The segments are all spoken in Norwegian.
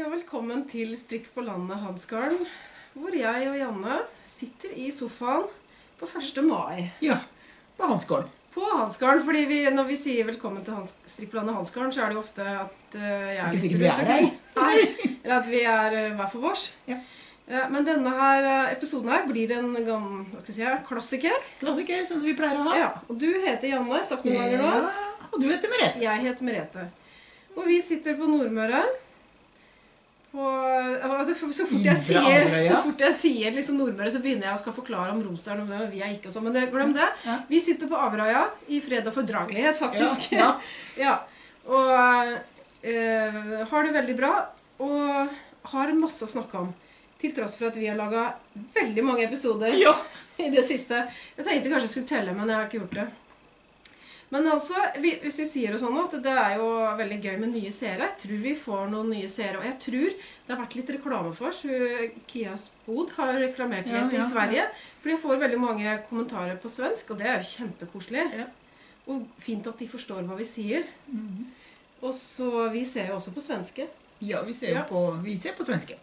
Hei og velkommen til Strikk på landet Hansgarden, hvor jeg og Janne sitter i sofaen på 1. mai Ja, på Hansgarden. på Hansgarden. fordi vi, når vi sier velkommen til Hans, Strikk på landet Hansgarden, så er det jo ofte at uh, jeg Ikke litt rundt er omkring. Nei, eller at vi er eh, hver for vårs. Ja. Eh, Men denne her episoden her blir en gam, hva skal jeg si, ja, klassiker. Klassiker, sånn som vi pleier å ha. Ja, og du heter Janne, sagt noen ganger nå. Ja, og du heter Merete. Jeg heter Merete. Og vi sitter på Nordmøre. Så, fort jeg sier, så fort jeg sier liksom Nordmøre, så begynner jeg å skal forklare om Romsdalen. og Vi er ikke og sånn, Men det, glem det. Vi sitter på Averøya i fred og fordragelighet, faktisk. Ja, Ja. Og eh, har det veldig bra. Og har masse å snakke om. Til tross for at vi har laga veldig mange episoder ja. i det siste. Jeg tenkte kanskje jeg skulle telle, men jeg har ikke gjort det. Men altså, vi, hvis vi sier det sånn at det er jo veldig gøy med nye seere. Jeg tror vi får noen nye seere. Og jeg tror det har vært litt reklame for oss. Kias Bod har reklamert Ja, litt ja, i Sverige. For de får veldig mange kommentarer på svensk, og det er jo kjempekoselig. Ja. Og fint at de forstår hva vi sier. Mhm. Og så, Vi ser jo også på svenske. ja vi, ser Ja. jo på, vi ser på svenske.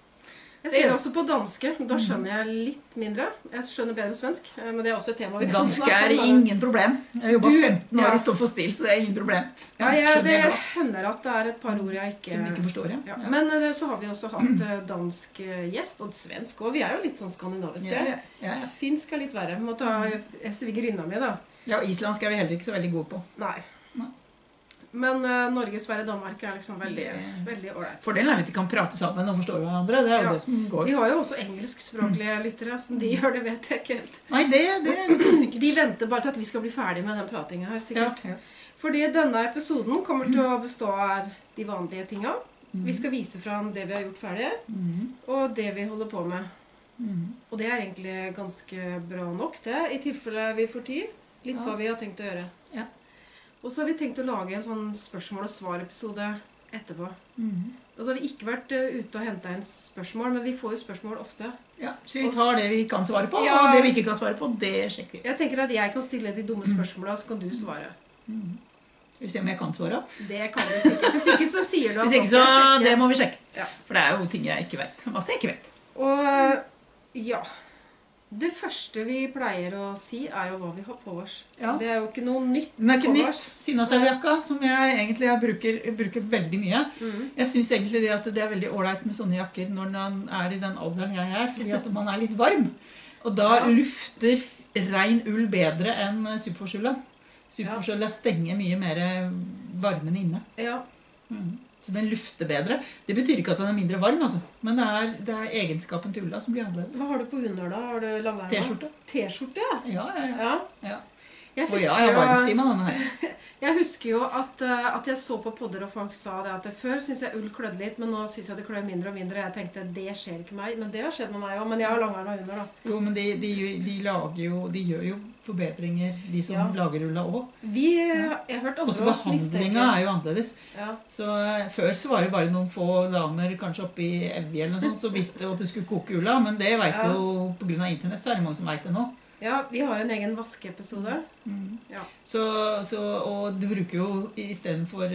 Jeg sier Det også på danske. Da skjønner jeg litt mindre. Jeg skjønner bedre svensk, eh, men det er også et tema vi kan snakke er om. da. ingen problem. Jeg har jobba 15 år ja. i Stoff og Stil, så det er ingen problem. Ja, ja, det hender at det er et par ord jeg ikke, Som ikke forstår, ja. ja. Men eh, så har vi også hatt eh, dansk gjest, og svensk òg. Vi er jo litt sånn skandinaviske. Ja, ja. Finsk er litt verre. Må ta svigerinna mi, da. ja, og islandsk er vi heller ikke så veldig gode på. Nei. Men uh, Norge, Sverige, Danmark er liksom veldig ålreit. ålreit. Fordelen er at vi kan prate sammen og forstå hverandre. Det er jo Ja. det som går. Vi har jo også engelskspråklige lyttere. Som de gjør, det vet jeg ikke helt. Nei, det, det er litt usikkert. De venter bare til at vi skal bli ferdig med den pratinga her, sikkert. ja. Fordi denne episoden kommer til å bestå av de vanlige tinga. Mm. Vi skal vise fram det vi har gjort ferdig, Mhm. og det vi holder på med. Og det er egentlig ganske bra nok, det, i tilfelle vi får tid. Litt Ja. hva vi har tenkt å gjøre. Ja. Og så har vi tenkt å lage en sånn spørsmål og svar-episode etterpå. Mhm. Og så har vi ikke vært eh, ute og henta inn spørsmål, men vi får jo spørsmål ofte. Ja, så vi tar det vi kan svare på, Ja. og det vi ikke kan svare på, det sjekker vi. Jeg tenker at jeg kan stille de dumme Mm. spørsmåla, så kan du svare. Mm. Skal vi se om jeg kan svare? Det kan du sikkert. Hvis ikke så sier du at Hvis ikke, så det må vi sjekke. Ja. For det er jo ting jeg ikke vet. Masse jeg ikke vet. Og ja. Det første vi pleier å si, er jo hva vi har på oss. Ja. Det er jo ikke noe nytt. Det er ikke nytt. oss. Som jeg egentlig jeg bruker, jeg bruker veldig mye. Mm. Jeg syns egentlig det at det er veldig ålreit med sånne jakker når man er i den alderen jeg er, fordi at man er litt varm. Og da Ja. lufter rein ull bedre enn superforskylda. ja. stenger mye mer varmen inne. Ja. Mhm. Så den lufter bedre. Det betyr ikke at den er mindre varm, altså. men det er, det er egenskapen til ulla som blir annerledes. Hva har du på under, da? Har du? T-skjorte. T-skjorte, ja. Ja, ja, ja. ja. Jeg husker, jeg har varmstima denne her. jeg husker jo at, eh, at jeg så på podder, og folk sa det at før syntes jeg ull klødde litt, men nå syns jeg det klør mindre og mindre. Jeg tenkte det skjer ikke meg. Men det har skjedd med meg òg. Men jeg har langarma under, da. Jo, men de, de, de lager jo De gjør jo forbedringer, de som Ja. lager ulla òg. Vi, ja. jeg har hørt andre Også behandlinga er jo annerledes. ja. Så eh, Før så var det bare noen få damer kanskje oppe i Evje eller noe sånt, som visste at du skulle koke ulla, men det vet Ja. jo pga. internett så er det mange som veit det nå. Ja, vi har en egen vaskeepisode. Ja. Så, så, og du bruker jo istedenfor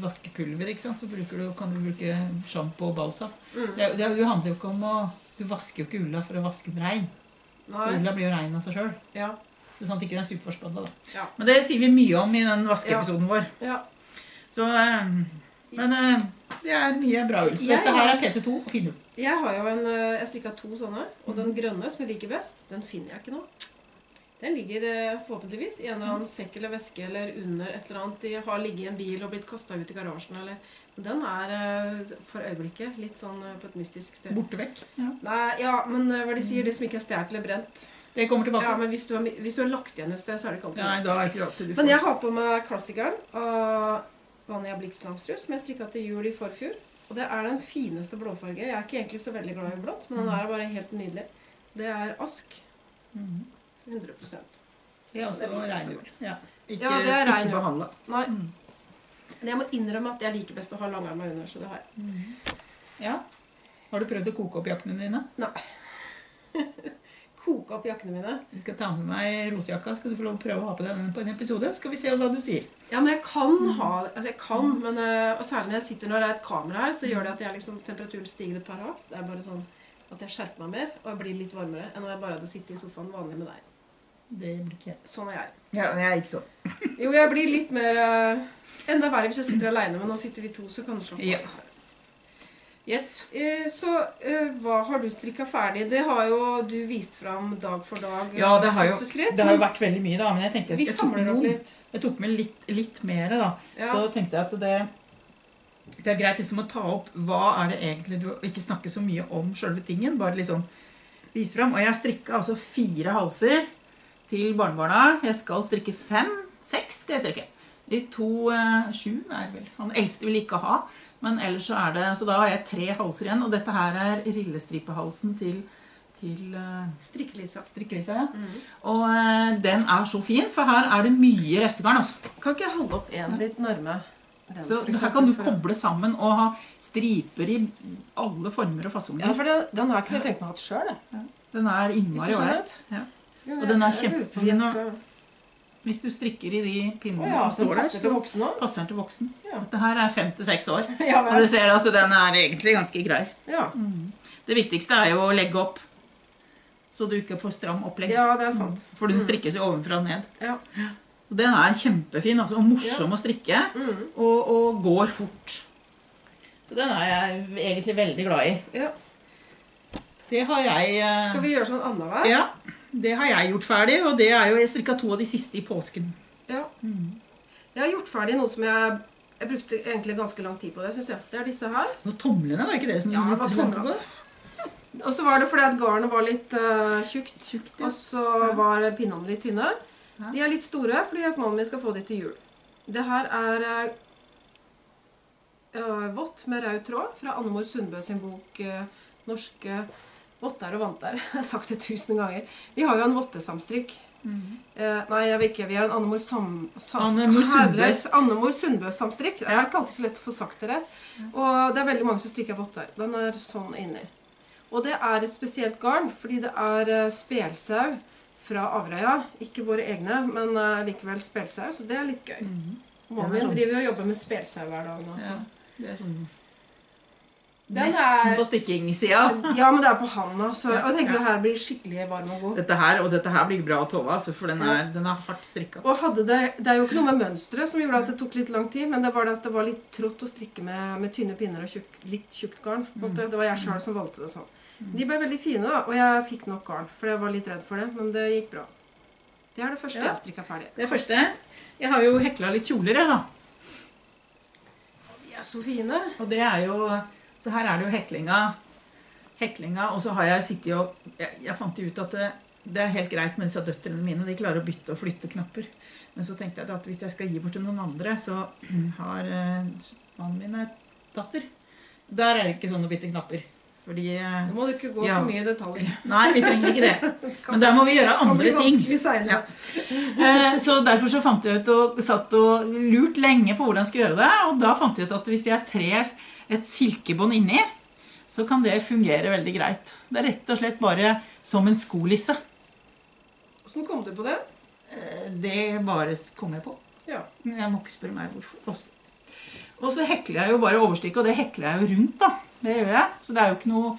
vaskepulver, ikke sant, så du, kan du bruke sjampo og balsam. Mm. Det, det, det handler jo ikke om å Du vasker jo ikke ulla for å vaske den rein. Ulla blir jo rein av seg sjøl. Ja. Sånn at ikke den er superforspadda, da. Ja. Men det sier vi mye om i den vaskeepisoden vår. ja. Så eh, Men eh, det er mye bra ull. Så dette her er PT2 og fin ull. Jeg har jo en, eh, jeg strikka to sånne, og den grønne som jeg liker best, den finner jeg ikke nå. Den ligger eh, forhåpentligvis i en eller annen sekk eller veske eller under et eller annet. De har ligget i en bil og blitt kasta ut i garasjen. Eller. Den er eh, for øyeblikket litt sånn på et mystisk sted. Borte vekk. Ja. Nei, ja, men hva de sier, det som ikke er stjålet eller brent. Det kommer tilbake. Ja, men hvis du, har, hvis du har lagt igjen et sted, så er det ikke alltid Nei, da er ikke det alltid Men jeg har på meg klassikeren av Vanja Blix Langstrud, som jeg strikka til jul i forfjor. Og det er den fineste blåfarge. Jeg er ikke egentlig så veldig glad i blått, men den er bare helt nydelig. Det er ask. Mhm. 100 Det er også regnull. Ja. Ikke, Ja, det er ikke behandla. Nei. Mm. Men jeg må innrømme at jeg liker best å ha langarma under, så det har jeg. Ja. Har du prøvd å koke opp jakkene dine? Koka opp jakkene mine. Vi skal ta med meg rosejakka. Skal du få lov å prøve å ha på den på en episode? Skal vi se hva du sier. Ja, men jeg kan ha Altså, jeg kan, men eh, Og særlig når jeg sitter når det er et kamera her, så gjør det at jeg liksom, temperaturen stiger et par hakk. Det er bare sånn at jeg skjerper meg mer, og jeg blir litt varmere enn om jeg bare hadde sittet i sofaen vanlig med deg. Det blir ikke jeg. Sånn er jeg. Ja, jeg er ikke sånn. Jo, jeg blir litt mer eh, Enda verre hvis jeg sitter aleine, men nå sitter vi to, så kan du slappe Ja. Yes. Eh, Så eh, hva har du strikka ferdig? Det har jo du vist fram dag for dag. eh, Ja, det har jo-. Det har jo vært veldig mye, da. Men jeg tenkte at jeg, tok med noen. Jeg tok med litt, litt mer, da. Ja. Så tenkte jeg at det, det er greit liksom å ta opp hva er det egentlig du Ikke snakke så mye om sjølve tingen, bare liksom vise fram. Og jeg strikka altså fire halser til barnebarna. Jeg skal strikke fem. Seks skal jeg strikke. De to eh, Sju er det vel. Han eldste vil ikke ha. Men ellers så er det Så da har jeg tre halser igjen. Og dette her er rillestripehalsen til, til eh, Strikkelisa. strikkelisa. Ja. mm. Og eh, den er så fin, for her er det mye restegarn. altså. Kan ikke jeg holde opp en litt nærme? den, Så her kan du koble sammen og ha striper i alle former og fasonger. Ja, for den, den her kunne jeg tenkt meg å ha sjøl. Den er innmari ålreit. Ja. Og den er kjempefin, Hvis du strikker i de pinnene pinnene ja, som står der, så passer den til voksen. Ja. Dette her er fem til seks år. Ja, Og du ser at den er egentlig ganske grei. ja. Det viktigste er jo å legge opp, så du ikke får stram opplegg. ja, det er sant. For den strikkes jo ovenfra og ned. Ja. Og den er kjempefin altså, og morsom å strikke, mm. og, og går fort. Så den er jeg egentlig veldig glad i. ja. Det har jeg eh, Skal vi gjøre sånn annenhver? Ja, det har jeg gjort ferdig, og det er jo, jeg strikka to av de siste i påsken. Ja. Jeg har gjort ferdig noe som jeg Jeg brukte egentlig ganske lang tid på det, synes jeg. Det er disse her. Og tomlene, var ikke det som Ja, det var tomlene. Og så var det fordi at garnet var litt uh, tjukt. Tjukt, Og ja. så var pinnene litt tynne. Ja. De er litt store fordi at mannen min skal få de til jul. Det her er eh, vått med rød tråd fra Annemor Sundbø sin bok uh, 'Norske votter og vanter'. Jeg har sagt det tusen ganger. Vi har jo en vottesamstrikk. Eh, nei, jeg vil ikke. Vi har en Annemor sam... sam Annemor Sundbø-samstrikk. Det er ikke alltid så lett å få sagt det. Og det er veldig mange som strikker votter. Den er sånn inni. Og det er et spesielt garn, fordi det er eh, spelsau fra Averøya. Ikke våre egne, men eh, likevel spelsau, så det er litt gøy. Mm. Mannen min sånn. driver og jobber med spelsau hver dag nå. Ja, det er sånn Den Nesten er- på stikkingsida. Ja, men det er på handa, så jeg tenker det her blir skikkelig varm og god. Dette her, og dette her blir bra å tove, altså, for den er, den er hardt strikka. Og hadde det, det er jo ikke noe med mønsteret som gjorde at det tok litt lang tid, men det var det at det var litt trått å strikke med, med tynne pinner og tjukk, litt tjukt garn. på en. Det var jeg sjøl som valgte det sånn. De ble veldig fine, da, og jeg fikk nok garn, for jeg var litt redd for det, men det gikk bra. Det er det første Ja. jeg strikka ferdig. Det første Jeg har jo hekla litt kjoler, jeg, da. De er så fine. Og det er jo Så her er det jo heklinga. Heklinga, og så har jeg sittet og Jeg, jeg fant ut at det, det er helt greit med disse døtrene mine. De klarer å bytte og flytte knapper. Men så tenkte jeg at hvis jeg skal gi bort til noen andre, så har eh, mannen min en datter. Der er det ikke sånn å bytte knapper. Fordi eh, Nå må du ikke gå Ja. for mye i detaljer. Nei, vi trenger ikke det. Men der må vi gjøre andre ting. Ja. Eh, Så derfor så fant jeg ut og satt og lurt lenge på hvordan jeg skulle gjøre det. Og da fant jeg ut at hvis jeg trer et silkebånd inni, så kan det fungere veldig greit. Det er rett og slett bare som en skolisse. Hvordan kom du på det? Eh, Det bare kom jeg på. Ja. Jeg må ikke spørre meg hvorfor. Og så hekler jeg jo bare overstykket, og det hekler jeg jo rundt, da. Det gjør jeg. Så det er jo ikke noe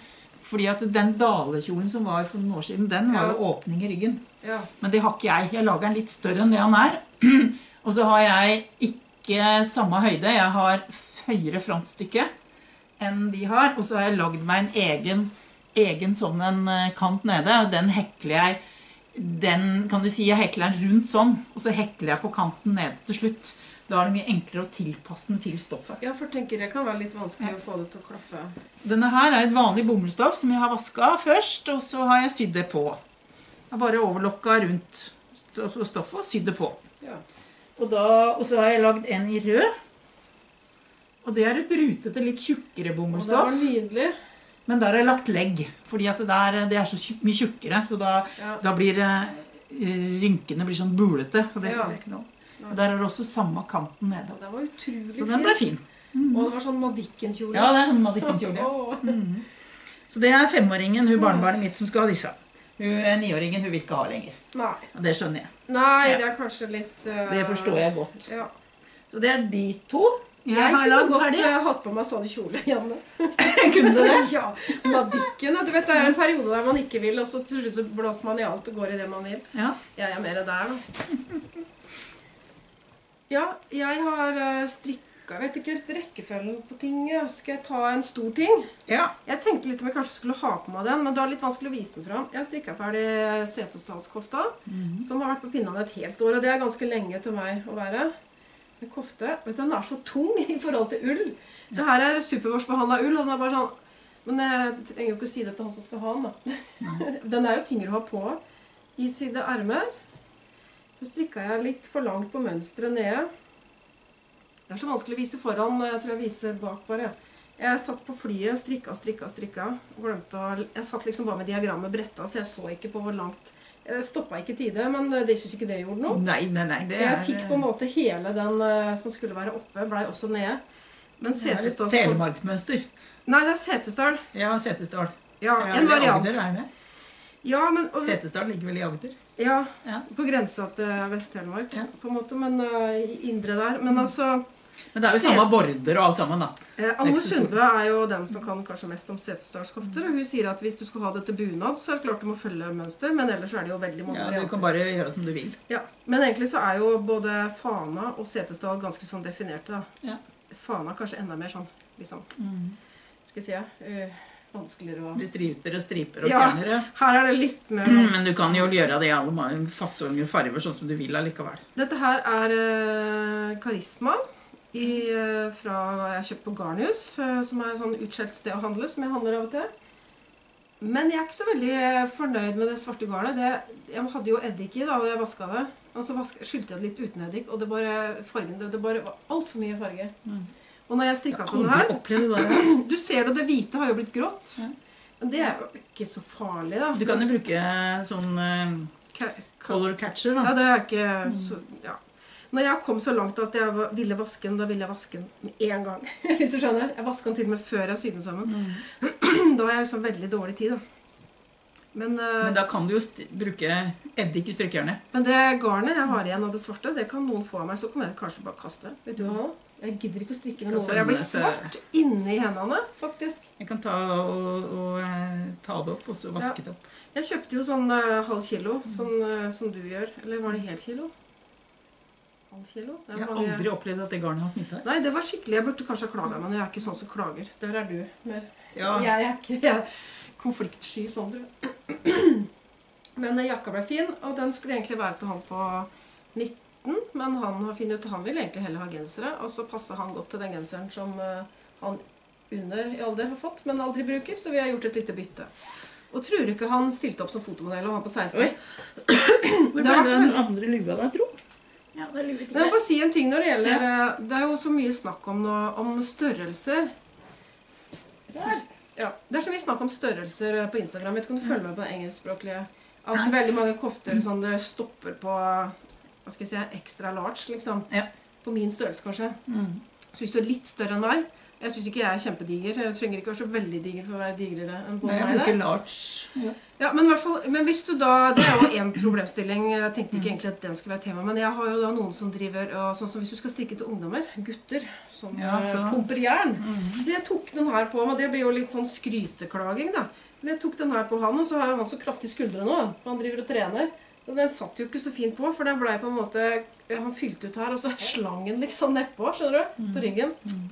fordi at den dalekjolen som var for noen år siden, den var Ja. jo åpning i ryggen. ja. Men det har ikke jeg. Jeg lager den litt større enn det han er. Og så har jeg ikke samme høyde. Jeg har høyere frontstykke enn de har. Og så har jeg lagd meg en egen, egen sånn en eh, kant nede. Og den hekler jeg den kan du si, Jeg hekler den rundt sånn, og så hekler jeg på kanten nede til slutt. Da er det mye enklere å tilpasse den til stoffet. ja, for tenker det kan være litt vanskelig å få det til å klaffe. Denne her er et vanlig bomullsstoff som jeg har vaska først, og så har jeg sydd det på. Jeg har bare overlokka rundt stoffet og sydd det på. Ja. Og, da, og så har jeg lagd en i rød. Og det er et rutete, litt tjukkere Og det var nydelig. Men der har jeg lagt legg, fordi det, der, det er så mye tjukkere. Så da, Ja. da blir eh, rynkene blir sånn bulete. Og det Ja. synes jeg ikke noe om. Der er det også samme kanten nede. Den var utrolig Så den ble fin. Og det var sånn Madikken-kjole. Ja, det er sånn Madikken-kjole. Mm. Så det er femåringen, hun barnebarnet mitt, som skal ha disse. Hun eh, niåringen hun vil ikke ha lenger. Nei. Og det skjønner jeg. Nei, Ja. det er kanskje litt uh... Det forstår jeg godt. Ja. Så det er de to. Jeg, Jeg kunne godt ferdig. eh, hatt på meg sånn kjole, Janne. Kunne du det? Ja, Madikken. Du vet, Det er en periode der man ikke vil, og så til slutt så blåser man i alt og går i det man vil. Ja. Jeg er mer der, da. Ja, jeg har uh, strikka Jeg vet ikke rekkefølgen på ting. Skal jeg ta en stor ting? ja. Jeg tenkte litt om jeg kanskje skulle ha på meg den, men det er litt vanskelig å vise den fram. Jeg har strikka ferdig setesdalskofta, som har vært på pinnene et helt år. Og det er ganske lenge til meg å være. En kofte vet du, Den er så tung i forhold til ull. Det her er supervårsbehandla ull, og den er bare sånn Men jeg trenger jo ikke å si det til han som skal ha den, da. Den er jo tyngre å ha på. I side ermer. Så strikka jeg litt for langt på mønsteret nede. Det er så vanskelig å vise foran. Jeg tror jeg viser bak, bare. Jeg satt på flyet, strikka, strikka, strikka. Glemte å Jeg satt liksom bare med diagrammet bretta, så jeg så ikke på hvor langt Jeg stoppa ikke i tide, men det syns ikke det gjorde noe. Nei, nei, nei. Det Jeg fikk på en måte hele den eh, som skulle være oppe, blei også nede. Men det et Setesdal Telemarksmønster. Nei, det er Setesdal. Ja, Setesdal. Ja, Ja, en variant. Agder, er? Ja, men og, Setesdal ligger vel i Agder? ja, Ja. på grensa til Vest-Telemark, Ja. på en måte, men uh, indre der. Men altså Men det er jo samme border og alt sammen, da. Eh, Anne. Sundbø er jo den som kan kanskje mest om setesdalskofter. Og hun sier at hvis du skal ha det til bunad, så er det klart du må følge mønster. Men ellers er det jo veldig mange Ja, du varianter. kan bare gjøre som du vil. Ja, Men egentlig så er jo både Fana og Setesdal ganske sånn definerte. da. Ja. Fana kanskje enda mer sånn liksom, skal jeg si, eh, vanskeligere å Med striper og striper og Ja. stjerner. ja. Her er det litt mer sånn Men du kan jo gjøre det i alle fasonger og farger sånn som du vil allikevel. Dette her er eh, Karisma i, eh, fra jeg kjøpte på Garnius, eh, som er et sånn utskjelt sted å handle, som jeg handler av og til. Men jeg er ikke så veldig eh, fornøyd med det svarte garnet. Det, jeg hadde jo eddik i da jeg vaska det. Og så vask, skylte jeg det litt uten eddik, og det bare, fargen, det, det bare var altfor mye farge. Mm. Og når jeg strikka på den her. Du ser det, det hvite har jo blitt grått. Ja. Men det er jo ikke så farlig, da. Du kan jo bruke sånn uh, color catcher, da. Ja, det er ikke så ja. Når jeg kom så langt at jeg ville vaske den, da ville jeg vaske den med en gang. Hvis du skjønner. Jeg vaska den til og med før jeg sydde den sammen. Da var jeg liksom veldig dårlig tid, da. Men, eh, Men da kan du jo bruke eddik i strykejernet. men det garnet jeg har igjen av det svarte, det kan noen få av meg. Så kommer jeg kanskje bare kaste. Vil du ha det? Jeg gidder ikke å strikke med noen. noe jeg blir svart inni hendene, faktisk. Jeg kan ta, og, og, eh, ta det opp, og så vaske det opp. Jeg kjøpte jo sånn uh, halv kilo, sånn uh, som du gjør. Eller var det hel kilo? Halv kilo? Jeg har mange- aldri opplevd at det garnet har smitta. Nei, det var skikkelig. Jeg burde kanskje ha klaga, men jeg er ikke sånn som klager. Der er du mer. Ja, Jeg er ikke jeg er konfliktsky sånn, du. Men jakka ble fin, og den skulle egentlig være til han på 19. Men han har funnet ut at han vil egentlig heller ha gensere, og så passer han godt til den genseren som eh, han under i alder har fått, men aldri bruker, så vi har gjort et lite bytte. Og tror du ikke han stilte opp som fotomodell, og han på 16? Oi. Det Hvor ble det den andre lua da, tro? Ja, det Men jeg må bare si en ting når det gjelder ja. Det er jo så mye snakk om, noe, om størrelser. Der. Ja, det er så mye snakk om størrelser eh, på Instagram. Vet ikke om du følger med på det engelskspråklige? At Nei. veldig mange kofter sånn det stopper på hva skal jeg si, extra large, liksom. Ja. På min størrelse, kanskje. Mm. Så hvis du er litt større enn meg Jeg syns ikke jeg er kjempediger. Jeg trenger ikke være så veldig diger for å være digrere enn både Nei, jeg bruker large. Ja. Ja, men, hvert fall, men hvis du da Det er jo én problemstilling. Jeg tenkte ikke egentlig at den skulle være tema, men jeg har jo da noen som driver og sånn som Hvis du skal strikke til ungdommer, gutter, som Ja, eh, så- pumper jern Mm. Så jeg tok den her på, og det blir jo litt sånn skryteklaging, da. Men jeg tok den her på han, og så har jo han så kraftige skuldre nå. for Han driver og trener. Og den satt jo ikke så fint på, for den blei på en måte Han fylte ut her, og så slang den liksom nedpå, skjønner du? På ryggen. Mm.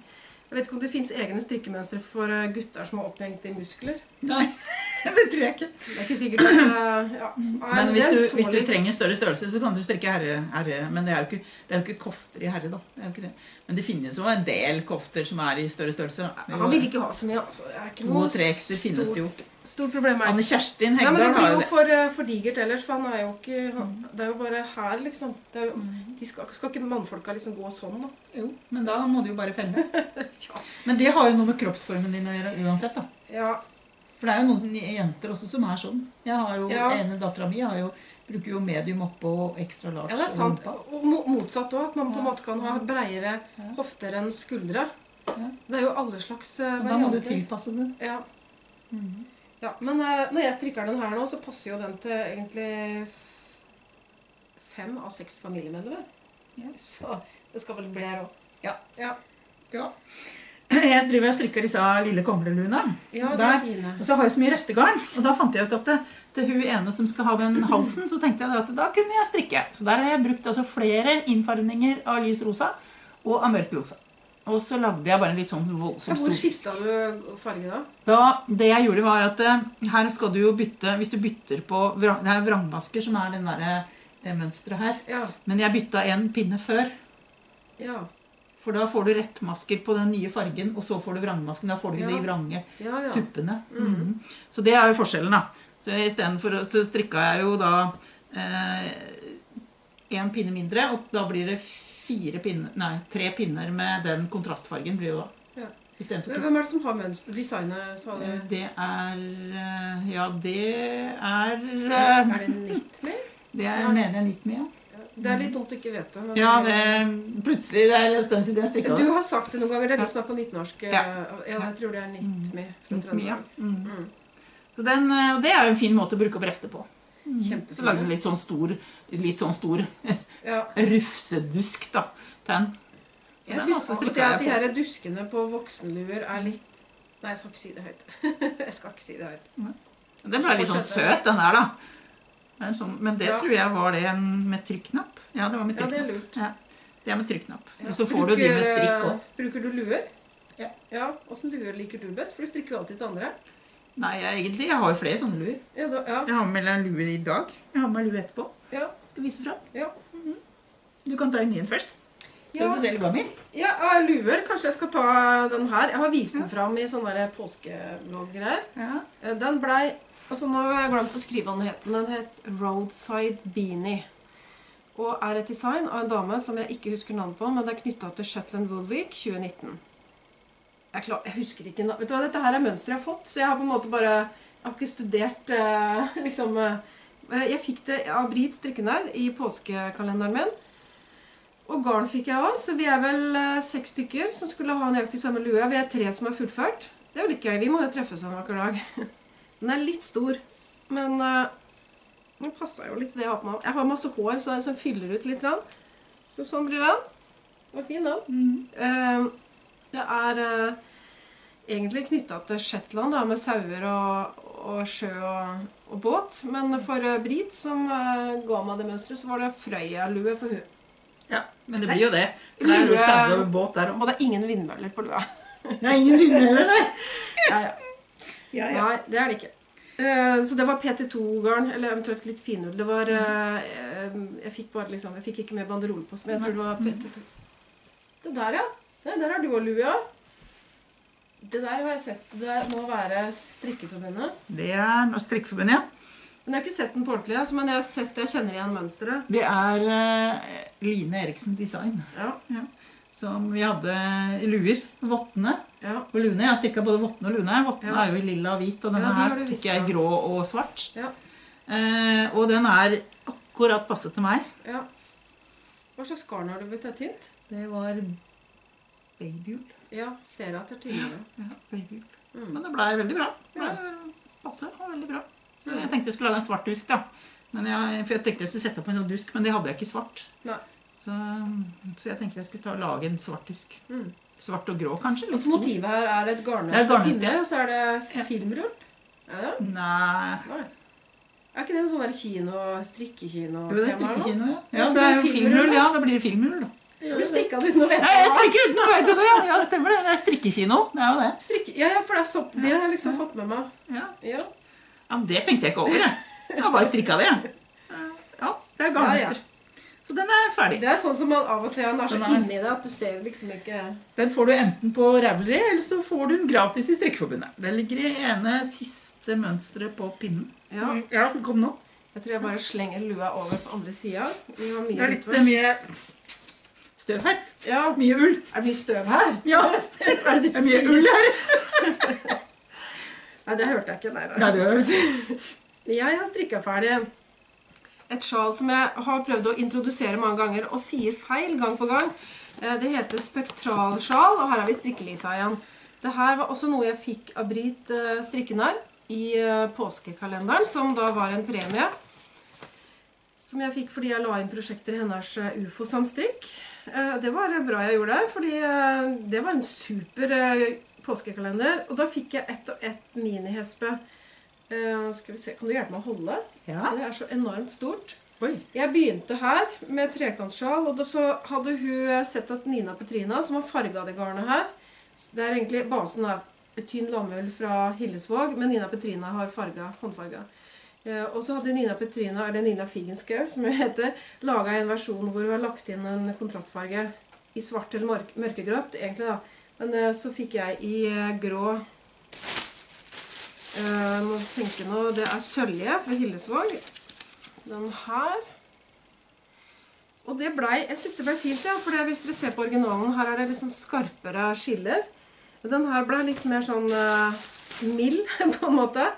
Jeg vet ikke om det fins egne strikkemønstre for eh, gutter som er opphengt i muskler. Nei, det tror jeg ikke. Det er ikke sikkert eh, ja. Nei, Men hvis du, hvis du trenger større størrelse, så kan du strikke herre. herre. Men det er, jo ikke, det er jo ikke kofter i herre, da. Det er jo ikke det. Men det finnes jo en del kofter som er i større størrelse. Han vil ikke ha så mye, altså. Det er ikke To noe og tre ekser finnes det jo. Stort, problem. Er. Anne Kjerstin men det Hegdal blir har jo jo det. for, jo for digert ellers, for han er jo ikke han, Det er jo bare her, liksom. Det jo, Mm. de skal, skal ikke mannfolka liksom gå sånn, da? Jo, men da må du jo bare felle. Ja. Men det har jo noe med kroppsformen din å gjøre uansett, da. ja. For det er jo noen jenter også som er sånn. Jeg har jo, Ja. ene dattera mi bruker jo medium oppå og ekstra large ja, det er sant. Og motsatt òg, at man på en Ja. måte kan ha breiere Ja. hofter enn skuldre. Ja. Det er jo alle slags varianter. Da må du tilpasse det. Ja. Mhm. Ja, Men uh, når jeg strikker den her nå, så passer jo den til egentlig fem av seks familiemedlemmer. Ja. Så det skal vel bli her òg. Ja. ja. Ja. Jeg driver og strikker disse lille kongleluene. Ja, de er fine. Og så har jeg så mye restegarn. Og da fant jeg ut at det, til hun ene som skal ha den halsen, så tenkte jeg at da kunne jeg strikke. Så der har jeg brukt altså flere innfarvninger av lys rosa og av mørk rosa. Og så lagde jeg bare en litt sånn Ja, voldsomt hvor stor skifta du farge da? Da, det jeg gjorde var at eh, her skal du jo bytte Hvis du bytter på Det er vrangmasker som er den der, det mønsteret her. Ja. Men jeg bytta en pinne før. Ja. For da får du rettmasker på den nye fargen, og så får du vrangmasken. Da får du Ja. de vrange Ja, ja. tuppene. Mm. Mm. Så det er jo forskjellen, da. Så istedenfor så strikka jeg jo da én pinne mindre, og da blir det fire pinner Nei, tre pinner med den kontrastfargen blir jo da. Ja. Hvem er det som har mønster? Designet, du? Eh, Det er eh, Ja, det er eh, Er det Knitme? Det er, Ja. mener jeg litt ja. Det er litt dumt å ikke vite. Ja, det Plutselig det er en stund siden jeg strikka Du har sagt det noen ganger. Det er de som er på midtnorsk. eh, Ja. Ja, jeg tror det er Knitme fra ja. Mm. Mm. Så den, eh, det er jo en fin måte å bruke opp rester på. Så Kjempefin. lagde jeg litt sånn stor, litt sånn stor Ja. rufsedusk da, til den. Så Jeg syns at jeg de her duskene på voksenluer er litt Nei, jeg skal ikke si det høyt. jeg skal ikke si det høyt. Den ble litt sånn søt, den der, da. Sånn, men det Ja. tror jeg var det med trykknapp. Ja, det var med Ja, det er lurt. Ja, det er med trykknapp. Ja. Så får du de med strikk òg. Bruker du luer? Ja. ja. Åssen luer liker du best? For du strikker jo alltid til andre. Nei, jeg, egentlig, jeg har jo flere sånne luer. Ja, da, ja. Jeg har med meg lue i dag. Jeg har med meg lue etterpå. ja. Skal vise fram. Ja. Du kan ta en ny en først. Ja. du få se lua mi? Ja, luer. Kanskje jeg skal ta den her. Jeg har vist den fram i sånne der her. Ja. Eh, Den blei Altså, nå har jeg glemt å skrive hva den het. Den het Roadside Beanie. Og er et design av en dame som jeg ikke husker navnet på, men det er knytta til Shetland Woolwick 2019. Jeg, klar, jeg husker ikke. Vet du hva, Dette her er mønsteret jeg har fått, så jeg har på en måte bare Jeg har ikke studert eh, liksom eh, Jeg fikk det av Brit Strikkenær i påskekalenderen min. Og garn fikk jeg òg, så vi er vel eh, seks stykker som skulle ha nøyaktig samme lue. Vi er tre som er fullført. Det er jo litt gøy. Vi må jo treffes en vakker dag. Den er litt stor, men uh, den passer jo litt det jeg har på meg. Jeg har masse hår, så den fyller ut litt. Så sånn blir den. Den var fin, den. Mm. Eh, det er eh, egentlig knytta til Shetland, da, med sauer og, og sjø og, og båt. Men for eh, Brit, som eh, ga meg det mønsteret, så var det Frøya-lue for hun. Ja, men det blir jo det. For det er jo sauer og båt der òg. Og det er ingen vindmøller på lua. Det er ingen vindmøller nei! Ja, ja. Ja, ja. Nei, det er det ikke. Eh, så det var PT2-garn, eller eventuelt litt finull. Det var eh, eh, Jeg fikk bare liksom Jeg fikk ikke med banderole på, men jeg tror det var PT2. Det der, ja. Det der har du og lue, ja. Det der har jeg sett. Det må være Strikkeforbundet. Det er noe strikkeforbund, ja. Men jeg har ikke sett den på ordentlig, altså, men jeg har sett jeg kjenner igjen mønsteret. Det er eh, Line Eriksen Design. Ja, Som vi hadde i luer. Vottene ja. og lune. Jeg har strikka både vottene og lune. Vottene Ja. er jo i lilla og hvit, og denne Ja, de har her du strikker jeg i ja. grå og svart. Ja. Eh, og den er akkurat passe til meg. ja. Hva slags garn har du blitt? Det er tynt? Det var babyull. Ja, ser at det er tynnere. Ja, babyhjul. Mm. Men det blei veldig bra. Det ble passe og veldig bra. Så jeg tenkte jeg skulle lage en svart dusk, da. Men jeg, for jeg tenkte jeg skulle sette opp en sånn dusk, men det hadde jeg ikke svart. Så, så jeg tenkte jeg skulle ta lage en svart dusk. Mm. Svart og grå, kanskje. litt Altså, motivet her er et Det garnnøst og pinner, og så er det filmrull. Er det det? Nei Nei. Er ikke det en sånn der kino, strikkekino Jo, det er strikkekino, ja. Ja, det er jo filmrull, filmrull, ja. Da blir det filmrull, da. Du strikka det uten å vite Ja, jeg strikker uten å vite det, ja. ja. Stemmer det. Det er strikkekino. Det er jo det. Strikke... Ja, ja, for det er sopp. Det har jeg liksom fått med meg. Ja, Ja. ja Det tenkte jeg ikke over, jeg. Jeg har bare strikka det, jeg. Ja, det er garnnøster. Så den er ferdig. Det er sånn som man av og til er så inni det at du ser liksom ikke Den får du enten på Ravelry, eller så får du den gratis i Strikkeforbundet. Den ligger i ene siste mønsteret på pinnen. Ja. ja kom nå. Jeg tror jeg bare slenger lua over på andre sida. Det er litt mye støv her. Ja. Mye ull. Er det mye støv her? Ja, er det det er mye ull her. Nei, det hørte jeg ikke. Nei, Nei, det var... Jeg har strikka ferdig et sjal som jeg har prøvd å introdusere mange ganger, og sier feil gang på gang. Eh, Det heter spektralsjal, og her har vi strikkelisa igjen. Det her var også noe jeg fikk av Brit strikkenar i eh, påskekalenderen, som da var en premie. Som jeg fikk fordi jeg la inn prosjekter i hennes eh, ufo-samstrikk. Eh, Det var bra jeg gjorde det, fordi eh, det var en super eh, påskekalender. Og da fikk jeg ett og ett minihespe. Skal vi se, Kan du hjelpe meg å holde? Ja, Det er så enormt stort. oi. Jeg begynte her med trekantsjal, og da så hadde hun sett at Nina Petrina, som har farga det garnet her Det er egentlig basen er tynn lammull fra Hillesvåg, men Nina Petrina har farga, håndfarga. Eh, og så hadde Nina Petrina, eller Nina Figenschou, som hun heter, laga en versjon hvor hun har lagt inn en kontrastfarge i svart eller mørk, mørkegrått, egentlig, da. Men eh, så fikk jeg i eh, grå eh, Må tenke nå Det er sølje fra Hillesvåg. Den her. Og det blei Jeg syns det ble fint, ja. For hvis dere ser på originalen, her er det liksom skarpere skiller. Den her ble litt mer sånn uh, mild, på en måte.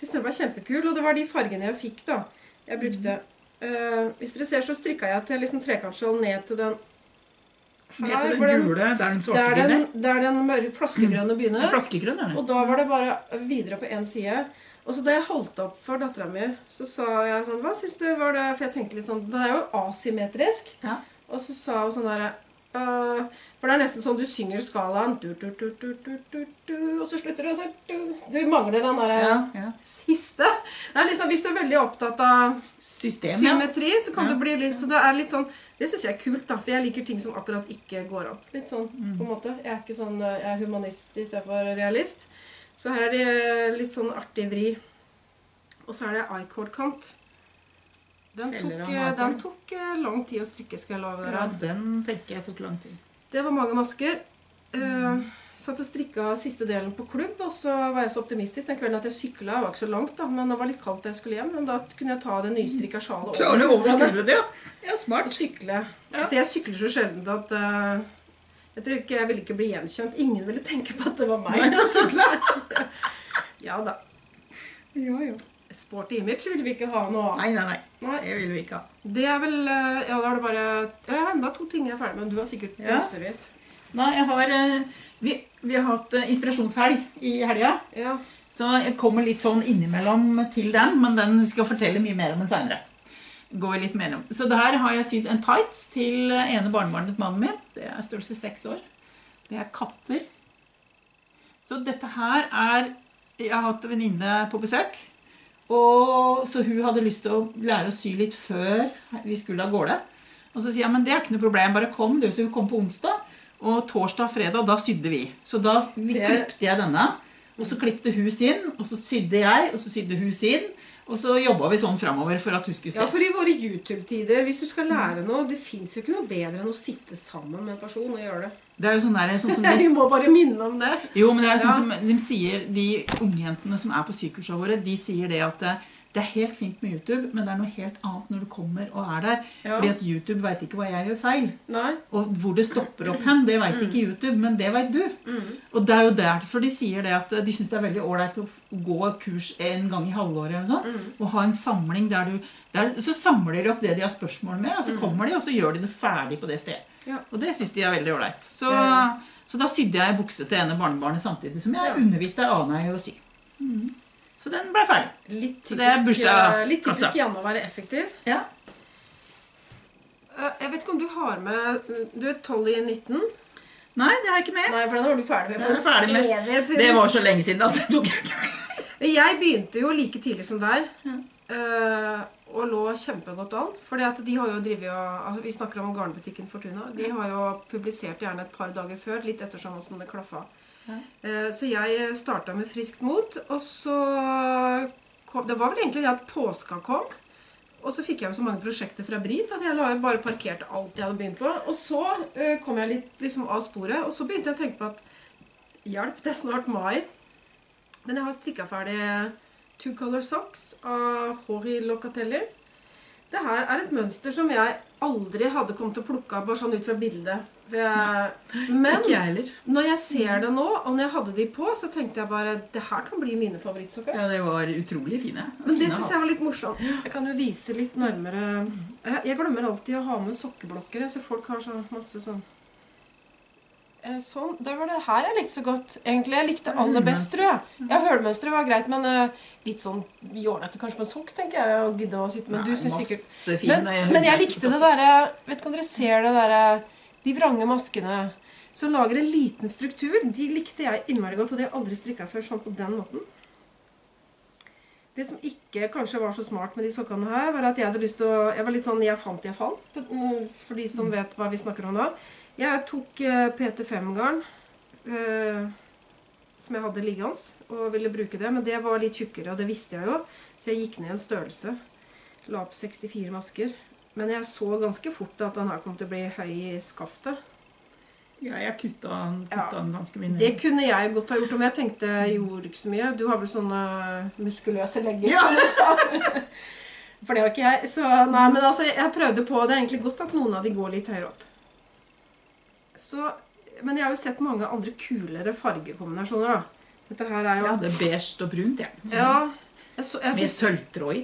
Syns den var kjempekul. Og det var de fargene jeg fikk, da. Jeg brukte. Uh, hvis dere ser, så strikka jeg til liksom trekantskjold ned til den Ned til den gule, der den svarte der den, der den mørke flaskegrønne begynner. Flaskegrønn er det. Og da var det bare videre på én side. Og så da jeg holdt opp for dattera mi, så sa jeg sånn Hva syns du var det For jeg tenkte litt sånn Det er jo asymmetrisk. Ja. Og så sa hun sånn derre «Øh, For det er nesten sånn du synger skalaen du, du, du, du, du, du, du, Og så slutter du, og så du, du mangler den derre Ja, ja. siste. Det liksom, Hvis du er veldig opptatt av System, ja. symmetri, så kan Ja. det bli litt Så det er litt sånn Det syns jeg er kult, da. For jeg liker ting som akkurat ikke går opp. Litt sånn, Mm. på en måte. Jeg er ikke sånn Jeg er humanist istedenfor realist. Så her er det litt sånn artig vri. Og så er det I-cord-kant. Den tok, og eh, den tok eh, lang tid å strikke, skal jeg love Ja, den tenker jeg tok lang tid. Det var mange masker. Mm. Eh, satt og strikka siste delen på klubb, og så var jeg så optimistisk den kvelden at jeg sykla. Det var ikke så langt, da, men det var litt kaldt da jeg skulle hjem. Men da kunne jeg ta det nystrikka sjalet Så over skuldrene skuldrene, ja. smart. og sykle. Ja. Altså, jeg sykler så sjelden at uh, jeg tror ikke jeg ville ikke bli gjenkjent. Ingen ville tenke på at det var meg som sykla. ja da. Ja, ja. Sporty image ville vi ikke ha noe av. Nei, nei, nei. Nei. Det vil vi ikke ha. Det er vel eh, Ja, da er det bare Jeg har enda to ting jeg er ferdig med. Du har sikkert Ja. drøssevis. Nei, jeg har eh, Vi, vi har hatt eh, inspirasjonshelg i helga. Ja. Så jeg kommer litt sånn innimellom til den, men den skal fortelle mye mer om den seinere. går litt mer om. Så der har jeg sydd en tights til ene barnebarnet til mannen min. Det er størrelse seks år. Det er katter. Så dette her er Jeg har hatt en venninne på besøk. Og, så hun hadde lyst til å lære å sy litt før vi skulle av gårde. Og så sier jeg men det er ikke noe problem, bare kom du. Så hun kom på onsdag. Og torsdag og fredag, da sydde vi. Så da vi Det- klippte jeg denne. Og så klippte hun sin, og så sydde jeg, og så sydde hun sin. Og så jobba vi sånn framover for at hun skulle se. Ja, for i våre YouTube-tider, hvis du skal lære noe Det fins jo ikke noe bedre enn å sitte sammen med en person og gjøre det. Det er jo sånn der, sånn som Vi de, må bare minne om det. jo, men det er jo Ja. sånn som de sier, de ungjentene som er på sykehusene våre, de sier det at eh, det er helt fint med YouTube, men det er noe helt annet når du kommer og er der. Ja. Fordi at YouTube veit ikke hva jeg gjør feil. Nei. Og hvor det stopper opp hen, det veit ikke YouTube, men det veit du. Mm. Og det er jo derfor de sier det at de syns det er veldig ålreit å gå kurs en gang i halvåret eller sånn, Mm. og ha en samling der du der, Så samler de opp det de har spørsmål med, og så kommer de, og så gjør de det ferdig på det stedet. Mm. Ja. Og det syns de er veldig ålreit. Så, Ja. så da sydde jeg bukse til ene barnebarnet samtidig som jeg Ja. underviste Ane i å sy. Mm. Så den ble ferdig. Litt Så det er typisk, bursdag- litt typisk Janne å være effektiv. Ja. Eh, Jeg vet ikke om du har med Du er 12 i 19? Nei, det har jeg ikke med. Nei, for den var du ferdig med. Er ferdig med. Det var så lenge siden at det tok jeg ikke med. Jeg begynte jo like tidlig som deg. Ja. eh, og lå kjempegodt an. Fordi at de har jo drivet og, altså, Vi snakker om garnbutikken Fortuna. De har jo publisert gjerne et par dager før, litt ettersom åssen det klaffa. Ja. Eh, så jeg starta med friskt mot, og så kom, Det var vel egentlig det at påska kom. Og så fikk jeg jo så mange prosjekter fra Brit at jeg bare parkerte alt jeg hadde begynt på. Og så eh, kom jeg litt liksom av sporet, og så begynte jeg å tenke på at hjelp, det er snart mai. Men jeg har strikka ferdig Two Color Socks av Hori Locatelli. Det her er et mønster som jeg aldri hadde kommet til å plukke av bare sånn ut fra bildet. Jeg- Men når jeg ser det nå, og når jeg hadde de på, så tenkte jeg bare det her kan bli mine favorittsokker. Ja, det var utrolig fine. Men det syns jeg var litt morsomt. Jeg kan jo vise litt nærmere Jeg, jeg glemmer alltid å ha med sokkeblokker. Jeg ser folk har så masse sånn Sånn. Det var det her jeg likte så godt. Egentlig jeg likte aller best, tror jeg. Ja, Hølmønsteret var greit, men uh, litt sånn jålete kanskje med sokk, tenker jeg. å gidde å sitte, Men du syns sikkert men, men jeg likte det derre Vet ikke om dere ser det derre De vrange maskene som lager en liten struktur. De likte jeg innmari godt, og de har aldri strikka før sånn på den måten. Det som ikke kanskje var så smart med de sokkene her, var at jeg hadde lyst til å Jeg var litt sånn 'jeg fant, jeg fant', mm, for de som vet hva vi snakker om da. Jeg tok eh, PT5-garn eh, som jeg hadde liggende, og ville bruke det. Men det var litt tjukkere, og det visste jeg jo, så jeg gikk ned en størrelse. La opp 64 masker. Men jeg så ganske fort at den her kom til å bli høy i skaftet. Ja, jeg kutta den, kutta Ja. den ganske mye. Det kunne jeg godt ha gjort om jeg tenkte jeg gjorde ikke så mye. Du har vel sånne muskuløse legger, Ja. som du sa. For det har ikke jeg. Så nei, men altså, jeg prøvde på Det er egentlig godt at noen av de går litt høyere opp. Så, men jeg har jo sett mange andre kulere fargekombinasjoner, da. Dette her er jo Ja, det er beige og brunt, jeg. Ja. Jeg så, jeg Med sølvtråd i.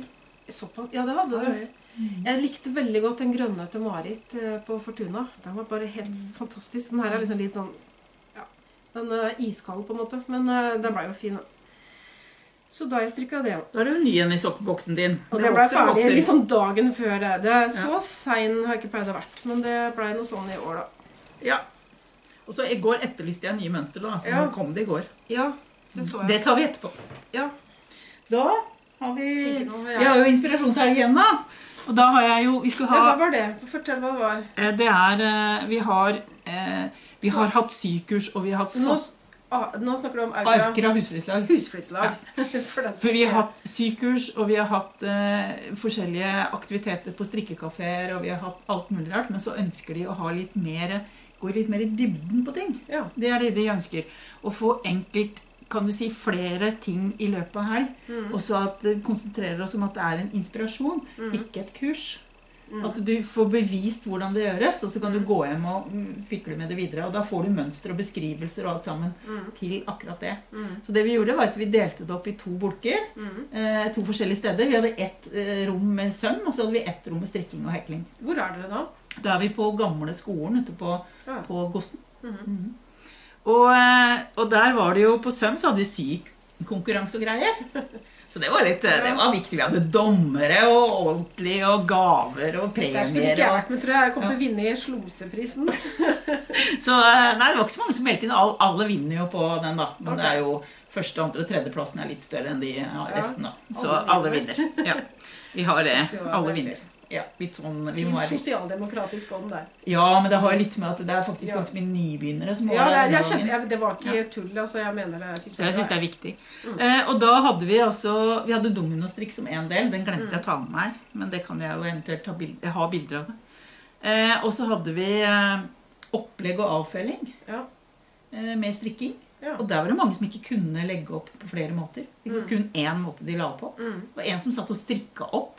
såpass, ja, det hadde du. Jeg likte veldig godt den grønne til Marit eh, på Fortuna. Den var bare helt fantastisk. Den her er liksom litt sånn ja, Den er iskald, på en måte. Men eh, den ble jo fin. da. Så da jeg strikka det Da er jo ny igjen i sokkeboksen din. Og Det det ble ferdig liksom dagen før det. det er så sein har jeg ikke pleid å vært, men det blei noe sånn i år, da. Ja. Og så i går etterlyste jeg nye mønster, da. Så Ja. nå kom det i går. Ja, det så jeg. Det tar vi etterpå. Ja. Da har vi Vi har jo inspirasjonshelg igjen, da. Og da har jeg jo Vi skulle Ja, hva var det? Fortell hva det var. eh, Det er eh, Vi har eh, Vi har hatt sykurs, og vi har hatt Nå, ah, nå snakker du om Aukra. Husflidslag. husflidslag. For For vi har hatt sykurs, og vi har hatt uh, forskjellige aktiviteter på strikkekafeer, og vi har hatt alt mulig rart, men så ønsker de å ha litt mer Gå litt mer i dybden på ting. Ja. Det er det de ønsker. Å få enkelt kan du si, flere ting i løpet av helg. Mm. Og så at det konsentrerer oss om at det er en inspirasjon, Mm. ikke et kurs. Mm. At du får bevist hvordan det gjøres, og så kan du gå hjem og mm, fikle med det videre. Og da får du mønster og beskrivelser og alt sammen Mm. til akkurat det. Mm. Så det vi gjorde, var at vi delte det opp i to bolker. Mm. Eh, to forskjellige steder. Vi hadde ett eh, rom med søm, og så hadde vi ett rom med strikking og hekling. Hvor er dere da? Da er vi på gamle skolen ute på, Ja. på Gossen. Og, eh, og der var det jo På søm så hadde vi sykonkurranse og greier. Så det var litt, eh, det var viktig. Vi hadde dommere og ordentlig og gaver og Der skulle ikke premier. jeg vært med, tror jeg. Jeg kom til å vinne i Sloseprisen. så eh, nei, det var ikke så mange som meldte inn. All- Alle vinner jo på den, da. Men okay. det er jo første, andre og tredjeplassen er litt større enn de resten, da. Så alle alle vinner. Ja. Vi har det. Alle veldig. vinner. Ja, litt sånn, vi må være litt sosialdemokratisk ånd der. Ja, men det har litt med at det er faktisk Ja. ganske mye nybegynnere som Ja, det, den jeg jeg, det var ikke tull, altså. Jeg mener det. Jeg syns det er viktig. Mm. Eh, og da hadde vi altså Vi hadde dominostrikk som én del. Den glemte Mm. jeg å ta med meg, men det kan jeg jo eventuelt ha, bild, har bilder av. Eh, og så hadde vi eh, opplegg og avfelling Ja. eh, med strikking. Ja. Og der var det mange som ikke kunne legge opp på flere måter. Det var Mm. kun én måte de la på. Mm. Det var en som satt og strikka opp.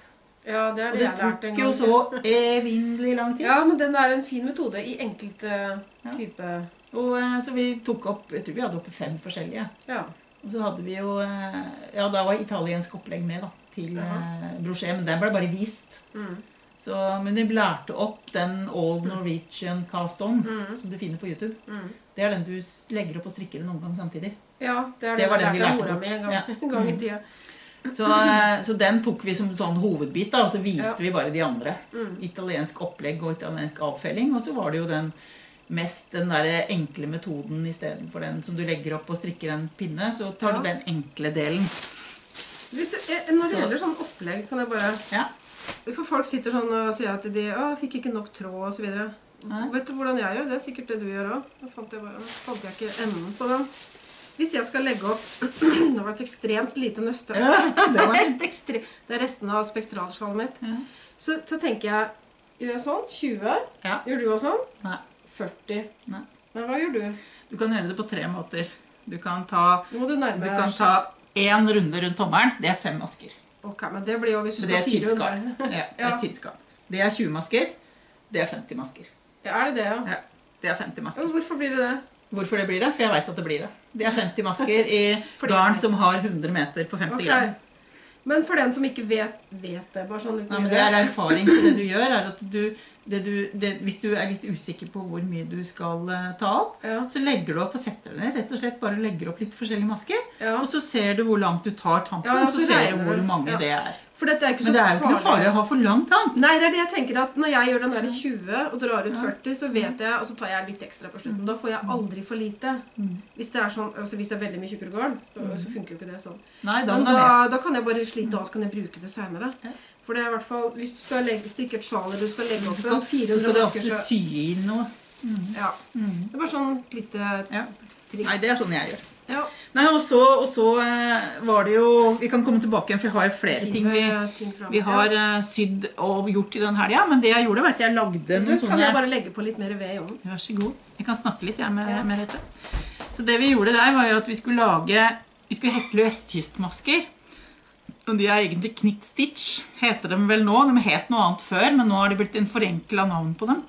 Ja, det er Og det, det jeg lærte en tok jo så evinnelig lang tid. Ja, men den er en fin metode i enkelte Ja. type Og, eh, så vi tok opp Jeg tror vi hadde oppe fem forskjellige. Ja. Og så hadde vi jo eh, Ja, da var italiensk opplegg med, da. Til Jaha. eh, brosjé. Men den ble bare vist. Mm. Så, men vi lærte opp den Old Norwegian cast on Mm. som du finner på YouTube. Mm. Det er den du legger opp og strikker en omgang samtidig. Ja, det er Det det, var den vi lærte bort. en gang, Ja. en gang i Mm. tida. Så, eh, så den tok vi som sånn hovedbit, da, og så viste Ja. vi bare de andre. Mm. Italiensk opplegg og italiensk avfelling. Og så var det jo den mest den der enkle metoden istedenfor den som du legger opp og strikker en pinne. Så tar Ja. du den enkle delen. Hvis, eh, når det Så- gjelder sånn opplegg, kan jeg bare Ja. For folk sitter sånn og sier at de å, fikk ikke nok tråd osv. Vet du hvordan jeg gjør? Det er sikkert det du gjør òg. Da fant jeg, bare, fant jeg ikke enden på den. Hvis jeg skal legge opp Det var et ekstremt lite nøste. Ja, det ekstre- det er restene av spektralskallet mitt. Ja. Så, så tenker jeg Gjør jeg sånn? 20? Ja. Gjør du også sånn? Nei. 40? Nei. Nei, hva gjør du? Du kan gjøre det på tre måter. Du kan ta, Nå du du kan ta én runde rundt tommelen. Det er fem masker. Ok, men det blir jo hvis du skal fire runder. det er skall. Det er 20 masker. Det er 50 masker. Ja, er det det, ja? Ja, det er 50 masker. Hvorfor blir det det? Hvorfor det blir det? For jeg veit at det blir det. Det er 50 masker i garn som har 100 meter på 50 okay. gram. Men for den som ikke vet, vet det, bare sånn Nei, men det er erfaring. Så det du gjør, er at du, det du det, Hvis du er litt usikker på hvor mye du skal eh, ta opp, Ja, så legger du opp og setter ned. Rett og slett bare legger opp litt forskjellige masker. ja. Og så ser du hvor langt du tar tampen, Ja, og så så ser du hvor mange det er. For dette er ikke Men det er jo ikke noe farlig å ha for lang tann. Nei, det er det jeg tenker at når jeg gjør den der 20 og drar ut 40, så vet jeg, og så tar jeg litt ekstra på slutten. Da får jeg aldri for lite. Mm. Hvis det er, sånn, altså hvis det er veldig mye tjukkere garn, så, så funker jo ikke det sånn. Nei, da Men da, da kan jeg bare slite av, så kan jeg bruke det seinere. For det er i hvert fall, hvis du skal legge, strikke et sjal eller du skal legge opp Så en så skal du ofte sy inn noe. ja. Mm. Det er bare sånn lite triks. Nei, det er sånn jeg gjør. Ja. Nei, og så, og så eh, var det jo Vi kan komme tilbake igjen, for jeg har flere ting vi, vi har eh, sydd og gjort i den helga. Men det jeg gjorde, var at jeg lagde Du, kan jeg bare legge på litt mer ved i ovnen? Vær så god. Jeg kan snakke litt jeg, med Ja. Merete. Så det vi gjorde der, var jo at vi skulle lage Vi skulle hekle vestkystmasker. Og de er egentlig Knit Stitch, heter de vel nå. De het noe annet før, men nå har det blitt en forenkla navn på dem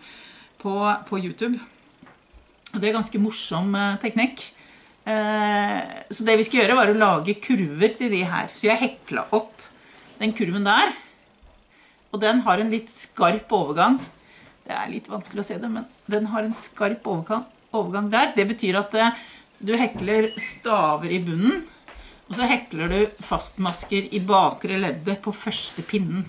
på, på YouTube. Og det er ganske morsom eh, teknikk. Eh, så det vi skulle gjøre, var å lage kurver til de her. Så jeg hekla opp den kurven der. Og den har en litt skarp overgang. Det er litt vanskelig å se det, men den har en skarp overgang, der. Det betyr at eh, du hekler staver i bunnen, og så hekler du fastmasker i bakre leddet på første pinnen.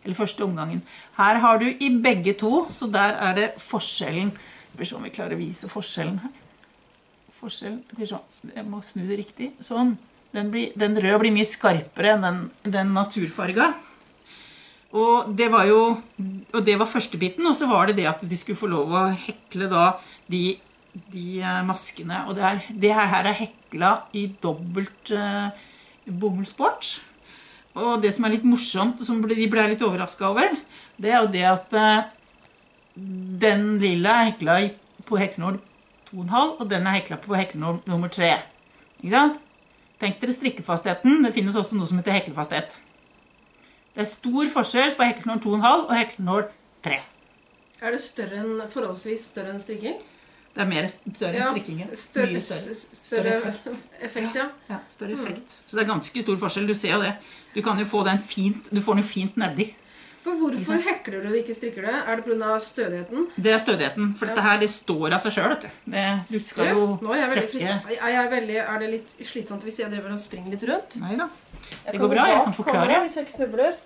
Eller første omgangen. Her har du i begge to, så der er det forskjellen. Skal får se om vi klarer å vise forskjellen her. Forskjellen, se. Jeg må snu det riktig. Sånn. Den, blir, den røde blir mye skarpere enn den, den naturfarga. Og det var jo Og det var første biten. Og så var det det at de skulle få lov å hekle da de, de eh, maskene. Og det, er, det her er hekla i dobbelt uh, bomullsport. Og det som er litt morsomt, som de ble litt overraska over, det er jo det at eh, den lilla er hekla på heklenål 2,5, og den er hekla på heklenål nummer 3. Ikke sant? Tenk dere strikkefastheten. Det finnes også noe som heter heklefasthet. Det er stor forskjell på heklenål 2,5 og heklenål 3. Er det større enn, forholdsvis større enn strikking? Det er mer større Ja, enn strikkingen. Større, Mye større. større effekt. ja. Ja, større effekt. Så det er ganske stor forskjell. Du ser jo det. Du kan jo få den fint, du får den jo fint nedi. For hvorfor hekler du og ikke strikker det? Er det pga. stødigheten? Det er stødigheten. For dette her, det står av seg sjøl, vet du. Det, du skal jo nå er jeg veldig trykke er, jeg veldig, er det litt slitsomt hvis jeg driver og springer litt rundt? Nei da. Det går bra, jeg kan forklare. Hvis jeg ikke snubler.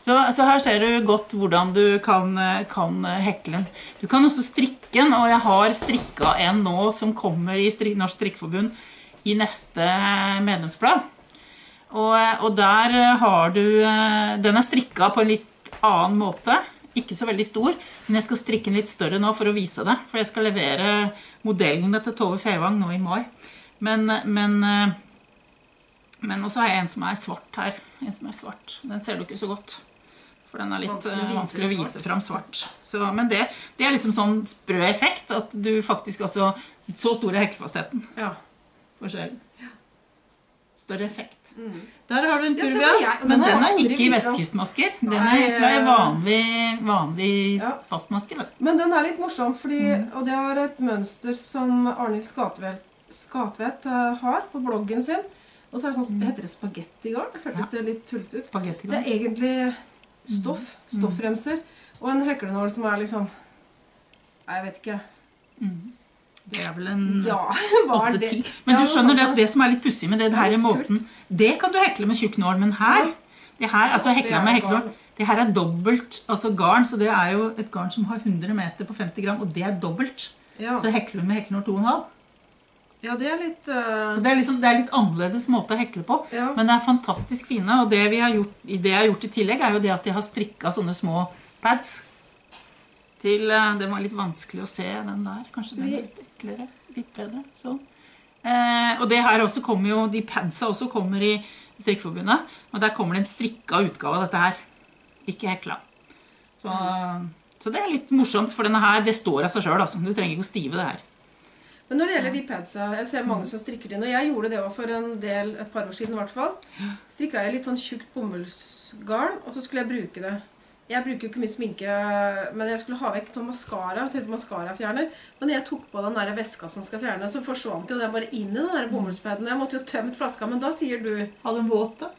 Så, så her ser du godt hvordan du kan, kan hekle den. Du kan også strikke den, og jeg har strikka en nå som kommer i strik, Norsk Strikkeforbund i neste medlemsblad. Og, og der har du eh, Den er strikka på en litt annen måte. Ikke så veldig stor, men jeg skal strikke den litt større nå for å vise det. For jeg skal levere modellene til Tove Fevang nå i mai. Men, men, eh, men også har jeg en som er svart her. En som er svart. Den ser du ikke så godt. For den er litt Vanskelig å vise vanskelig å vise fram svart. Så, men det, det er liksom sånn sprø effekt at du faktisk også Så stor er heklefastheten. Ja. Forskjellen. Større effekt. Der har du en på ja. jeg- Men den er ikke i vestkystmasker. Den er i eh, vanlig, vanlig Ja. fastmasker. Men den er litt morsom, fordi, Mm. og det er et mønster som Arnhild Skatvedt, Skatvedt eh, har på bloggen sin. Og så det sånn, heter det spagettigarn? Hørtes Mm. Ja. det litt tullete ut? Det er egentlig stoff. Mm. Stoffremser. Og en heklenål som er liksom Nei, jeg vet ikke. Mm. Det er vel en Ja, 8-10. Men Ja, du skjønner det at det som er litt pussig med det, Det er her i måten Det kan du hekle med tjukk nål, men her det her, altså hekla med heklenål. Det her er dobbelt altså garn, så det er jo et garn som har 100 meter på 50 gram, og det er dobbelt. Ja. Så hekler du med heklenål 2,5. ja, det er litt uh... Så det er, liksom, det er litt annerledes måte å hekle på. ja. Men det er fantastisk fine, og det, vi har gjort, det jeg har gjort i tillegg, er jo det at jeg har strikka sånne små pads. Til, uh, Det var litt vanskelig å se den der. Kanskje den er litt eklere. Litt bedre. Sånn. Eh, og det her også kommer jo, de padsa også kommer i Strikkeforbundet. Og der kommer det en strikka utgave av dette her. Ikke hekla. Så, så det er litt morsomt, for denne her, det står av seg sjøl. Altså. Du trenger ikke å stive det her. Men når det gjelder de padsa Jeg ser mange som strikker dem. og jeg gjorde det òg for en del, et par år siden i hvert fall. Strikka jeg litt sånn tjukt bomullsgarn, og så skulle jeg bruke det. Jeg bruker jo ikke mye sminke, men jeg skulle ha vekk sånn maskara. Tenkte maskarafjerner. Men jeg tok på den der veska som skal fjerne, så forsvant jo den bare inn i den der bomullspaden. Jeg måtte jo tømt flaska, men da sier du Ha den våt, da.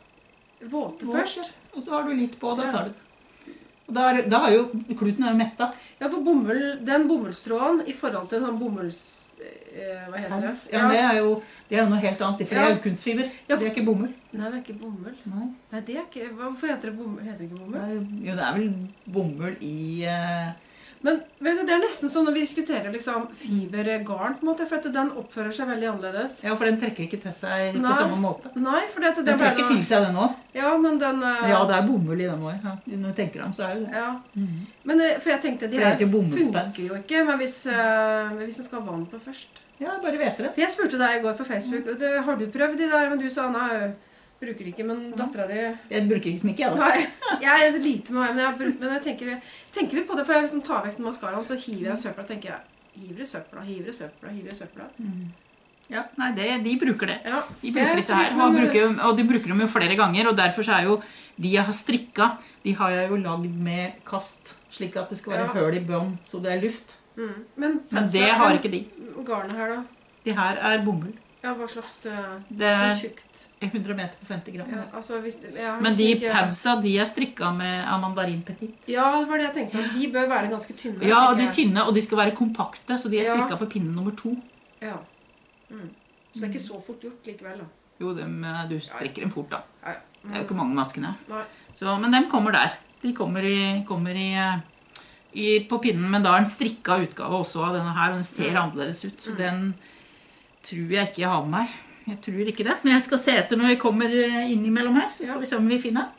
våte Våt, først. Og så har du litt på, da tar du Og da er, da er jo kluten er jo metta. Ja, for bomull, den bomullstråden i forhold til sånn bomulls... Eh, hva heter det? Pads. Ja, men det er jo, det er jo noe helt annet. For det er jo kunstfiber. Ja, Det er ikke bomull. Nei, det er ikke bomull. Nei. Nei, det er ikke Hvorfor heter det bomull? Heter det ikke bomull? Nei, jo, det er vel bomull i eh, Men du, det er nesten sånn når vi diskuterer liksom fibergarn, på en måte, for den oppfører seg veldig annerledes. Ja, for den trekker ikke til seg Nei. på samme måte. Nei, for det, Den trekker til seg, den òg. Ja, men den Uh... Ja, det er bomull i den òg. Ja. Når du tenker om, så er det det. ja. Men eh, for jeg tenkte, de det her jo funker jo ikke men hvis, uh, hvis en skal ha vann på først. Ja, bare vet det. For jeg spurte deg i går på Facebook mm. har du prøvd de der, men du sa nei, bruker ikke, men dattera di Jeg bruker ikke sminke, jeg, da. Nei, jeg er så lite med meg, men jeg, bruker, men jeg tenker, tenker litt på det, for jeg liksom tar vekk den maskaraen, så hiver jeg søpla, tenker jeg, hiver i søpla, hiver i søpla, hiver i søpla. Ja, nei, det, de bruker det. Ja, De bruker disse her, og, bruker, og de bruker dem jo flere ganger. Og derfor så er jo de jeg har strikka, de har jeg jo lagd med kast. Slik at det skal være Ja. høl i bånn, så det er luft. Mm. Men, Men det har ikke de. Garnet her da, De her er bomull. Ja, hva slags, uh, Det er tjukt. 100 meter på 50 gram. Ja, altså, hvis, Men liksom de ikke- padsa de er strikka med av mandarin. Ja, det var det jeg tenkte, de bør være ganske tynne. Ja, og de er tynne, og de skal være kompakte, så de er Ja. på pinne nummer to. Ja. Mm. Så det er ikke så fort gjort likevel da. Jo, dem, eh, du strikker dem fort, da. Ja, ja. Det er jo ikke mange maskene. Så, men dem kommer der. De kommer, i, kommer i, eh, i, på pinnen, men da er en strikka utgave også av denne her, og den ser annerledes ut. Så den tror jeg ikke jeg har med meg. Jeg tror ikke det. Men jeg skal se etter når jeg kommer eh, innimellom her, så skal Ja. vi se om vi finner.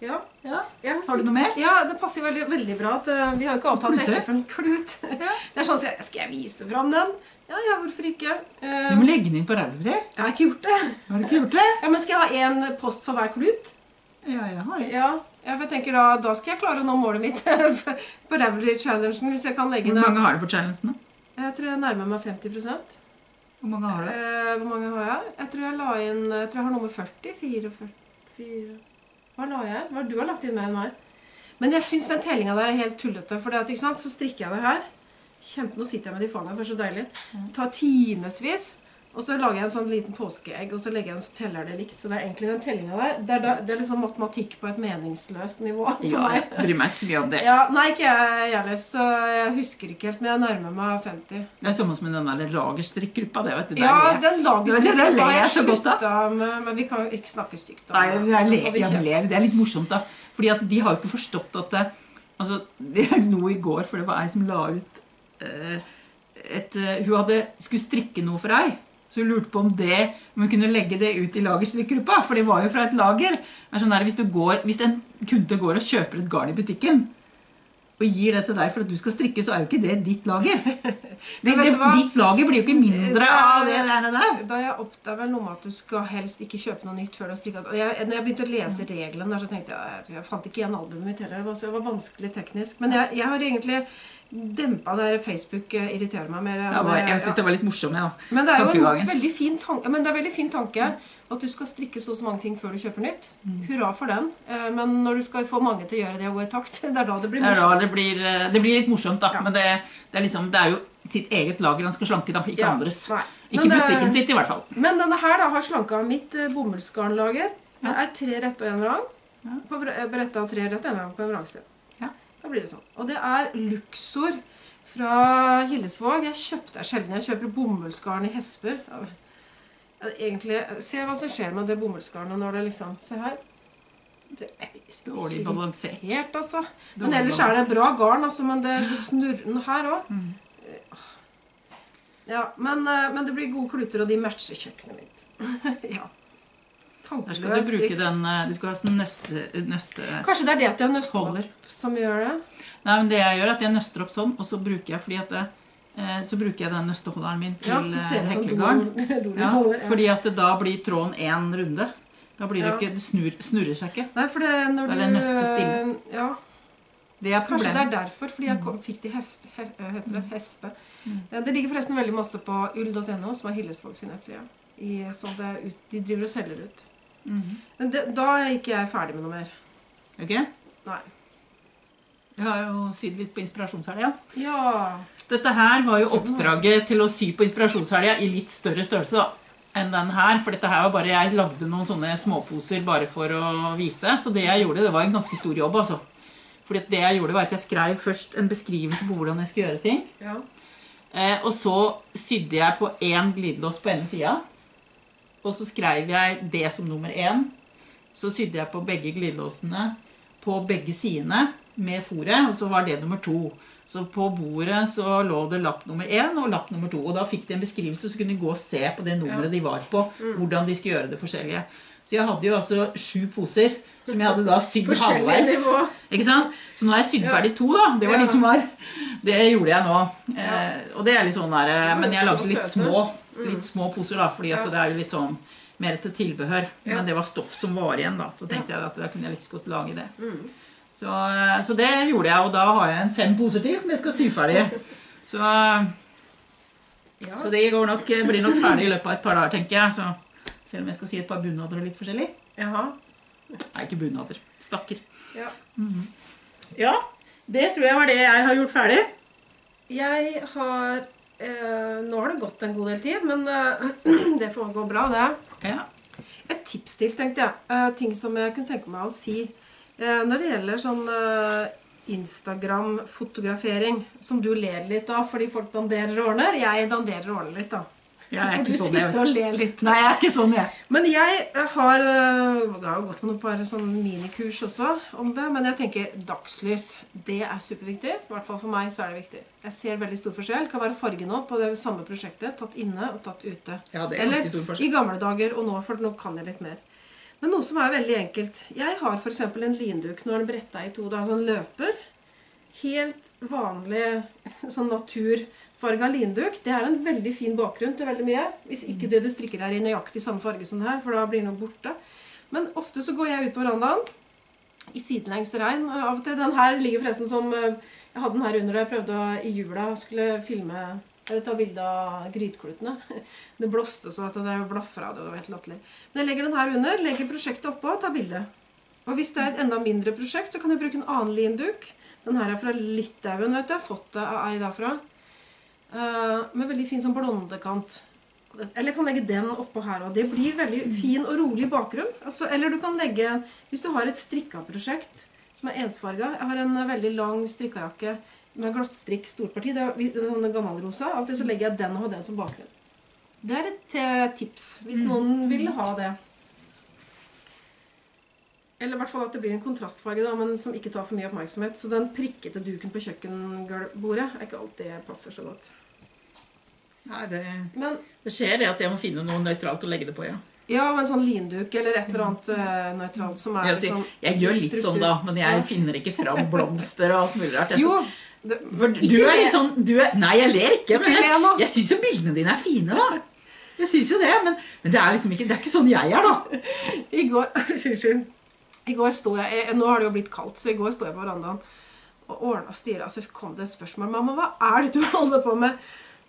Ja. Ja. Har du noe mer? Ja, det passer jo veldig, veldig bra at eh, vi har jo ikke avtalt rekkefølgen. Klut. Det er sånn, at skal jeg vise fram den? Ja, ja, hvorfor ikke? Eh, Du må legge den inn på Ravelry. jeg har ikke gjort det. Har du ikke gjort det? Ja, men skal jeg ha en post for hver klut? Ja, jeg har det. Ja, ja for jeg tenker da, da skal jeg klare å nå målet mitt på Ravelry-challengen hvis jeg kan legge Hvor mange har du på challengen? Jeg tror jeg nærmer meg 50 Hvor mange har du? eh, Hvor mange har jeg? Jeg tror jeg la inn Jeg tror jeg har nummer 40. 44 fire. Hva la jeg? Hva du har lagt inn mer enn meg. Men jeg syns den tellinga der er helt tullete. For det at, ikke sant, så strikker jeg det her. Kjempe, Nå sitter jeg med de fagene, for det er så deilig. Det tar timevis. Og så lager jeg en sånn liten påskeegg, og så legger jeg en så teller det likt. Så det er egentlig den tellinga der. Det er, da, det er liksom matematikk på et meningsløst nivå Ja, jeg bryr meg ikke så mye om det. Ja, nei, ikke jeg heller, så jeg husker ikke helt, men jeg nærmer meg 50. Det er samme som med den der lagerstrikkgruppa. Det, vet du. Ja, den ler har jeg jeg slutta med, men vi kan ikke snakke stygt om Nei, det. jeg Da får jeg ler. Det er litt morsomt, da. Fordi at de har jo ikke forstått at det, altså, Det lo i går, for det var ei som la ut eh, et eh, Hun hadde skulle strikke noe for ei. Så hun lurte på om det, om hun kunne legge det ut i lagerstrikkegruppa. For det var jo fra et lager. Er sånn der, hvis, du går, hvis en kunde går og kjøper et garn i butikken og gir det til deg for at du skal strikke, så er jo ikke det ditt lager. Det, det, ditt lager blir jo ikke mindre er- av det der. der. Da jeg oppdaga noe med at du skal helst ikke kjøpe noe nytt før du har strikket. Når jeg begynte å lese reglene, der, så tenkte jeg jeg fant ikke igjen albumet mitt heller. Det var, så det var vanskelig teknisk. Men jeg, jeg har egentlig dempa det Facebook eh, irriterer meg mer. Ja, jeg syns det var litt morsomt, jeg, da. Men det er jo en veldig fin tanke, men det er veldig fin tanke at du skal strikke så og så mange ting før du kjøper nytt. Mm. Hurra for den. Eh, Men når du skal få mange til å gjøre det og gå i takt, det er da det blir Det morsomt. det blir, eh, det blir litt morsomt, da. Ja. Men det, det, er liksom, det er jo sitt eget lager han skal slanke, da. Ikke Ja, andres. nei. Ikke Men butikken sitt, i hvert fall. Men denne her da har slanka mitt eh, bomullsgarnlager. Det er tre rett og en vrang. Ja. På eh, Bretta og tre rett og en vrang på en vrangside. Ja. Da blir det sånn. Og det er Luxor fra Hillesvåg. Jeg kjøpte sjelden jeg kjøper bomullsgarn i hesper. Egentlig, Se hva som skjer med det bomullsgarnet når det liksom Se her. Det er Dårlig balansert. Helt, altså. Men ellers er det bra garn, altså. Men det, det snurrer her òg. Mm. Ja, men, eh, men det blir gode kluter, og de matcher kjøkkenet mitt. ja. Der skal du bruke den eh, Du skal ha sånn nøste, nøste Kanskje det er det at jeg nøster Holder. opp som gjør det? Nei, men det jeg gjør, er at jeg nøster opp sånn, og så bruker jeg fordi at det, så bruker jeg den nøsteholderen min til Ja, eh, ut som heklegarn. Ja, fordi at da blir tråden én runde. Da blir det Ja. ikke, det snur, snurrer seg ikke. Nei, for det når Da er du nøste stille. Ja, Det er Kanskje det er derfor, fordi jeg kom, fikk de heft, hef, eh, heter det, hespe. Mm. Eh, Det ligger forresten veldig masse på ull.no, som er Hillesvåg sin nettside. I, så det ut, de driver og selger ut. Mm. Men det, da er ikke jeg ferdig med noe mer. Ok? Nei. Jeg har jo sydd litt på inspirasjonshelga. Ja Dette her var jo Sånn. oppdraget til å sy på inspirasjonshelga i litt større størrelse da, enn den her. For dette her var bare, jeg lagde noen sånne småposer bare for å vise. Så det jeg gjorde, det var en ganske stor jobb, altså. Fordi det jeg gjorde, var at jeg skrev først en beskrivelse på hvordan jeg skulle gjøre ting. ja. Eh, og så sydde jeg på én glidelås på ene sida. Og så skrev jeg det som nummer én. Så sydde jeg på begge glidelåsene på begge sidene med fòret, og så var det nummer to. Så på bordet så lå det lapp nummer én og lapp nummer to. Og da fikk de en beskrivelse, så kunne de gå og se på det nummeret de var på. Hvordan de skulle gjøre det forskjellige. Så jeg hadde jo altså sju poser som jeg hadde da sydd halvveis. nivå. Ikke sant? Så nå har jeg sydd Ja. ferdig to, da. Det var Ja. de som var Det gjorde jeg nå. Eh, og det er litt sånn der eh, Men jeg lagde litt små Litt små poser, da, fordi at Ja. det er jo litt sånn mer til tilbehør. Ja. Men det var stoff som var igjen, da. Så tenkte jeg at da kunne jeg litt så godt lage det. Mm. Så, eh, så det gjorde jeg, og da har jeg en fem poser til som jeg skal sy ferdig. Så, Ja. så det går nok, blir nok ferdig i løpet av et par dager, tenker jeg. Så selv om jeg skal sy et par bunader og litt forskjellig. Jaha. Nei, ikke bunader. Stakker. Ja. Ja, det tror jeg var det jeg har gjort ferdig. Jeg har eh, Nå har det gått en god del tid, men eh, det får gå bra, det. Ja. Et tips til, tenkte jeg. Eh, ting som jeg kunne tenke meg å si. Eh, når det gjelder sånn eh, Instagram-fotografering, som du ler litt av fordi folk danderer og ordner. Jeg danderer og ordner litt, da. Jeg er ikke sånn, jeg le litt. Nei, jeg er ikke sånn, jeg. Men jeg eh, har, jeg har gått med noen par sånn minikurs også om det. Men jeg tenker dagslys. Det er superviktig. I hvert fall for meg så er det viktig. Jeg ser veldig stor forskjell. Det kan være fargen opp på det samme prosjektet. Tatt inne og tatt ute. Ja, det er Eller i gamle dager og nå, for nå kan jeg litt mer. Men noe som er veldig enkelt. Jeg har f.eks. en linduk. Nå er den bretta i to. da den sånn løper. Helt vanlig sånn naturfarga linduk. Det er en veldig fin bakgrunn til veldig mye. Hvis ikke det du strikker er i nøyaktig samme farge som det her, for da blir den borte. Men ofte så går jeg ut på verandaen i sidelengs regn. Av og til. Den her ligger forresten som eh, Jeg hadde den her under da jeg prøvde å, i jula skulle filme eller ta bilde av grytklutene. Det blåste så at det blafra. Det var helt latterlig. Men jeg legger den her under, legger prosjektet oppå og tar bilde. Og hvis det er et enda mindre prosjekt, så kan jeg bruke en annen linduk. Den her er fra Litauen, vet jeg. Fått det av ei derfra. Eh, med veldig fin sånn blondekant. Eller jeg kan legge den oppå her òg. Det blir veldig fin og rolig bakgrunn. Altså, eller du kan legge Hvis du har et strikka-prosjekt som er ensfarga Jeg har en veldig lang strikkajakke med glattstrikk storparti. Det er gammelrosa. Alltid så legger jeg den og har den som bakgrunn. Det er et eh, tips hvis noen vil ha det. Eller i hvert fall at det blir en kontrastfarge, da, men som ikke tar for mye oppmerksomhet. Så den prikkete duken på kjøkkenbordet er ikke alltid passer så godt. Nei, det, Men det skjer det at jeg må finne noe nøytralt å legge det på, ja. ja, og en sånn linduk eller et eller annet mm. nøytralt som er Jeg, liksom jeg gjør litt sånn, da, men jeg finner ikke fram blomster og alt mulig rart. Jeg, Jo! Det, for du er litt sånn du er, Nei, jeg ler ikke. Men jeg, jeg syns jo bildene dine er fine, da. Jeg syns jo det, men, men det er liksom ikke, det er ikke sånn jeg er, da. I går Unnskyld. I går sto jeg, jeg Nå har det jo blitt kaldt, så i går sto jeg på verandaen og ordna og styra. Så kom det et spørsmål. 'Mamma, hva er det du holder på med?'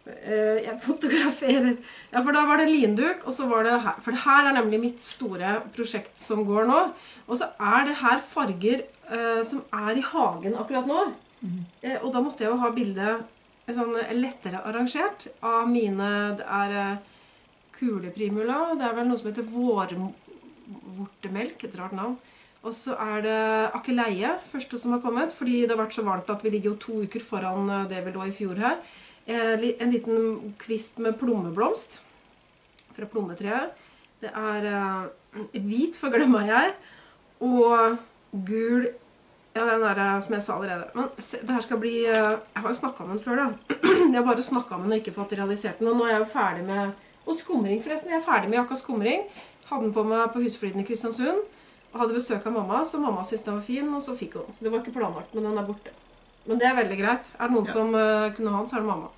«Eh, jeg fotograferer. Ja, for da var det linduk, og så var det her. For det her er nemlig mitt store prosjekt som går nå. Og så er det her farger eh, som er i hagen akkurat nå. Eh, og da måtte jeg jo ha bildet eh, sånn lettere arrangert av mine Det er eh, kuleprimula. Det er vel noe som heter vårvortemelk. Et rart navn. Og så er det akeleie, første som har kommet. Fordi det har vært så varmt at vi ligger jo to uker foran eh, det vi lå i fjor her. Eh, En liten kvist med plommeblomst fra plommetreet. Det er eh, hvit for glemmer jeg. Og gul Ja, det er den der som jeg sa allerede. Men se, det her skal bli eh, Jeg har jo snakka om den før, da. Jeg har bare snakka om den og ikke fått realisert den. Og nå er jeg jo ferdig med Og skumring, forresten. Jeg er ferdig med jakka skumring. Hadde den på meg på Husfliden i Kristiansund. Og hadde besøk av mamma, så mamma syntes den var fin, og så fikk hun den. Det var ikke planlagt, men den er borte. Men det er veldig greit. Er det noen Ja. som uh, kunne ha den, så er det mamma.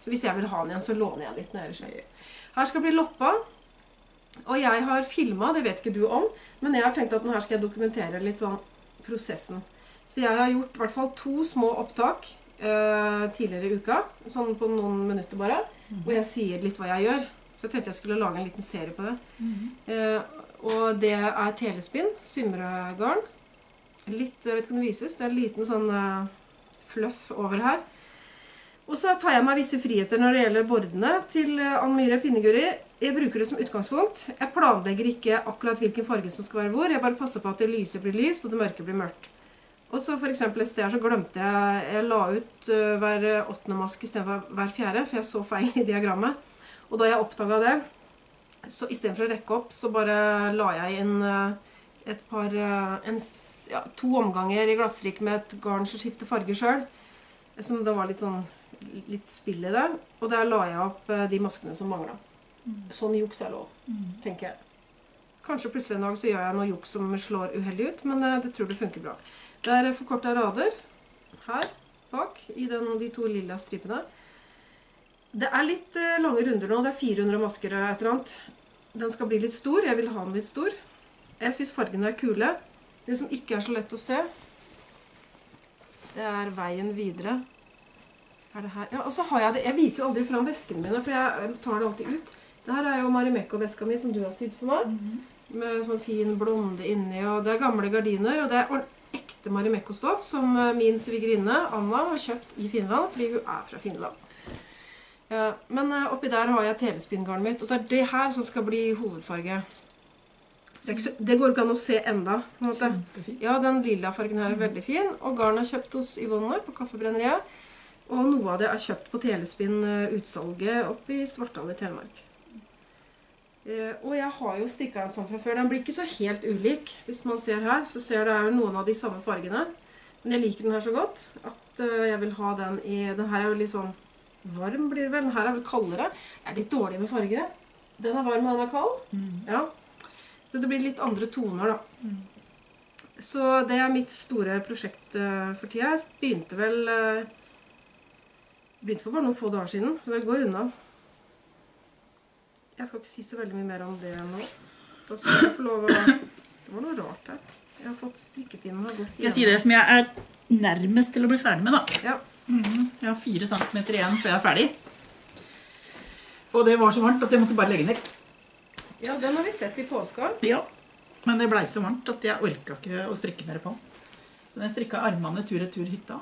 Så hvis jeg vil ha den igjen, så låner jeg litt. når jeg er. Her skal bli loppa. Og jeg har filma, det vet ikke du om, men jeg har tenkt at nå her skal jeg dokumentere litt sånn prosessen. Så jeg har gjort i hvert fall to små opptak eh, tidligere i uka. Sånn på noen minutter bare. Hvor jeg sier litt hva jeg gjør. Så jeg tenkte jeg skulle lage en liten serie på det. Eh, og det er telespinn, symregarn. Litt, jeg vet ikke om det vises, det er en liten sånn eh, fluff over her. Og så tar jeg meg visse friheter når det gjelder bordene til eh, Ann Myhre Pinneguri. Jeg bruker det som utgangspunkt. Jeg planlegger ikke akkurat hvilken farge som skal være hvor. Jeg bare passer på at det lyse blir lyst, og det mørke blir mørkt. Og så for et sted her så glemte jeg Jeg la ut eh, hver åttende maske istedenfor hver fjerde, for jeg så feil i diagrammet. Og da jeg oppdaga det, så istedenfor å rekke opp, så bare la jeg inn eh, et par eh, en, ja, To omganger i glattstrikk med et garn som skifter farge sjøl. Som det var litt sånn litt spill i det. Og der la jeg opp de maskene som mangla. Sånn juks er lov, tenker jeg. Kanskje plutselig en dag så gjør jeg noe juks som slår uheldig ut, men det tror det funker bra. Det er forkorta rader her bak i den, de to lilla stripene. Det er litt eh, lange runder nå. Det er 400 masker og et eller annet. Den skal bli litt stor. Jeg vil ha den litt stor. Jeg syns fargene er kule. Det som ikke er så lett å se, det er veien videre. Er det her? Ja, og så har jeg det. Jeg viser jo aldri fram veskene mine, for jeg tar det alltid ut. Det her er jo Marimekko-veska mi som du har sydd for meg. Med sånn fin blonde inni, og det er gamle gardiner. Og det er ekte Marimekko-stoff som eh, min svigerinne Anna har kjøpt i Finland, fordi hun er fra Finland. Ja, men eh, oppi der har jeg telespinngarnet mitt, og det er det her som skal bli hovedfarge. Det, så, det går ikke an å se enda, på en måte. Ja, den lilla fargen her er veldig fin, og garnet er kjøpt hos Yvonne på Kaffebrenneriet. Og noe av det er kjøpt på Telespinn eh, utsalget oppe i Svartdal i Telemark. Eh, og jeg har jo strikka en sånn fra før. Den blir ikke så helt ulik. Hvis man ser her, så ser du noen av de samme fargene. Men jeg liker den her så godt at eh, jeg vil ha den i Den her er jo litt sånn varm, blir det vel. Den her er vel kaldere. Jeg er litt dårlig med farger. Den er varm, og den er kald. Mm. Ja. Så det blir litt andre toner, da. Så det er mitt store prosjekt eh, for tida. Jeg begynte vel Begynte for bare noen få dager siden, så det går unna. Jeg skal ikke si så veldig mye mer om det nå. Da skal jeg få lov å Det var noe rart her. Jeg har fått strikkepinnen har gått igjen. jeg sier det som jeg er nærmest til å bli ferdig med, da? Ja. Jeg har fire centimeter igjen før jeg er ferdig. Og det var så varmt at jeg måtte bare legge vekk. ja, den har vi sett i påska. Ja. Men det blei så varmt at jeg orka ikke å strikke mer på den. Så den strikka armene tur-retur hytta.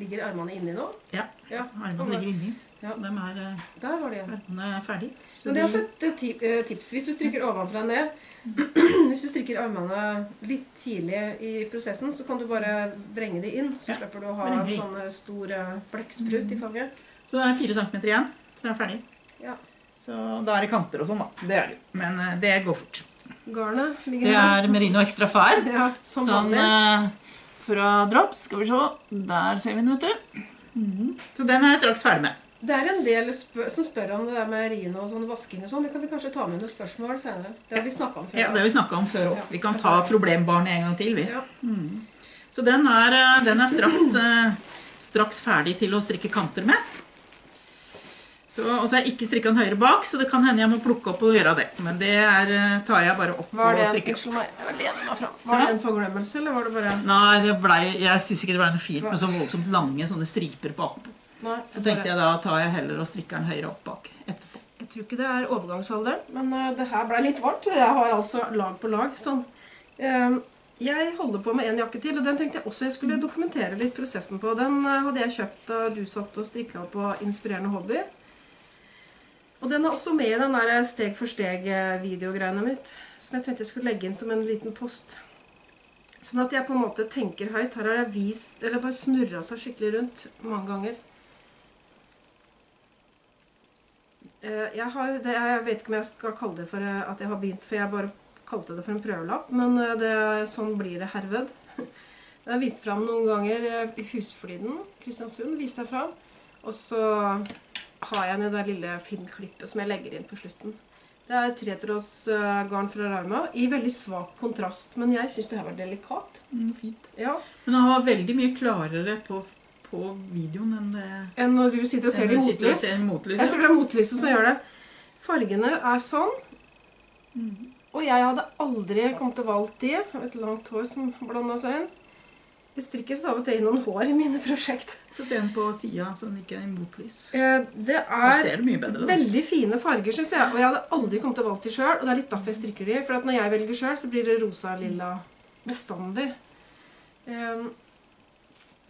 Ligger armene inni nå? Ja, Ja. armene ligger inni. Ja. De er, eh, Der var det. ermene er ferdig. Men det er også et eh, eh, tips. Hvis du strikker ovenfra og ned Hvis du strikker armene litt tidlig i prosessen, så kan du bare vrenge de inn. Så Ja, slipper du å ha en de. sånn stor blekksprut i fanget. Så det er fire centimeter igjen, så det er ferdig. Ja. Så da er det kanter og sånn, da. Det er det. Men det går fort. Garnet ligger Det er merino extra fær. Ja, som Sånn eh, fra drops. Skal vi se. Der ser vi den, vet du. Mhm. Så den er jeg straks ferdig med. Det er en del spør som spør om det der med rino og sånn vasking og sånn. Det kan vi kanskje ta med noen spørsmål senere. Det har vi snakka om før. Ja, Det har vi om før også. Ja. Vi kan ta problembarnet en gang til, vi. Ja. Mm. Så den er, eh, den er straks, eh, straks ferdig til å strikke kanter med. Så, og så har jeg ikke strikka den høyre bak, så det kan hende jeg må plukke opp og gjøre det. Men det er, eh, tar jeg bare opp Var det og en, strikker. unnskyld meg, var det en forglemmelse, eller var det bare Nei, det ble, jeg syns ikke det ble noe fint med så voldsomt lange sånne striper bakpå. Nei, Så tenkte jeg da tar jeg heller og strikker den høyere opp bak etterpå. Jeg tror ikke det er overgangsalderen, men uh, det her ble litt varmt. Jeg har altså lag på lag. Sånn. Uh, jeg holder på med en jakke til, og den tenkte jeg også jeg skulle dokumentere litt prosessen på. Den uh, hadde jeg kjøpt da du satt og strikka på Inspirerende hobby. Og den er også med i den der steg for steg-videogreiene mitt, som jeg tenkte jeg skulle legge inn som en liten post. Sånn at jeg på en måte tenker høyt. Her har jeg vist, eller bare snurra seg skikkelig rundt mange ganger. Eh, Jeg, har, det, jeg vet ikke om jeg skal kalle det for eh, at jeg har begynt, for jeg bare kalte det for en prøvelapp. Men eh, det, sånn blir det herved. Jeg viste vist fram noen ganger eh, i Husfliden. Kristiansund viste jeg fram. Og så har jeg det lille filmklippet som jeg legger inn på slutten. Det er tretrådsgarn fra Rauma i veldig svak kontrast. Men jeg syns det her var delikat. Mm, fint. Ja, Men han var veldig mye klarere på, på videoen enn det Enn når du sitter og ser det i motlys. motlys. Jeg tror det er motlyset som gjør det. Fargene er sånn. Mhm. Og jeg hadde aldri kommet til valgt de. Et langt hår som blanda seg inn. Jeg strikker så av og til inn noen hår i mine prosjekt. Få se den på sida, så den ikke er i motlys. Eh, Det er det bedre. Veldig fine farger, syns jeg. Og jeg hadde aldri kommet til valgt de sjøl. Og det er litt derfor jeg strikker de. For når jeg velger sjøl, så blir det rosa-lilla bestandig. Um,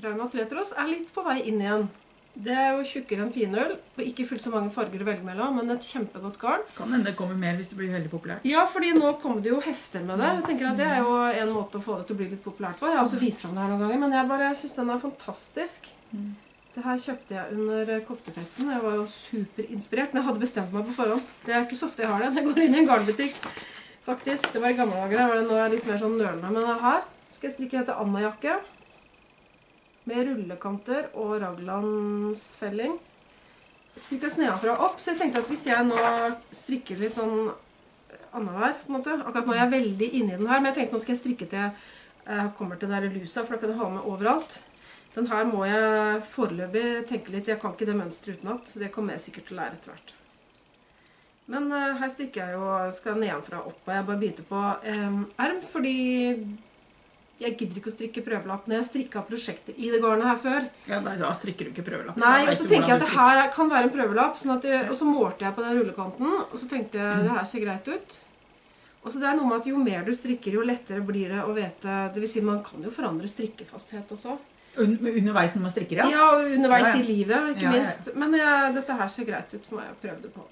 Rauma Tretros er litt på vei inn igjen. Det er jo tjukkere enn finull, og ikke fullt så mange farger å velge mellom, men et kjempegodt garn. Kan hende det kommer mer hvis det blir veldig populært. Ja, fordi nå kommer det jo hefter med det. Jeg tenker at Det er jo en måte å få det til å bli litt populært på. Jeg har også vist fram det her noen ganger, men jeg bare syns den er fantastisk. Mm. Det her kjøpte jeg under koftefesten. Jeg var jo superinspirert. Men jeg hadde bestemt meg på forhånd. Det er ikke så ofte jeg har det. Jeg går inn i en garnbutikk, faktisk. Det var i gamle dager. Nå er jeg litt mer sånn nølende. Men her skal jeg strikke etter Anna-jakke. Med rullekanter og raglandsfelling. Strikka nedenfra og opp, så jeg tenkte at hvis jeg nå strikker litt sånn annenhver, på en måte Akkurat nå er jeg veldig inni den her, men jeg tenkte nå skal jeg strikke til jeg kommer til den der lusa, for da kan jeg ha med overalt. Den her må jeg foreløpig tenke litt. Jeg kan ikke det mønsteret utenat. Det kommer jeg sikkert til å lære etter hvert. Men eh, her strikker jeg jo skal nedenfra og opp, og jeg bare begynte på eh, erm fordi jeg gidder ikke å strikke prøvelapp når jeg strikka prosjektet i det garnet her før. Ja, nei, Da strikker du ikke prøvelapp. Nei, og så tenker jeg at det her kan være en prøvelapp. Sånn det, og så målte jeg på den rullekanten, og så tenkte jeg det her ser greit ut. Og så det er noe med at Jo mer du strikker, jo lettere blir det å vete Det vil si, man kan jo forandre strikkefasthet også. Un underveis når man strikker, ja? Ja, og underveis Ja, ja. i livet, ikke Ja, minst. Men jeg, dette her ser greit ut for meg. Jeg prøvde på.